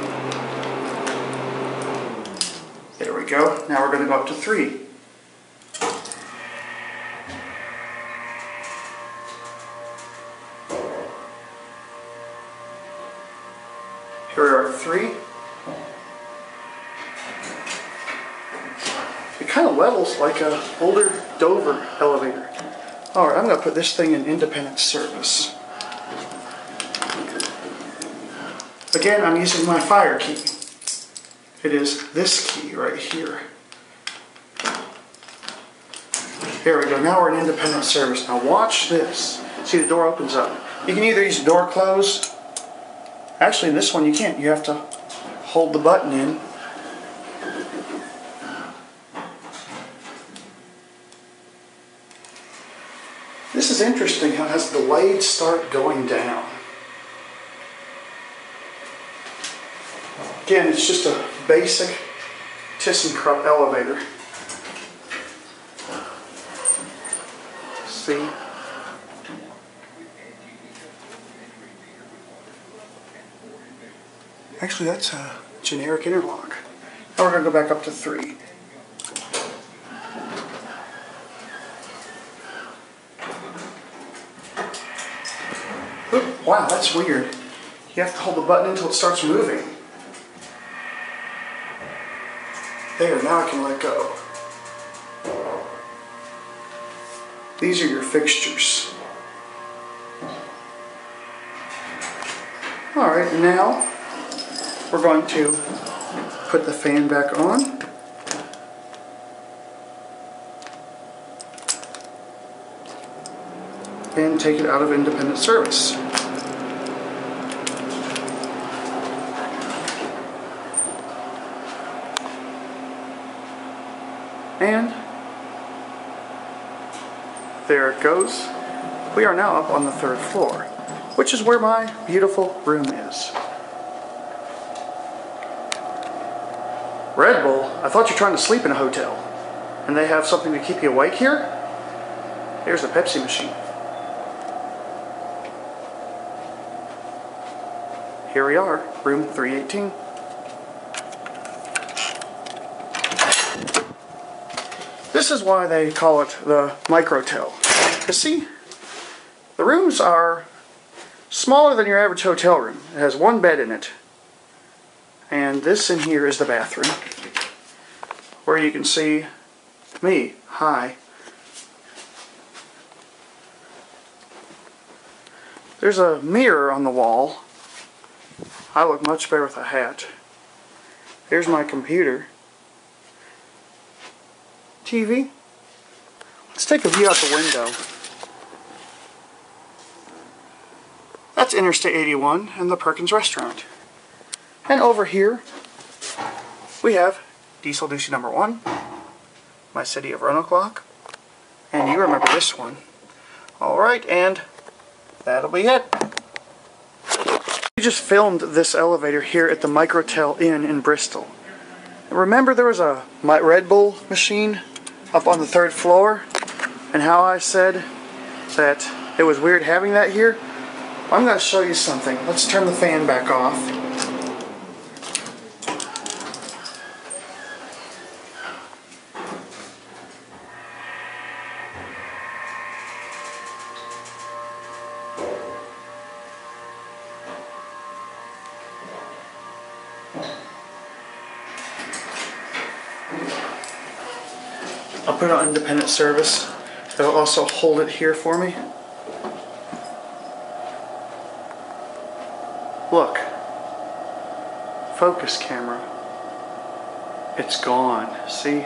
There we go. Now we're going to go up to three. Like a older Dover elevator. All right, I'm to put this thing in independent service. Again, I'm using my fire key. It is this key right here. There we go. Now we're in independent service. Now watch this. See, the door opens up. You can either use door close. Actually, in this one you can't. You have to hold the button in. Interesting how has the blades start going down. Again, it's just a basic ThyssenKrupp elevator. See? Actually, that's a generic interlock. Now we're going to go back up to three. Oop, wow, that's weird. You have to hold the button until it starts moving. There, now I can let go. These are your fixtures. Alright, now we're going to put the fan back on. And take it out of independent service. And there it goes. We are now up on the third floor, which is where my beautiful room is. Red Bull? I thought you're trying to sleep in a hotel. And they have something to keep you awake here? Here's the Pepsi machine. Here we are, room 318. This is why they call it the microtel. You see, the rooms are smaller than your average hotel room. It has one bed in it. And this in here is the bathroom. Where you can see me. Hi. There's a mirror on the wall. I look much better with a hat. Here's my computer. TV. Let's take a view out the window. That's Interstate 81 and the Perkins Restaurant. And over here, we have DieselDucy number one, my city of Roanoke and you remember this one. Alright, and that'll be it. We just filmed this elevator here at the Microtel Inn in Bristol. Remember there was a Red Bull machine up on the third floor? And how I said that it was weird having that here? I'm going to show you something. Let's turn the fan back off. I'll put it on independent service. It'll also hold it here for me. Look. Focus camera. It's gone. See?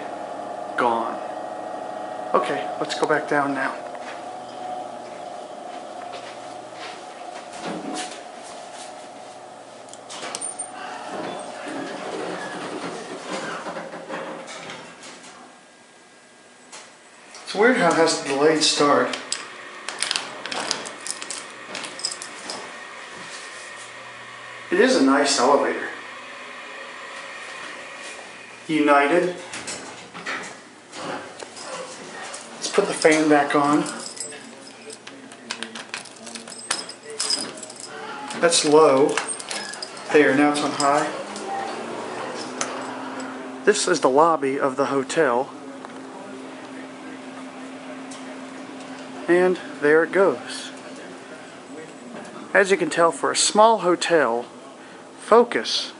Gone. Okay, let's go back down now. It's weird how it has a delayed start. It is a nice elevator. United. Let's put the fan back on. That's low. There, now it's on high. This is the lobby of the hotel. And there it goes. As you can tell, for a small hotel, Focus,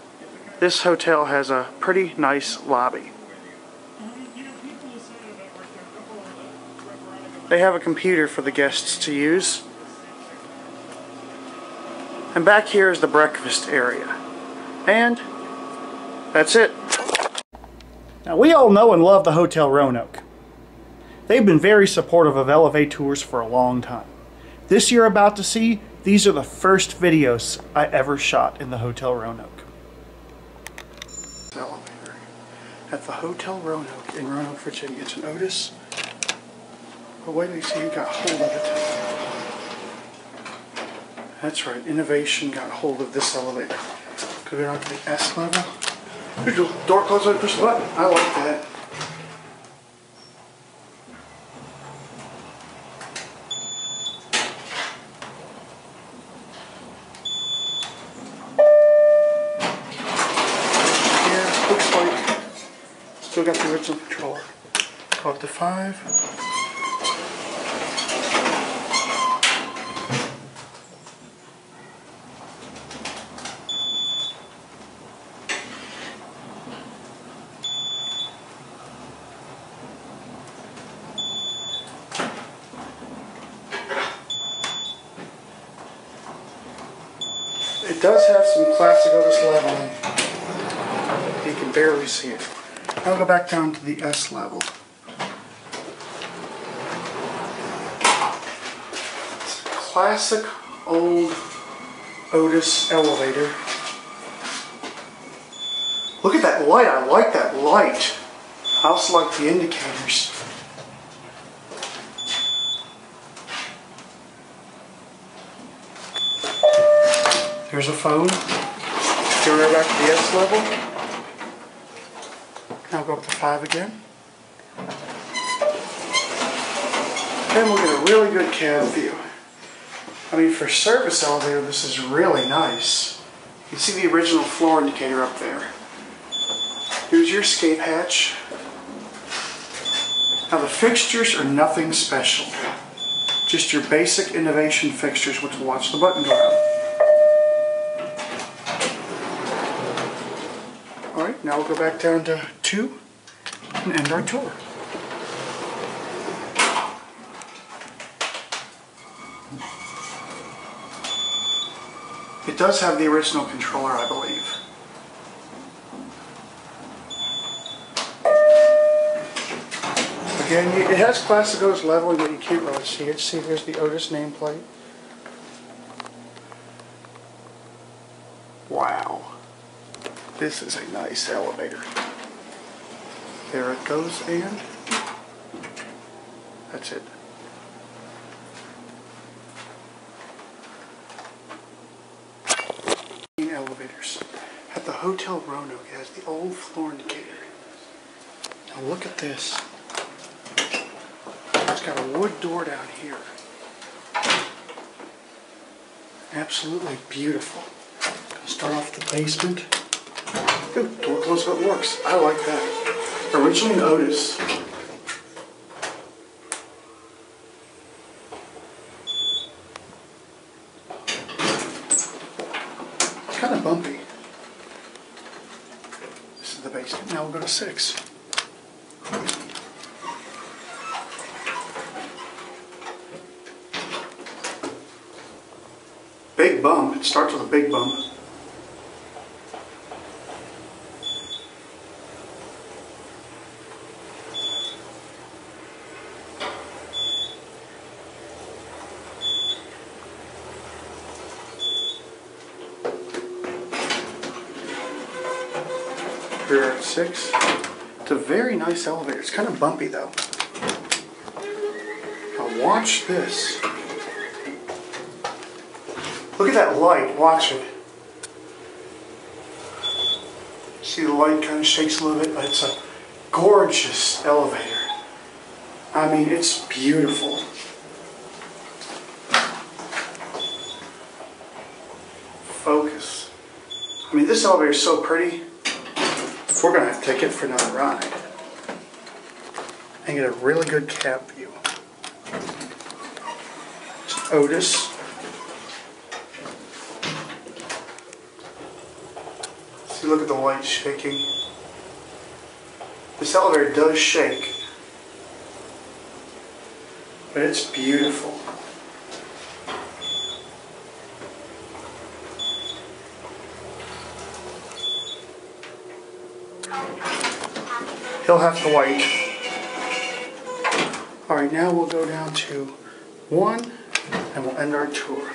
this hotel has a pretty nice lobby. They have a computer for the guests to use. And back here is the breakfast area. And that's it. Now, we all know and love the Hotel Roanoke. They've been very supportive of elevaTOURS for a long time. This you're about to see, these are the first videos I ever shot in the Hotel Roanoke. Elevator at the Hotel Roanoke in Roanoke, Virginia. It's an Otis. But wait till you see who got hold of it. That's right, Innovation got hold of this elevator. Go down to the S level. Door closes and push the button. I like that. Yeah, looks like still got the original controller. Go up to five. It does have some classic Otis leveling. You can barely see it. I'll go back down to the S level. It's a classic old Otis elevator. Look at that light. I like that light. I also like the indicators. There's a phone. Go right back to the S level. Now go up to five again. And we'll get a really good cab view. I mean, for service elevator, this is really nice. You see the original floor indicator up there. Here's your escape hatch. Now the fixtures are nothing special. Just your basic innovation fixtures, which watch the button go out. Alright, now we'll go back down to two and end our tour. It does have the original controller, I believe. Again, it has classic Otis leveling, but you can't really see it. See, there's the Otis nameplate. Wow. This is a nice elevator. There it goes, and that's it. Elevators. At the Hotel Roanoke, has the old floor indicator. Now look at this. It's got a wood door down here. Absolutely beautiful. Start off the basement. Ooh, door close but works. I like that. Originally Otis. It's kind of bumpy. This is the basement. Now we'll go to six. Big bump. It starts with a big bump. We're at six. It's a very nice elevator. It's kind of bumpy though. Now watch this. Look at that light. Watch it. See the light kind of shakes a little bit, but it's a gorgeous elevator. I mean, it's beautiful. Focus. I mean, this elevator is so pretty. We're going to have to take it for another ride and get a really good cab view. It's Otis. See, look at the light shaking. This elevator does shake. But it's beautiful. He'll have to wait. All right, now we'll go down to one and we'll end our tour.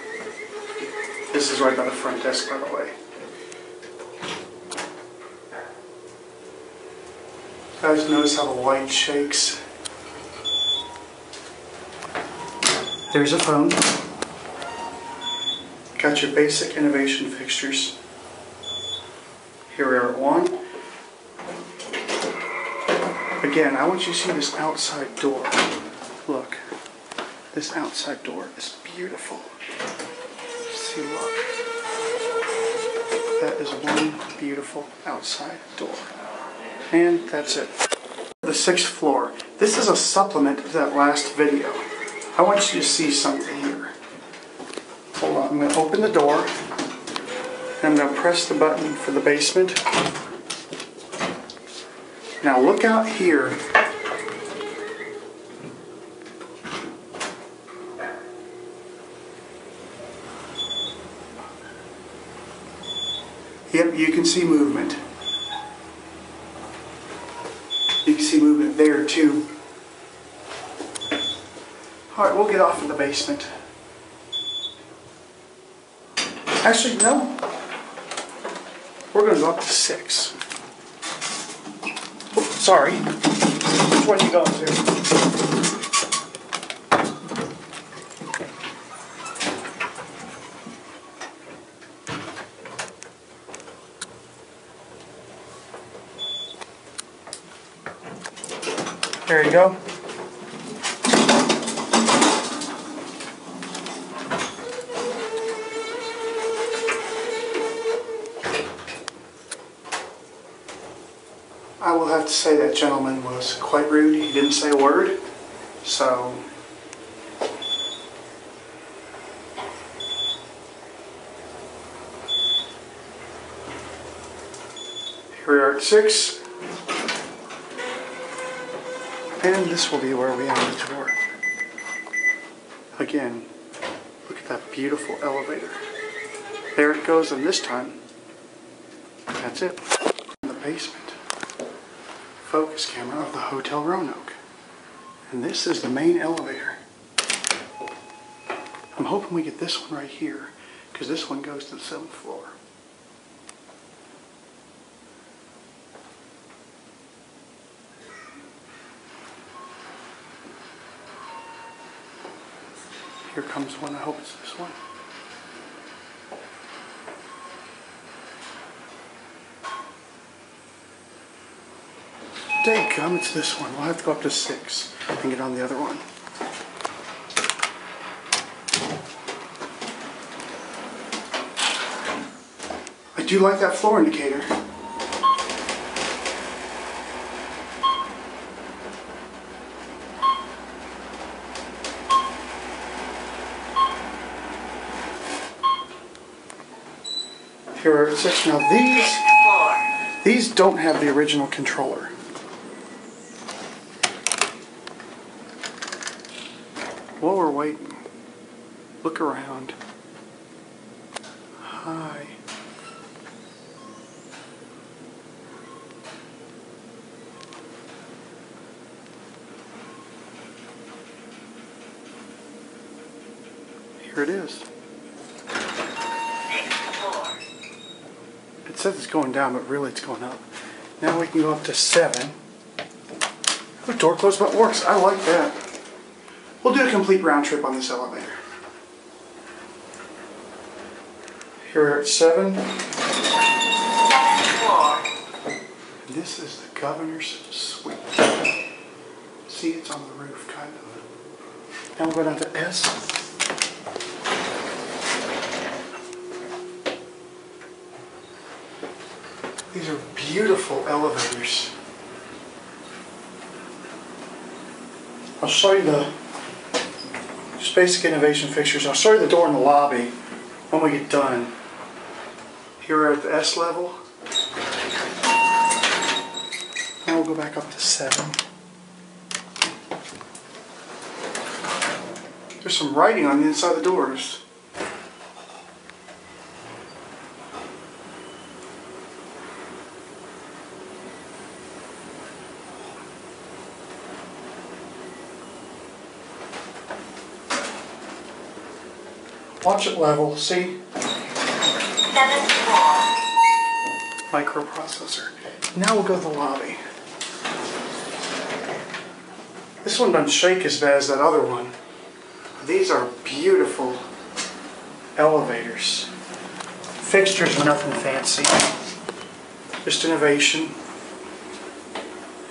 This is right by the front desk, by the way. Guys, notice how the light shakes. There's a phone. Got your basic innovation fixtures. Here we are at one. Again, I want you to see this outside door. Look, this outside door is beautiful. See, look. That is one beautiful outside door. And that's it. The sixth floor. This is a supplement to that last video. I want you to see something here. Hold on, I'm going to open the door. I'm going to press the button for the basement. Now look out here. Yep, you can see movement. You can see movement there too. All right, we'll get off in the basement. Actually, no. We're going to go up to six. Sorry. Which one are you going to? There you go. That gentleman was quite rude. He didn't say a word. So, here we are at six. And this will be where we end the tour. Again, look at that beautiful elevator. There it goes, and this time, that's it. In the basement focus camera of the Hotel Roanoke. And this is the main elevator. I'm hoping we get this one right here, because this one goes to the seventh floor. Here comes one, I hope it's this one. Dang come, it's this one. We'll have to go up to six and get on the other one. I do like that floor indicator. Here are six. Now these, these don't have the original controller. While look around. Hi. Here it is. It says it's going down, but really it's going up. Now we can go up to seven. The door closed but works. I like that. We'll do a complete round trip on this elevator. Here we're at seven. This is the governor's suite. See, it's on the roof, kind of. Now we'll go down to S. These are beautiful elevators. I'll show you the basic innovation fixtures. I'll show you the door in the lobby when we get done. Here at the S level. Now we'll go back up to seven. There's some writing on the inside of the doors. Watch it level, see? Microprocessor. Now we'll go to the lobby. This one doesn't shake as bad as that other one. These are beautiful elevators. Fixtures are nothing fancy. Just innovation.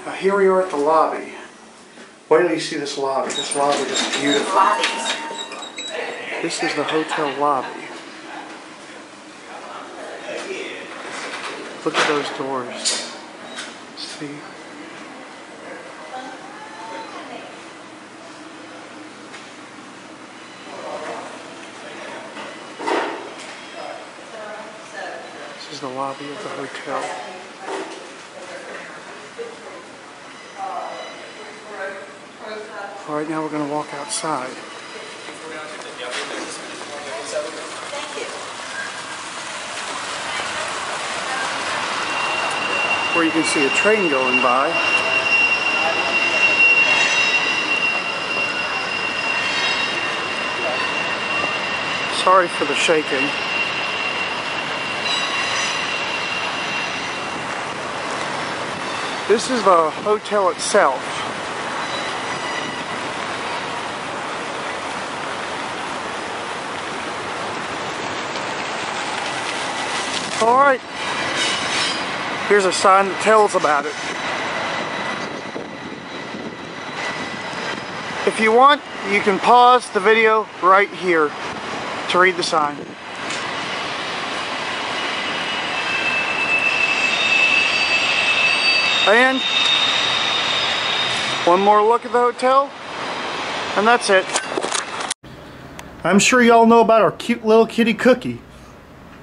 Now here we are at the lobby. Wait till you see this lobby. This lobby is beautiful. This is the hotel lobby. Look at those doors. See? This is the lobby of the hotel. All right, now we're going to walk outside. Where you can see a train going by. Sorry for the shaking. This is the hotel itself. All right. Here's a sign that tells about it. If you want, you can pause the video right here to read the sign. And one more look at the hotel, and that's it. I'm sure y'all know about our cute little kitty Cookie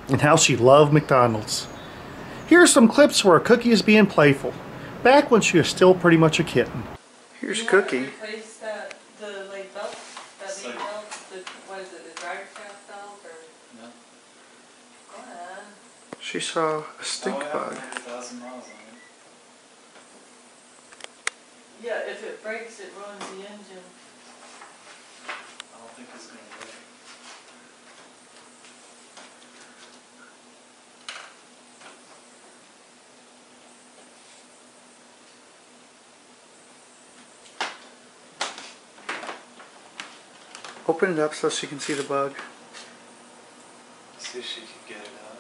and how she loved McDonald's. Here are some clips where Cookie is being playful, back when she was still pretty much a kitten. Here's Cookie. That, the like belt, that knee belt, the, what is it, the driver's belt or? No. She saw a stink Oh, yeah, bug. 100,000 miles on it. Yeah, if it breaks, it ruins the engine. I don't think it's gonna work. Open it up so she can see the bug. See if she can get it out.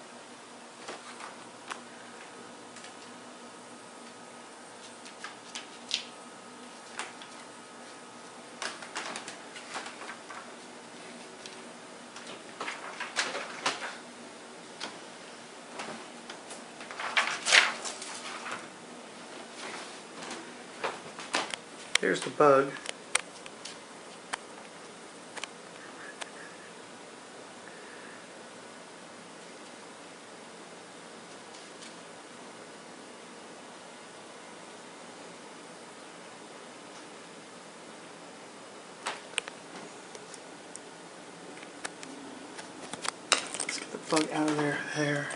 Here's the bug. Let's get the bug out of there. There.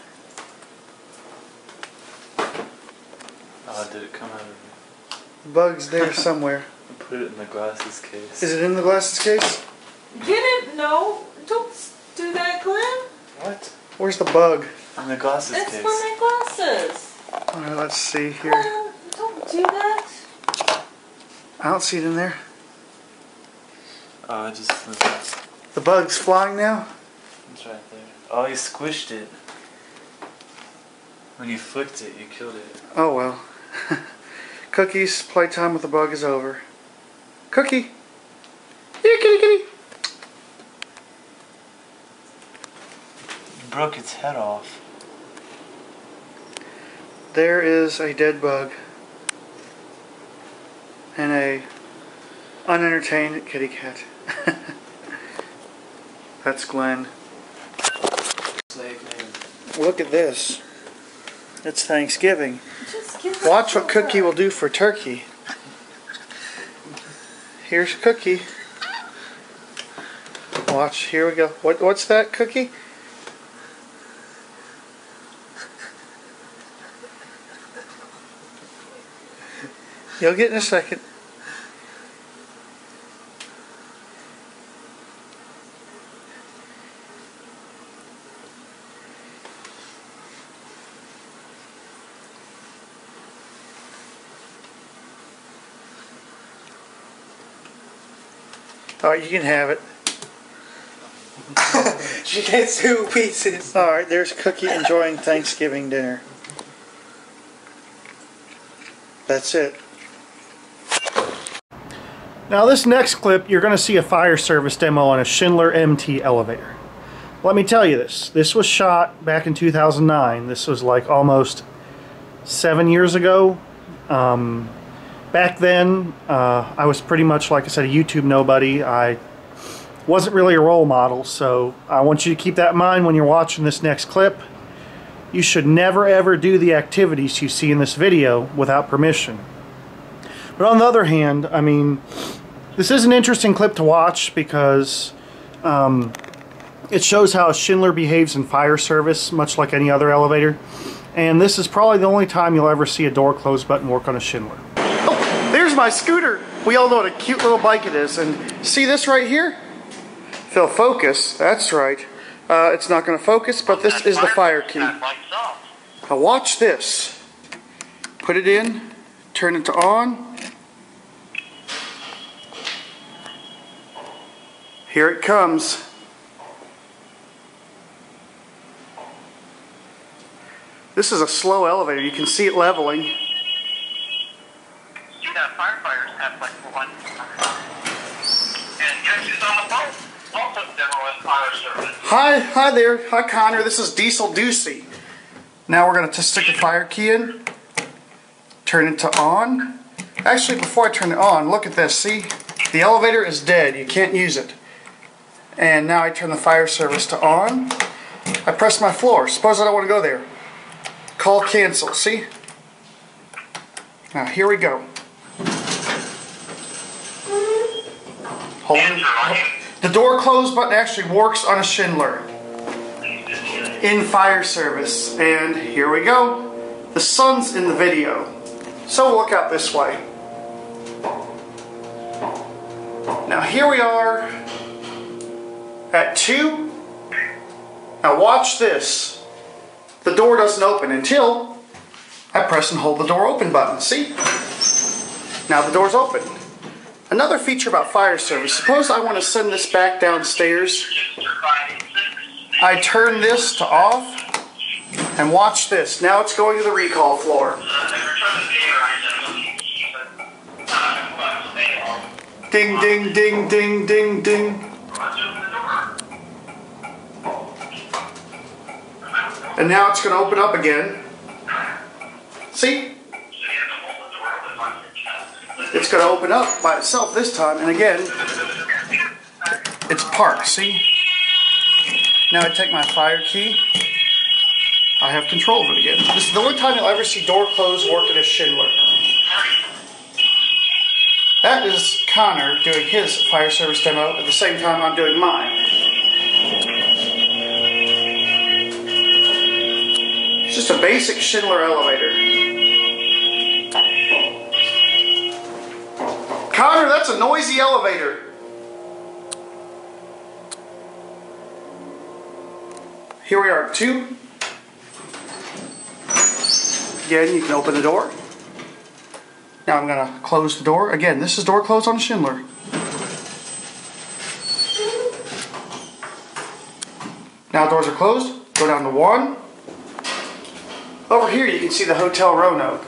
Oh, did it come out of it? Bug's there [LAUGHS] somewhere. Put it in the glasses case. Is it in the glasses case? Get it? No, don't do that, Glenn. What? Where's the bug? In the glasses That's case. for my glasses. Alright, let's see here. Glenn, don't do that. I don't see it in there. Oh, it just The bug's flying now? It's right there. Oh, you squished it. When you flicked it, you killed it. Oh well. Cookie's playtime with the bug is over. Cookie! Here, kitty, kitty! Broke its head off. There is a dead bug. And a unentertained kitty cat. [LAUGHS] That's Glenn. Slave name. Look at this. It's Thanksgiving. Watch what Cookie will do for turkey. Here's Cookie. Watch, here we go. What what's that cookie? You'll get in a second. All right, you can have it. [LAUGHS] She gets two pieces. All right, there's Cookie enjoying Thanksgiving dinner. That's it. Now this next clip, you're going to see a fire service demo on a Schindler MT elevator. Let me tell you this. This was shot back in 2009. This was like almost seven years ago. Um, back then, uh, I was pretty much, like I said, a YouTube nobody. I wasn't really a role model, so I want you to keep that in mind when you're watching this next clip. You should never ever do the activities you see in this video without permission. But on the other hand, I mean, this is an interesting clip to watch because um, it shows how Schindler behaves in fire service, much like any other elevator. And this is probably the only time you'll ever see a door close button work on a Schindler. There's my scooter. We all know what a cute little bike it is. And see this right here? They'll focus, that's right. Uh, it's not going to focus, but this is the fire key. Now watch this. Put it in, turn it to on. Here it comes. This is a slow elevator. You can see it leveling. Yeah, firefighters have like one. And on the phone? Hi, hi there. Hi Connor. This is DieselDucy. Now we're going to stick the fire key in. Turn it to on. Actually, before I turn it on, look at this. See? The elevator is dead. You can't use it. And now I turn the fire service to on. I press my floor. Suppose I don't want to go there. Call cancel. See? Now here we go. The door close button actually works on a Schindler in fire service. And here we go. The sun's in the video. So we'll look out this way. Now here we are at 2. Now watch this. The door doesn't open until I press and hold the door open button. See? Now the door's open. Another feature about fire service, suppose I want to send this back downstairs. I turn this to off and watch this. Now it's going to the recall floor. Ding, ding, ding, ding, ding, ding. And now it's going to open up again. See? It's going to open up by itself this time. And again, it's parked. See? Now I take my fire key. I have control of it again. This is the only time you'll ever see door close work in a Schindler. That is Connor doing his fire service demo at the same time I'm doing mine. It's just a basic Schindler elevator. Connor, that's a noisy elevator. Here we are two. Again, you can open the door. Now I'm to close the door. Again, this is door closed on Schindler. Now doors are closed. Go down to one. Over here you can see the Hotel Roanoke.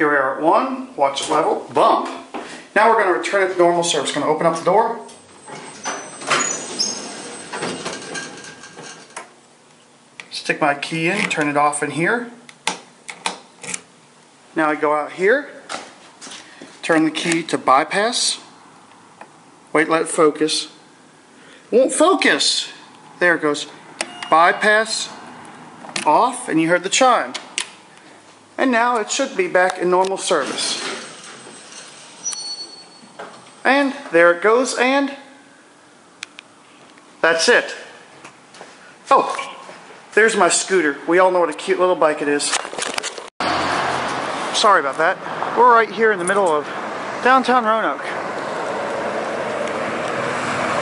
Here we are at one. Watch it level. Bump. Now we're going to return it to normal service. Going to open up the door. Stick my key in, turn it off in here. Now I go out here, turn the key to bypass. Wait, let it focus. Won't focus. There it goes. Bypass off, and you heard the chime. And now it should be back in normal service. And there it goes, and that's it. Oh, there's my scooter. We all know what a cute little bike it is. Sorry about that. We're right here in the middle of downtown Roanoke.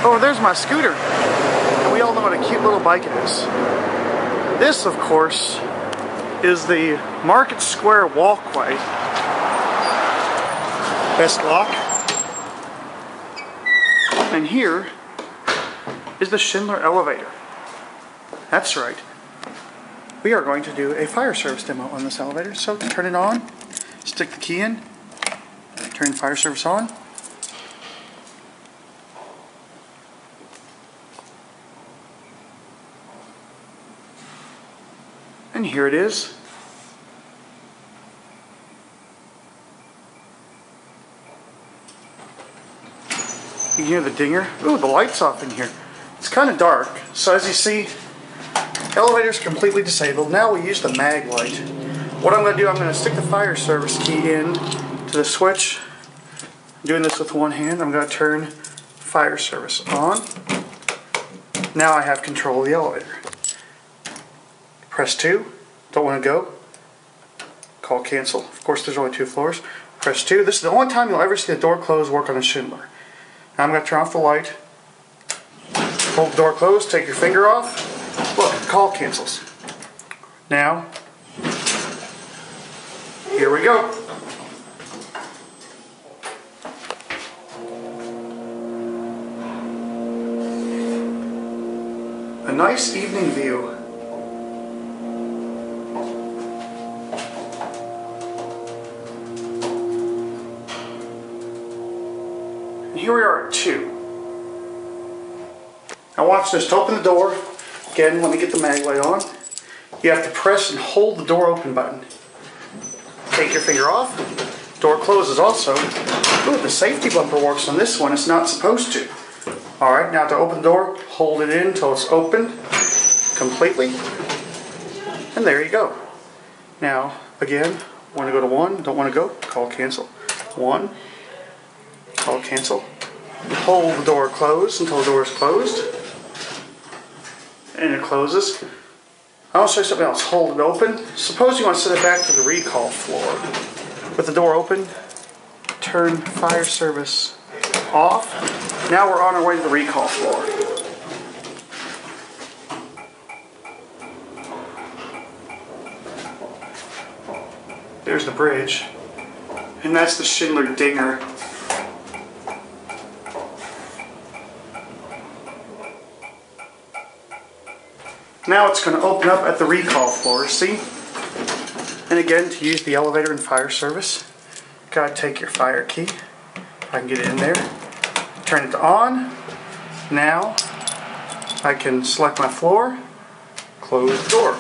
Oh, there's my scooter. We all know what a cute little bike it is. This, of course, is the Market Square Walkway. Best lock. And here is the Schindler elevator. That's right. We are going to do a fire service demo on this elevator. So turn it on, stick the key in, turn fire service on. Here it is. You hear the dinger? Ooh, the light's off in here. It's kind of dark. So as you see, elevator's completely disabled. Now we use the mag light. What I'm going to do, I'm going to stick the fire service key in to the switch. I'm doing this with one hand. I'm going to turn fire service on. Now I have control of the elevator. Press 2. Don't want to go. Call cancel. Of course, there's only two floors. Press 2. This is the only time you'll ever see the door close work on a Schindler. Now I'm going to turn off the light. Hold the door closed, take your finger off. Look, call cancels. Now, here we go. A nice evening view. Here we are at 2. Now watch this. To open the door, again, let me get the mag light on. You have to press and hold the door open button. Take your finger off. Door closes also. Ooh, the safety bumper works on this one. It's not supposed to. Alright, now to open the door, hold it in until it's open completely. And there you go. Now, again, want to go to 1, don't want to go, call cancel. 1, call cancel. Hold the door closed until the door is closed and it closes. I'll show you something else. Hold it open. Suppose you want to set it back to the recall floor. With the door open, turn fire service off. Now we're on our way to the recall floor. There's the bridge. And that's the Schindler Dinger. Now it's going to open up at the recall floor, see? And again, to use the elevator and fire service, gotta take your fire key. I can get it in there. Turn it on. Now, I can select my floor, close the door.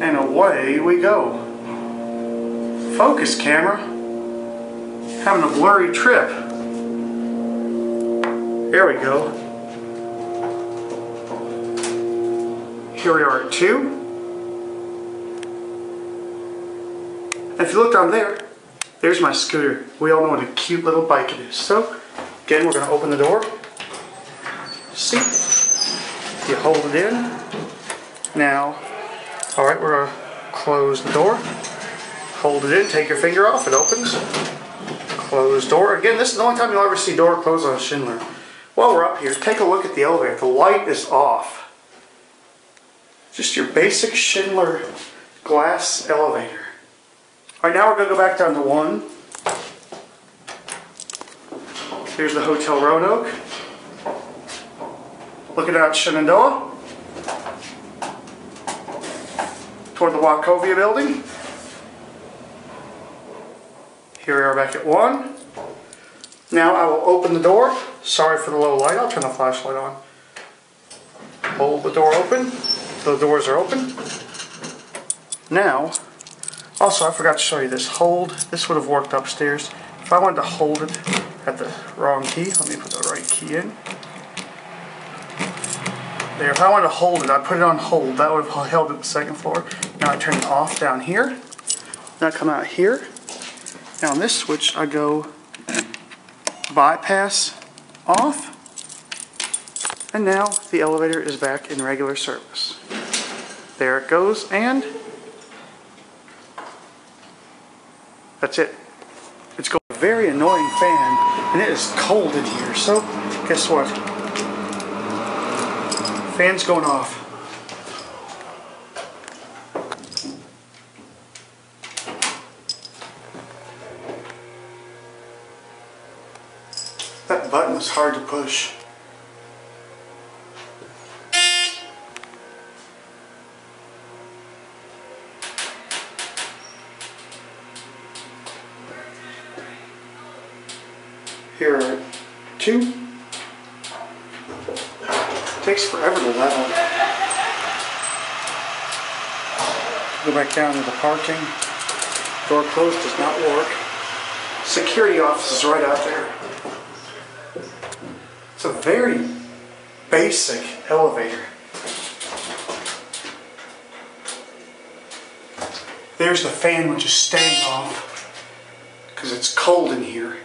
And away we go. Focus camera. Having a blurry trip. There we go. Here we are at 2. And if you look down there, there's my scooter. We all know what a cute little bike it is. So, again, we're going to open the door. See? You hold it in. Now, alright, we're going to close the door. Hold it in, take your finger off, it opens. Close door. Again, this is the only time you'll ever see door close on a Schindler. While we're up here, take a look at the elevator. The light is off. Just your basic Schindler glass elevator. Alright, now we're going to go back down to one. Here's the Hotel Roanoke. Looking out Shenandoah. Toward the Wachovia building. Here we are back at one. Now I will open the door. Sorry for the low light, I'll turn the flashlight on. Hold the door open. The doors are open. Now, also I forgot to show you this. Hold, this would have worked upstairs. If I wanted to hold it at the wrong key, let me put the right key in. there. If I wanted to hold it, I'd put it on hold. That would have held it the second floor. Now I turn it off down here. Now I come out here. Now on this switch, I go bypass off. And now the elevator is back in regular service. There it goes, and that's it. It's going a very annoying fan, and it is cold in here. So, guess what? Fan's going off. That button was hard to push. Here are two. takes forever to level. Go back down to the parking. Door closed does not work. Security office is right out there. It's a very basic elevator. There's the fan which is staying off because it's cold in here.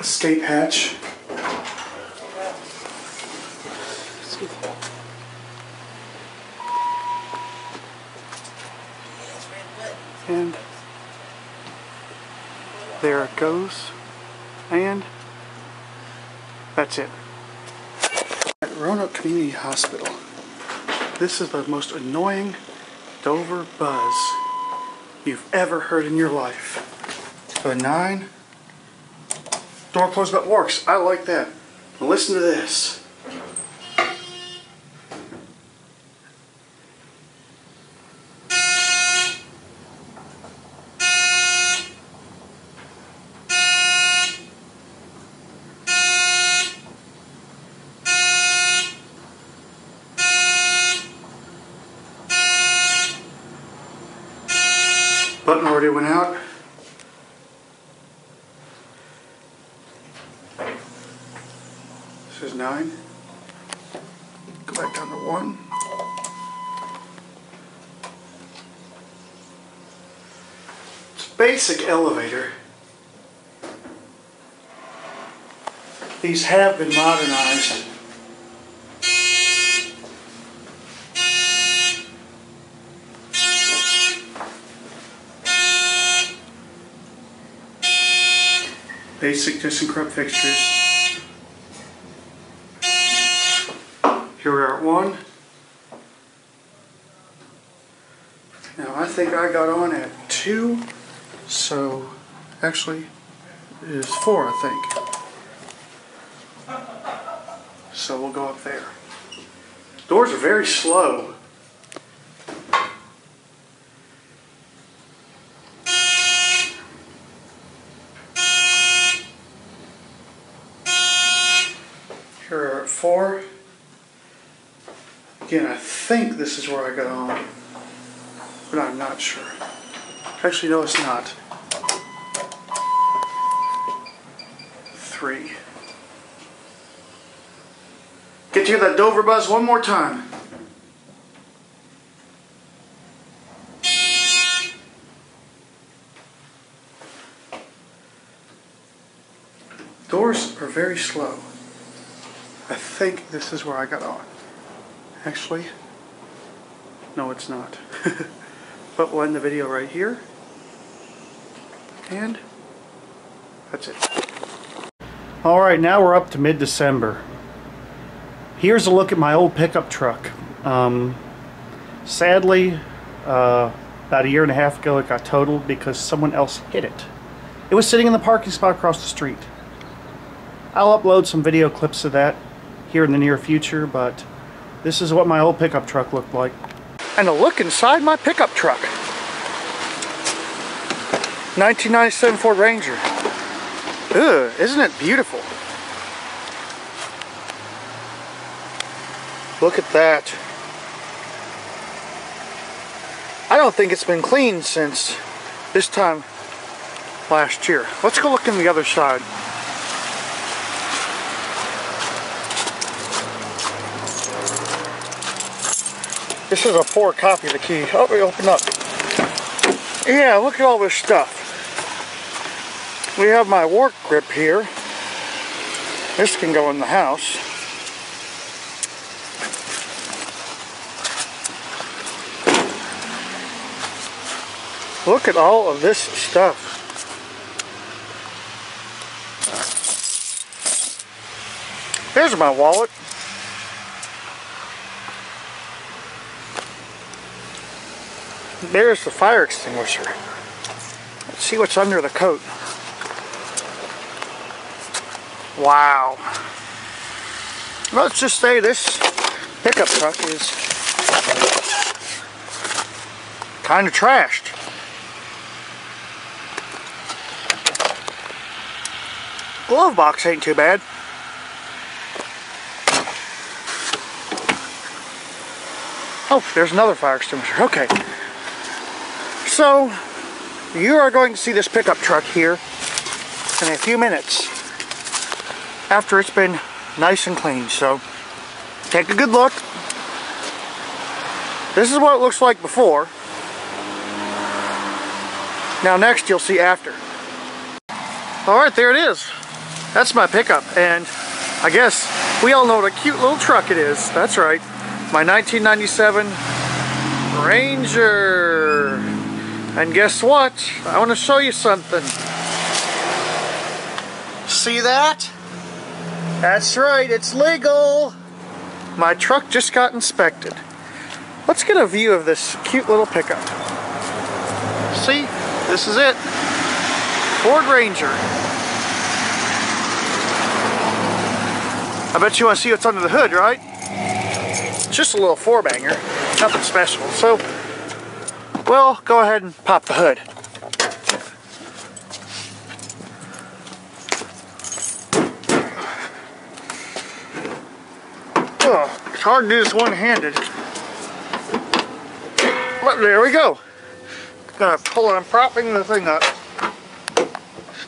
Escape hatch. And there it goes. And that's it. At Roanoke Community Hospital. This is the most annoying Dover buzz you've ever heard in your life. A nine. Door closed but works. I like that. Listen to this. Nine. Go back down to one. It's basic elevator. These have been modernized. Basic ThyssenKrupp fixtures. Are at one. Now I think I got on at two, so actually it is four I think. So we'll go up there. Doors are very slow. This is where I got on, but I'm not sure. Actually, no, it's not. Three. Get to hear that Dover buzz one more time. Doors are very slow. I think this is where I got on. Actually, no it's not. [LAUGHS] but we'll end the video right here. And that's it. Alright, now we're up to mid-December. Here's a look at my old pickup truck. Um, sadly, uh, about a year and a half ago it got totaled because someone else hit it. It was sitting in the parking spot across the street. I'll upload some video clips of that here in the near future, but this is what my old pickup truck looked like. And a look inside my pickup truck. 1997 Ford Ranger. Ugh, isn't it beautiful? Look at that. I don't think it's been cleaned since this time last year. Let's go look in the other side. This is a poor copy of the key. Oh, we open up. Yeah, look at all this stuff. We have my work grip here. This can go in the house. Look at all of this stuff. Here's my wallet. There's the fire extinguisher. Let's see what's under the coat. Wow. Let's just say this pickup truck is kind of trashed. Glove box ain't too bad. Oh, there's another fire extinguisher. Okay. So, you are going to see this pickup truck here in a few minutes after it's been nice and clean. So, take a good look. This is what it looks like before. Now next you'll see after. Alright, there it is. That's my pickup, and I guess we all know what a cute little truck it is. That's right, my 1997 Ranger. And guess what? I want to show you something. See that? That's right, it's legal. My truck just got inspected. Let's get a view of this cute little pickup. See, this is it. Ford Ranger. I bet you want to see what's under the hood, right? It's just a little four banger, nothing special. So, well, go ahead and pop the hood. Oh, it's hard to do this one-handed. But there we go. Gonna pull it, I'm propping the thing up.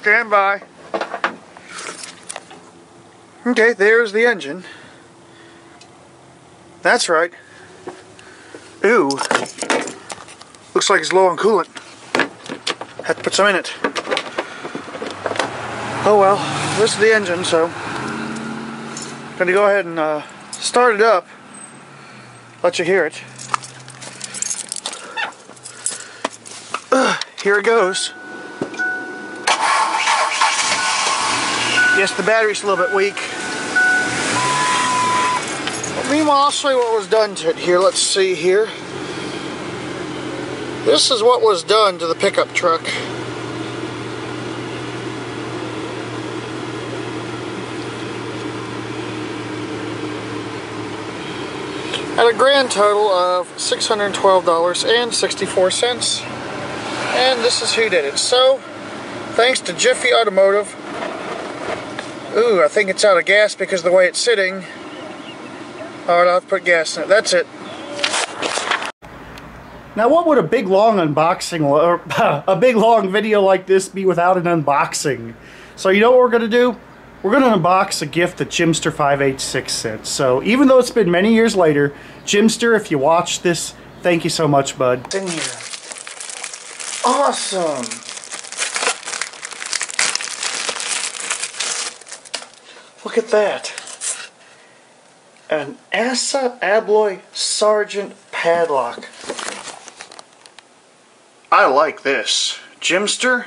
Stand by. Okay, there's the engine. That's right. Ooh. Looks like it's low on coolant. Had to put some in it. Oh well, this is the engine, so I'm gonna go ahead and uh, start it up. Let you hear it. Uh, here it goes. Yes, the battery's a little bit weak. But meanwhile, I'll show you what was done to it here. Let's see here. This is what was done to the pickup truck. At a grand total of $612.64. And this is who did it. So, thanks to Jiffy Automotive. Ooh, I think it's out of gas because of the way it's sitting. Alright, I'll put gas in it. That's it. Now, what would a big long unboxing or [LAUGHS] a big long video like this be without an unboxing? So, you know what we're going to do? We're going to unbox a gift that Jimster586 sent. So, even though it's been many years later, Jimster, if you watch this, thank you so much, bud. In here. Awesome! Look at that. An ASSA Abloy Sergeant padlock. I like this. Jimster?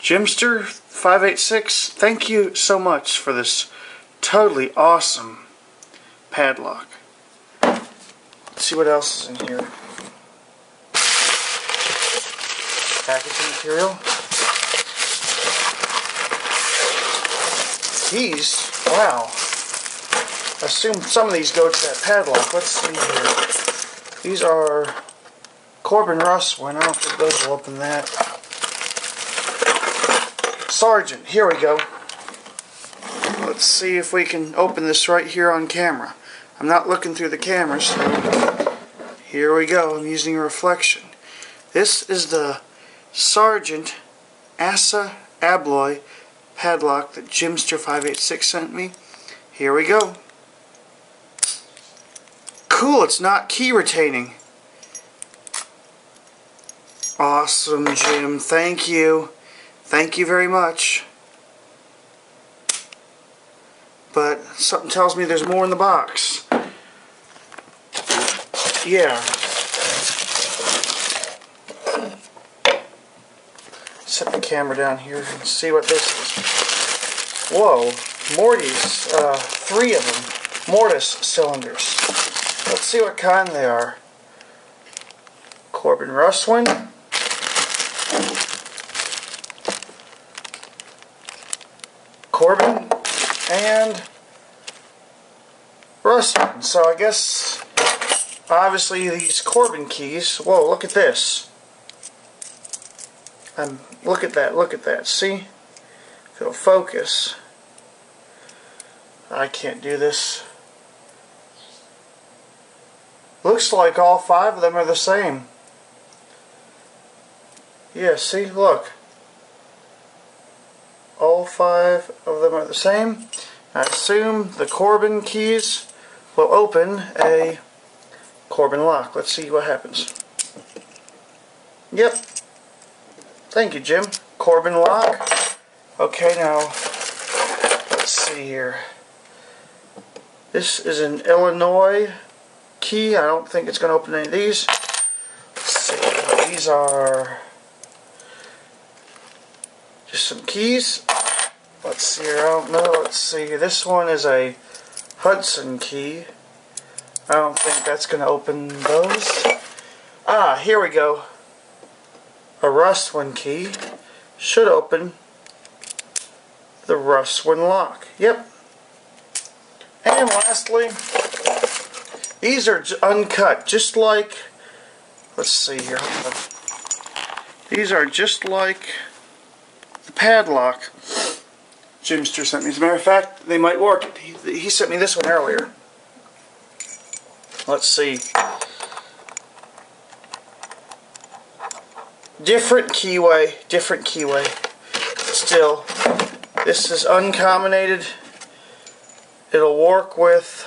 Jimster 586, thank you so much for this totally awesome padlock. Let's see what else is in here. Packaging material. These, Wow. I assume some of these go to that padlock. Let's see here. These are Corbin Russ don't think those will open that. Sergeant, here we go. Let's see if we can open this right here on camera. I'm not looking through the camera, so here we go. I'm using reflection. This is the Sergeant Assa Abloy padlock that Jimster586 sent me. Here we go. Cool, it's not key retaining. Awesome, Jim. Thank you. Thank you very much. But something tells me there's more in the box. Yeah. Set the camera down here and see what this is. Whoa, Mortise, uh, three of them. Mortise cylinders. Let's see what kind they are. Corbin Russwin. Corbin and Russwin. So I guess obviously these Corbin keys. Whoa, look at this. Um, look at that, look at that. See? If it'll focus. I can't do this. Looks like all five of them are the same. Yeah, see, look. All five of them are the same. I assume the Corbin keys will open a Corbin lock. Let's see what happens. Yep. Thank you, Jim. Corbin lock. Okay, now, let's see here. This is an Illinois key. I don't think it's going to open any of these. Let's see. These are some keys. Let's see. I don't know. Let's see. This one is a Hudson key. I don't think that's going to open those. Ah, here we go. A Russwin key should open the Russwin lock. Yep. And lastly, these are uncut, just like, let's see here, These are just like padlock Jimster sent me. As a matter of fact, they might work. He, he sent me this one earlier. Let's see. Different keyway, different keyway. Still, this is uncombinated. It'll work with,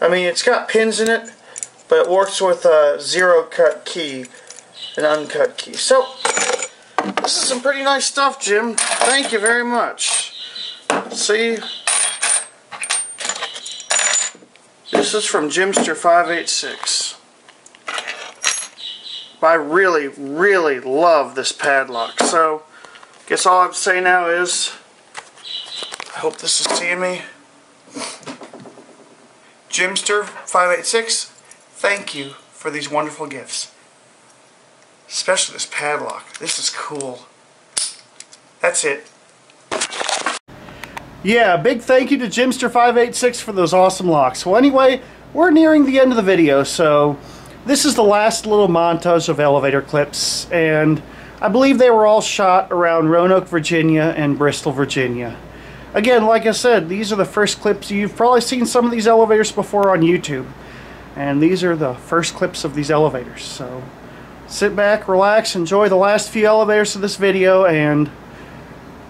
I mean, it's got pins in it, but it works with a zero cut key, an uncut key. So, this is some pretty nice stuff, Jim. Thank you very much. See? This is from Jimster 586. I really, really love this padlock. So, guess all I have to say now is, I hope this is seeing me. Jimster 586, thank you for these wonderful gifts. Especially this padlock. This is cool. That's it. Yeah, big thank you to Jimster586 for those awesome locks. Well, anyway, we're nearing the end of the video, so this is the last little montage of elevator clips, and I believe they were all shot around Roanoke, Virginia and Bristol, Virginia. Again, like I said, these are the first clips. You've probably seen some of these elevators before on YouTube, and these are the first clips of these elevators. So sit back, relax, enjoy the last few elevators of this video, and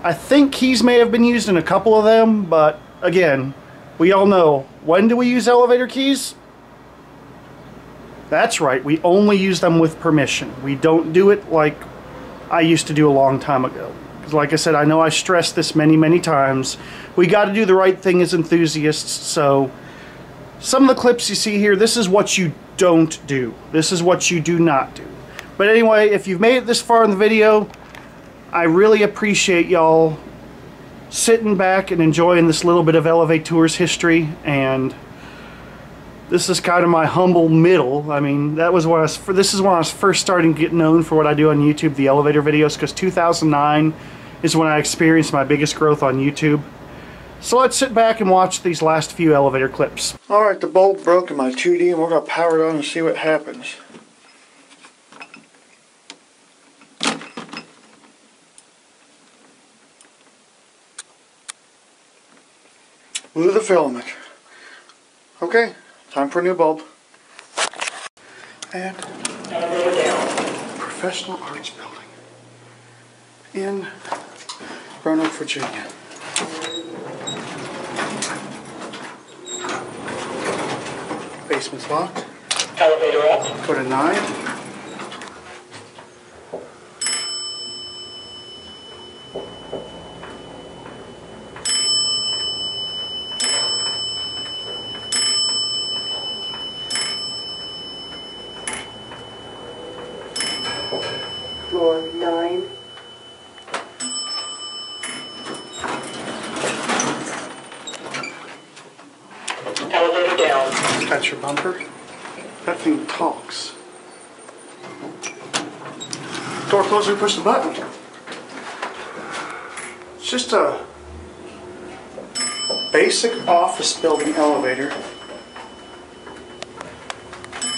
I think keys may have been used in a couple of them, but again, we all know, when do we use elevator keys? That's right, we only use them with permission. We don't do it like I used to do a long time ago. Because like I said, I know I stressed this many, many times. We got to do the right thing as enthusiasts, so some of the clips you see here, this is what you don't do. This is what you do not do. But anyway, if you've made it this far in the video, I really appreciate y'all sitting back and enjoying this little bit of elevaTOURS history and this is kind of my humble middle. I mean, that was when I was, this is when I was first starting to get known for what I do on YouTube, the elevator videos, because 2009 is when I experienced my biggest growth on YouTube. So let's sit back and watch these last few elevator clips. Alright, the bolt broke in my 2D and we're going to power it on and see what happens. Blew the filament. Okay, time for a new bulb. And professional arts building. in Roanoke, Virginia. Basement's locked. Elevator up. Go to nine. Floor nine. Elevator down. That's your bumper. That thing talks. Door closer, push the button. It's just a basic office building elevator.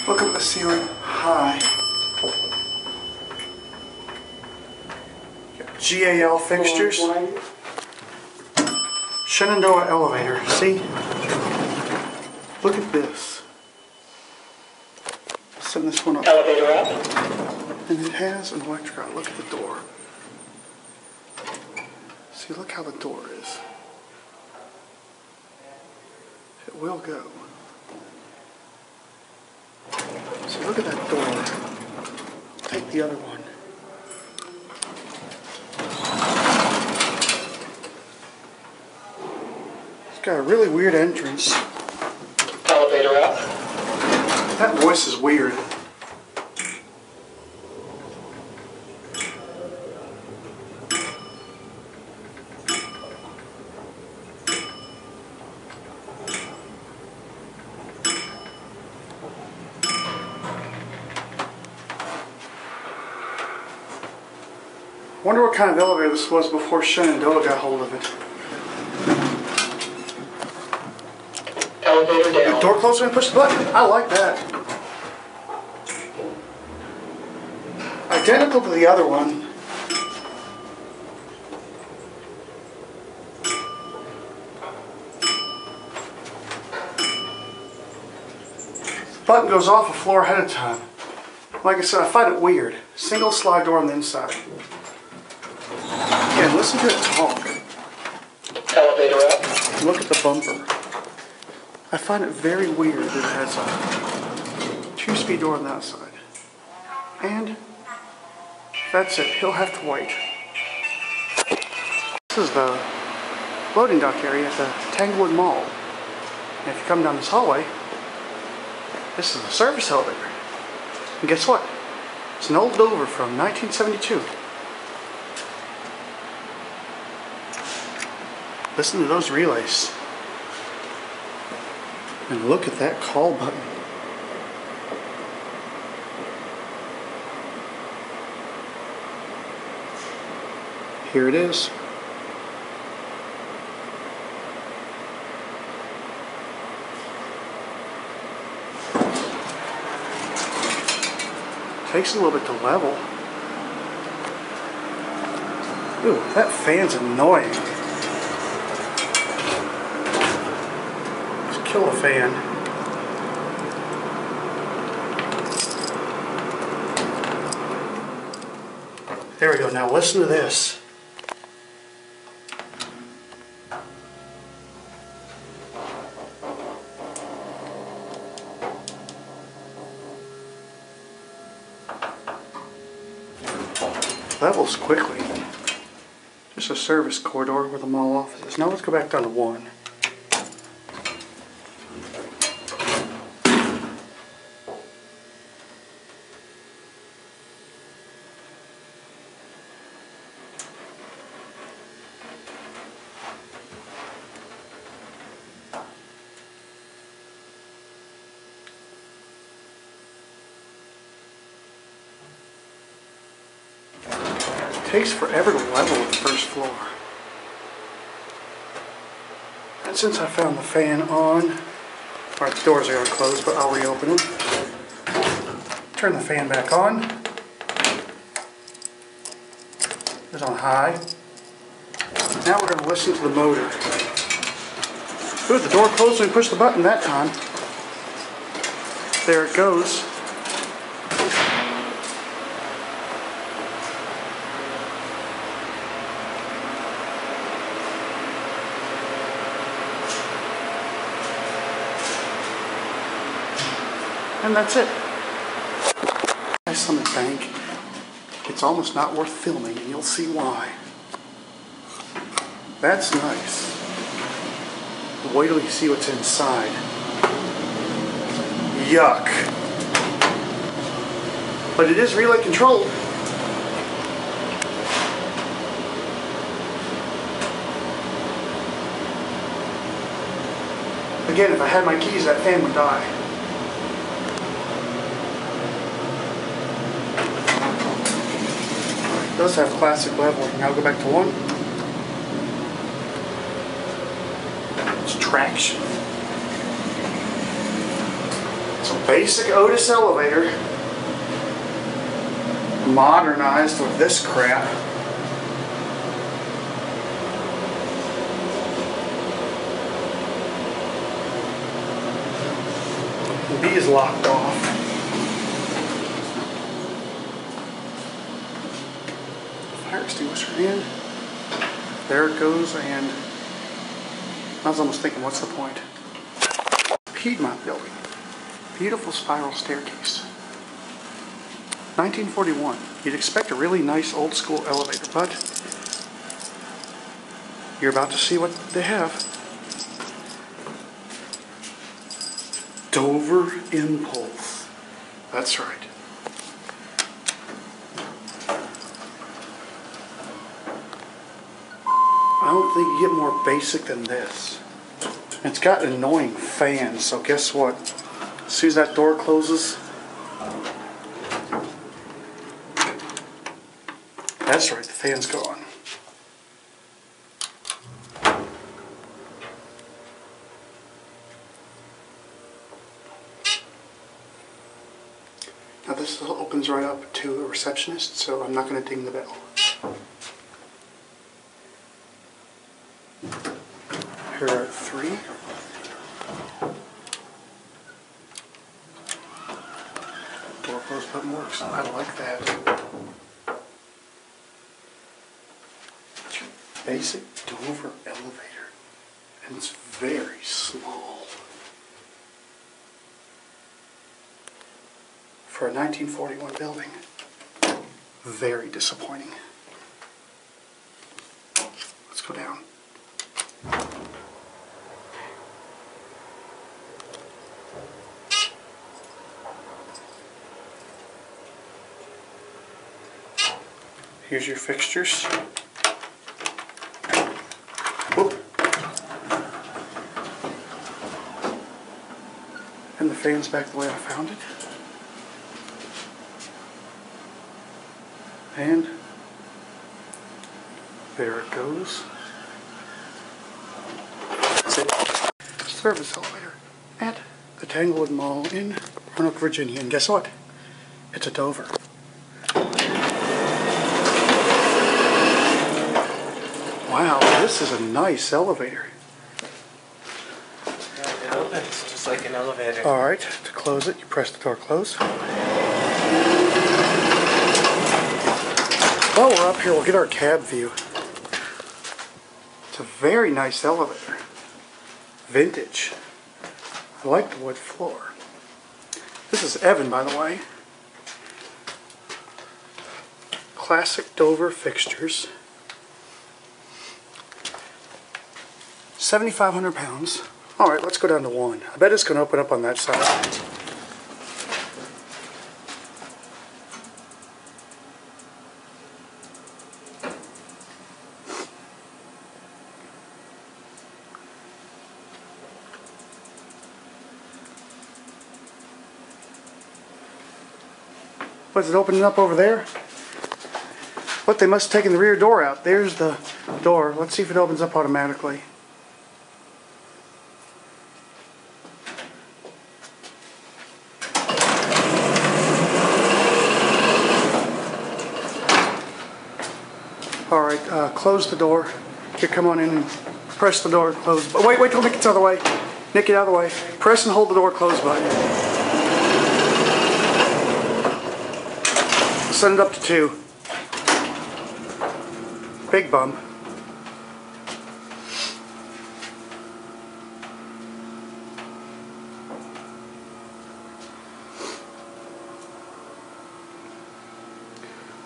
Look at the ceiling high. GAL fixtures. Shenandoah elevator. See? Look at this. Send this one up. Elevator up. And it has an electric out. Look at the door. See, look how the door is. It will go. So look at that door. Take the other one. It's got a really weird entrance. Elevator up. That voice is weird. Wonder what kind of elevator this was before Shenandoah got hold of it. Elevator down. Door closer and push the button. I like that. Identical to the other one. Button goes off a floor ahead of time. Like I said, I find it weird. Single slide door on the inside. Again, listen to it talk. Elevator up. Look at the bumper. I find it very weird that it has a two-speed door on that side. And that's it. He'll have to wait. This is the loading dock area at the Tanglewood Mall. And if you come down this hallway, this is the service elevator. And guess what? It's an old Dover from 1972. Listen to those relays. And look at that call button. Here it is. Takes a little bit to level. Ooh, that fan's annoying. The fan. There we go. Now listen to this. Levels quickly. Just a service corridor with the mall office is. Now let's go back down to one. Takes forever to level the first floor. And since I found the fan on, the doors are going to close, but I'll reopen them. Turn the fan back on. It's on high. Now we're going to listen to the motor. Ooh, the door closed and push the button that time. There it goes. And that's it. Nice Summit Bank. It's almost not worth filming, and you'll see why. That's nice. Wait till you see what's inside. Yuck. But it is relay controlled. Again, if I had my keys, that fan would die. Does have classic leveling. Now go back to one. It's traction. It's a basic Otis elevator. Modernized with this crap. The B is locked off. Fire extinguisher in. There it goes, and I was almost thinking, what's the point? Piedmont Building. Beautiful spiral staircase. 1941. You'd expect a really nice old school elevator, but you're about to see what they have. Dover Impulse. That's right. I don't think you get more basic than this. It's got annoying fans, so guess what? As soon as that door closes, that's right, the fan's gone. Now this opens right up to a receptionist, so I'm not going to ding the bell. Here are three. Door close button works. Oh, I like that. Basic Dover elevator. And it's very small. For a 1941 building, very disappointing. Let's go down. Here's your fixtures. Whoop. And the fan's back the way I found it. And there it goes. Service elevator at the Tanglewood Mall in Roanoke, Virginia. And guess what? It's a Dover. Wow, this is a nice elevator. It opens just like an elevator. All right, to close it, you press the door close. While we're up here, we'll get our cab view. It's a very nice elevator. Vintage. I like the wood floor. This is Evan, by the way. Classic Dover fixtures. 7,500 pounds. All right, let's go down to one. I bet it's going to open up on that side. Was it opening up over there? What, they must have taken the rear door out. There's the door. Let's see if it opens up automatically. close the door. Here, come on in and press the door close. But wait, wait till Nick gets out of the way. Nick, get out of the way. Press and hold the door closed button. Set it up to two. Big bump.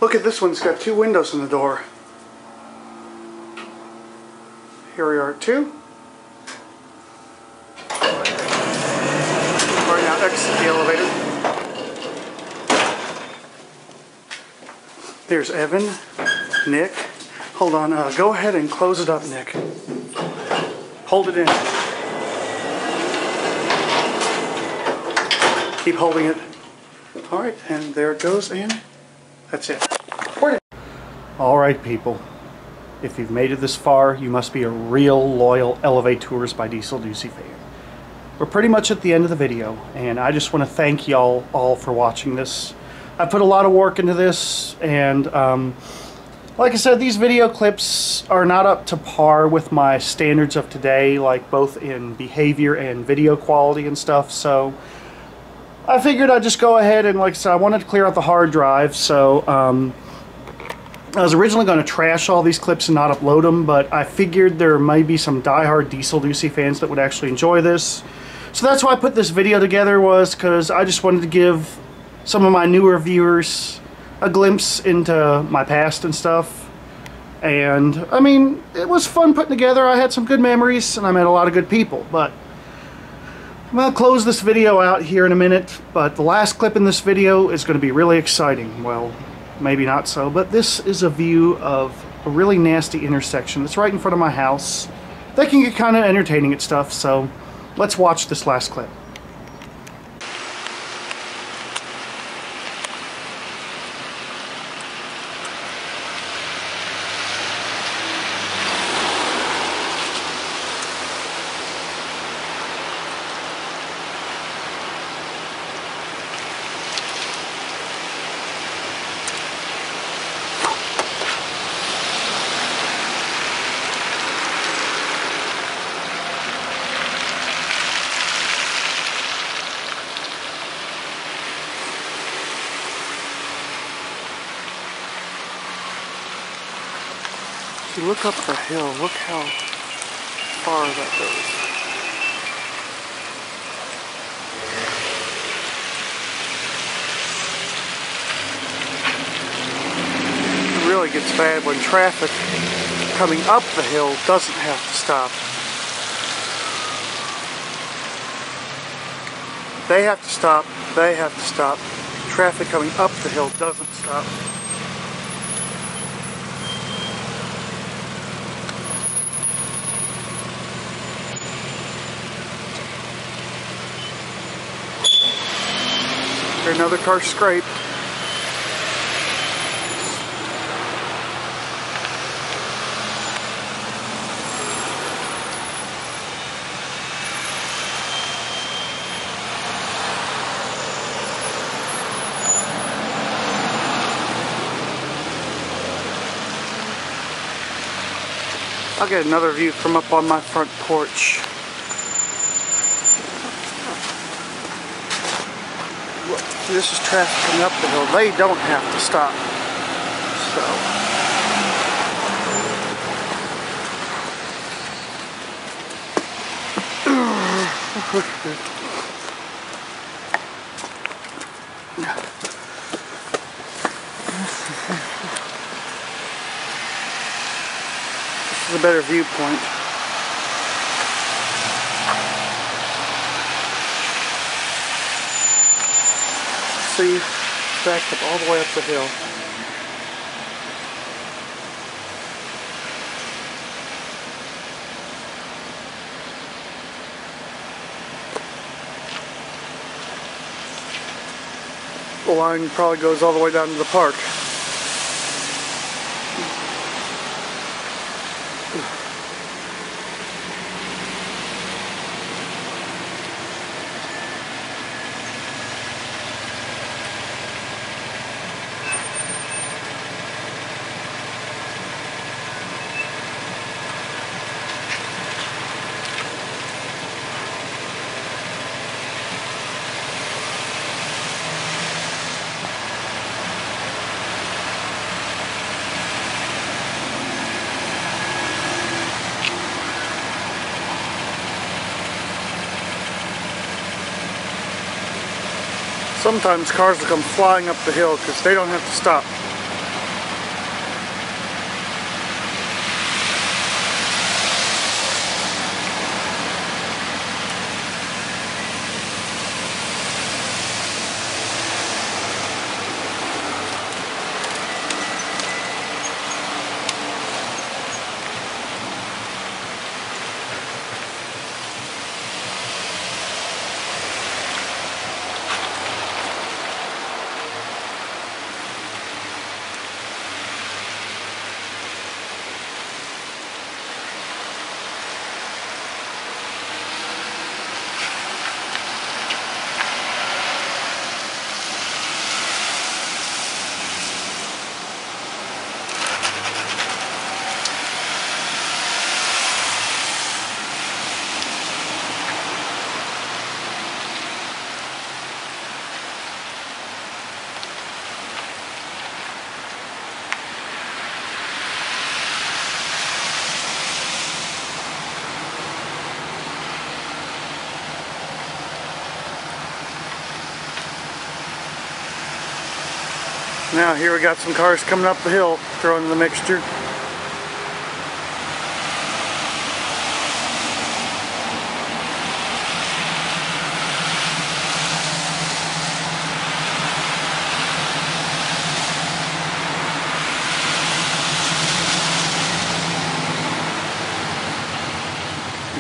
Look at this one, it's got two windows in the door. Here we are at two. Right now, exit the elevator. There's Evan, Nick. Hold on, uh, go ahead and close it up, Nick. Hold it in. Keep holding it. All right, and there it goes, and that's it. All right, people. If you've made it this far, you must be a real loyal elevaTOURS by DieselDucy fan. We're pretty much at the end of the video, and I just want to thank y'all all for watching this. I put a lot of work into this, and um, like I said, these video clips are not up to par with my standards of today, like both in behavior and video quality and stuff, so I figured I'd just go ahead and, like I said, I wanted to clear out the hard drive, so um, I was originally going to trash all these clips and not upload them, but I figured there might be some die-hard DieselDucy fans that would actually enjoy this. So that's why I put this video together was because I just wanted to give some of my newer viewers a glimpse into my past and stuff. And, I mean, it was fun putting together. I had some good memories, and I met a lot of good people, but I'm going to close this video out here in a minute, but the last clip in this video is going to be really exciting. Well, maybe not so, but this is a view of a really nasty intersection that's right in front of my house. They can get kind of entertaining at stuff, so let's watch this last clip. If you look up the look how far that goes. It really gets bad when traffic coming up the hill doesn't have to stop. They have to stop, they have to stop. Traffic coming up the hill doesn't stop. Another car scrape. I'll get another view from up on my front porch. Look, this is traffic coming up the hill. They don't have to stop. So. This is a better viewpoint. See, backed up all the way up the hill. The line probably goes all the way down to the park. Sometimes cars will come flying up the hill because they don't have to stop. Now here we got some cars coming up the hill, throwing the mixture.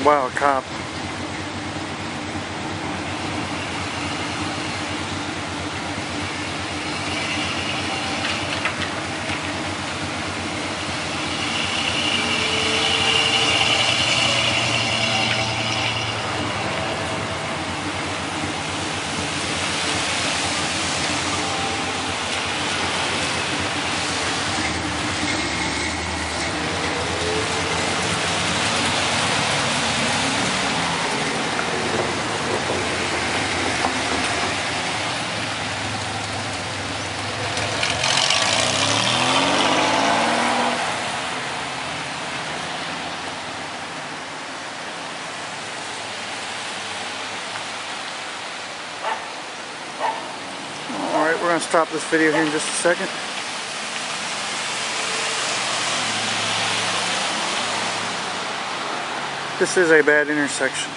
Wow, cop. Alright, we're going to stop this video here in just a second. This is a bad intersection.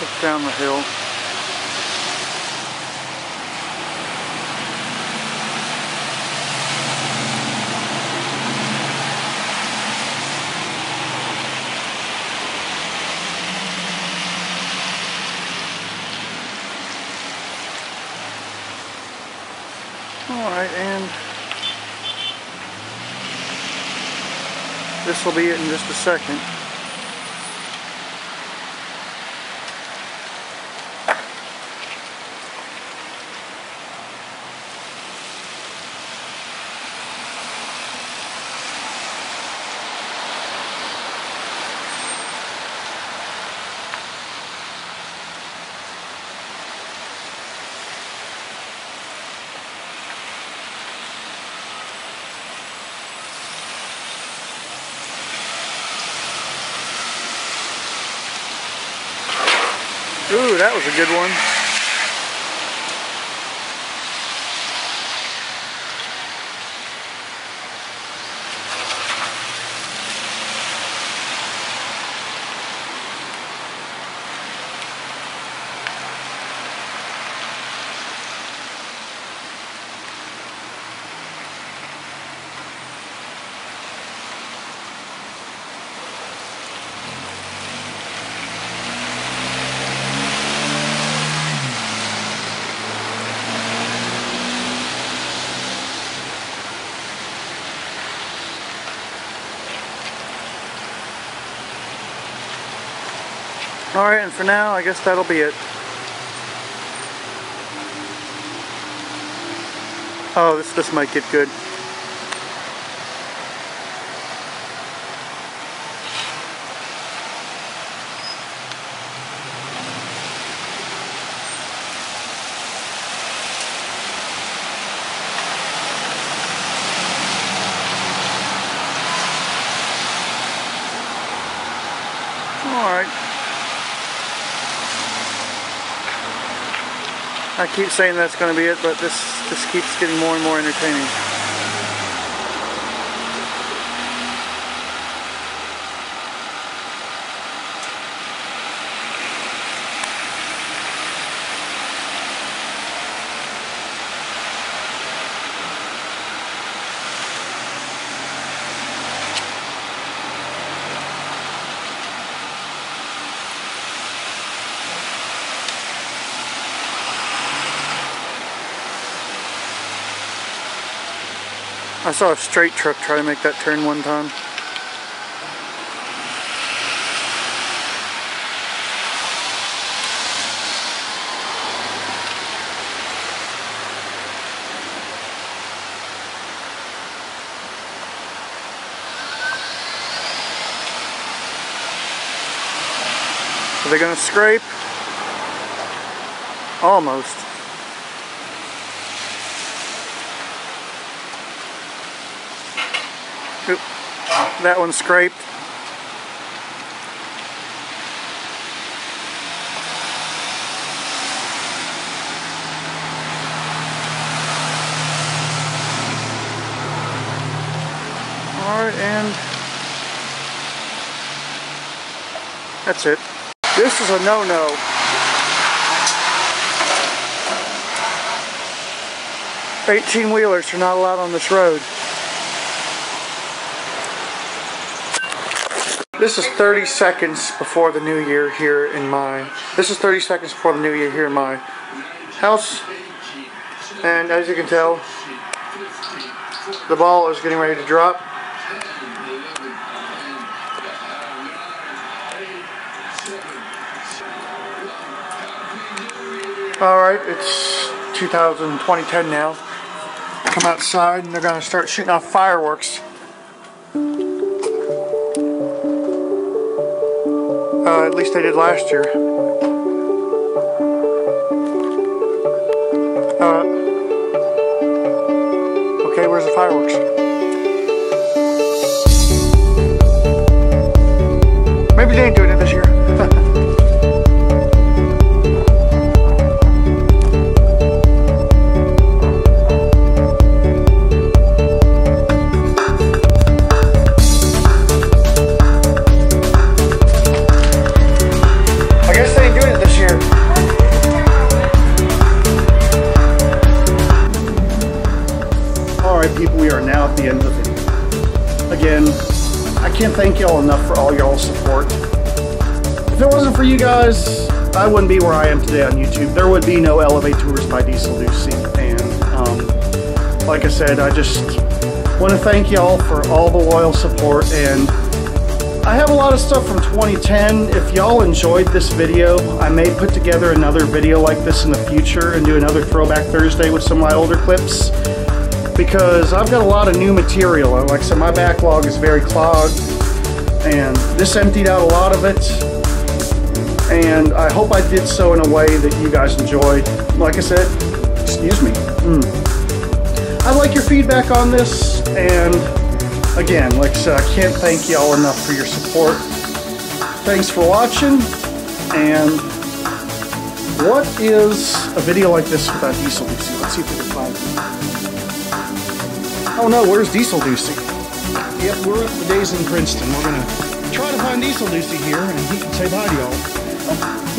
Look down the hill. Alright, and this will be it in just a second. Ooh, that was a good one. Alright, and for now, I guess that'll be it. Oh, this, this might get good. Alright. I keep saying that's going to be it, but this, this keeps getting more and more entertaining. I saw a straight truck try to make that turn one time. Are they going to scrape? Almost. Oop, that one's scraped. Alright, and that's it. This is a no-no. Eighteen wheelers are not allowed on this road. This is 30 seconds before the new year here in my. This is 30 seconds before the new year here in my house, and as you can tell, the ball is getting ready to drop. Alright, it's 2000, 2010 now. Come outside and they're going to start shooting off fireworks. Did last year. YouTube. Would be no elevaTOURS by DieselDucy. And um, like I said, I just want to thank y'all for all the loyal support and I have a lot of stuff from 2010. If y'all enjoyed this video, I may put together another video like this in the future and do another Throwback Thursday with some of my older clips. Because I've got a lot of new material. Like I said, my backlog is very clogged. And this emptied out a lot of it. And I hope I did so in a way that you guys enjoyed. Like I said, excuse me. Mm. I'd like your feedback on this. And again, like I said, I can't thank you all enough for your support. Thanks for watching, and what is a video like this without DieselDucy? Let's see if we can find it. Oh no, where's DieselDucy? Yep, we're at the Days Inn Princeton. We're gonna try to find DieselDucy here, and he can say bye to y'all.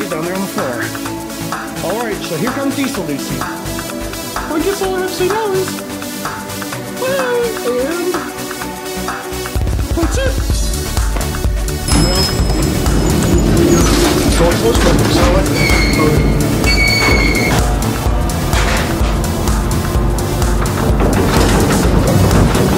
Down there on the floor. Alright, so here comes Diesel. Well, I guess all I have to say now is and that's it. Well, so it's supposed to be, so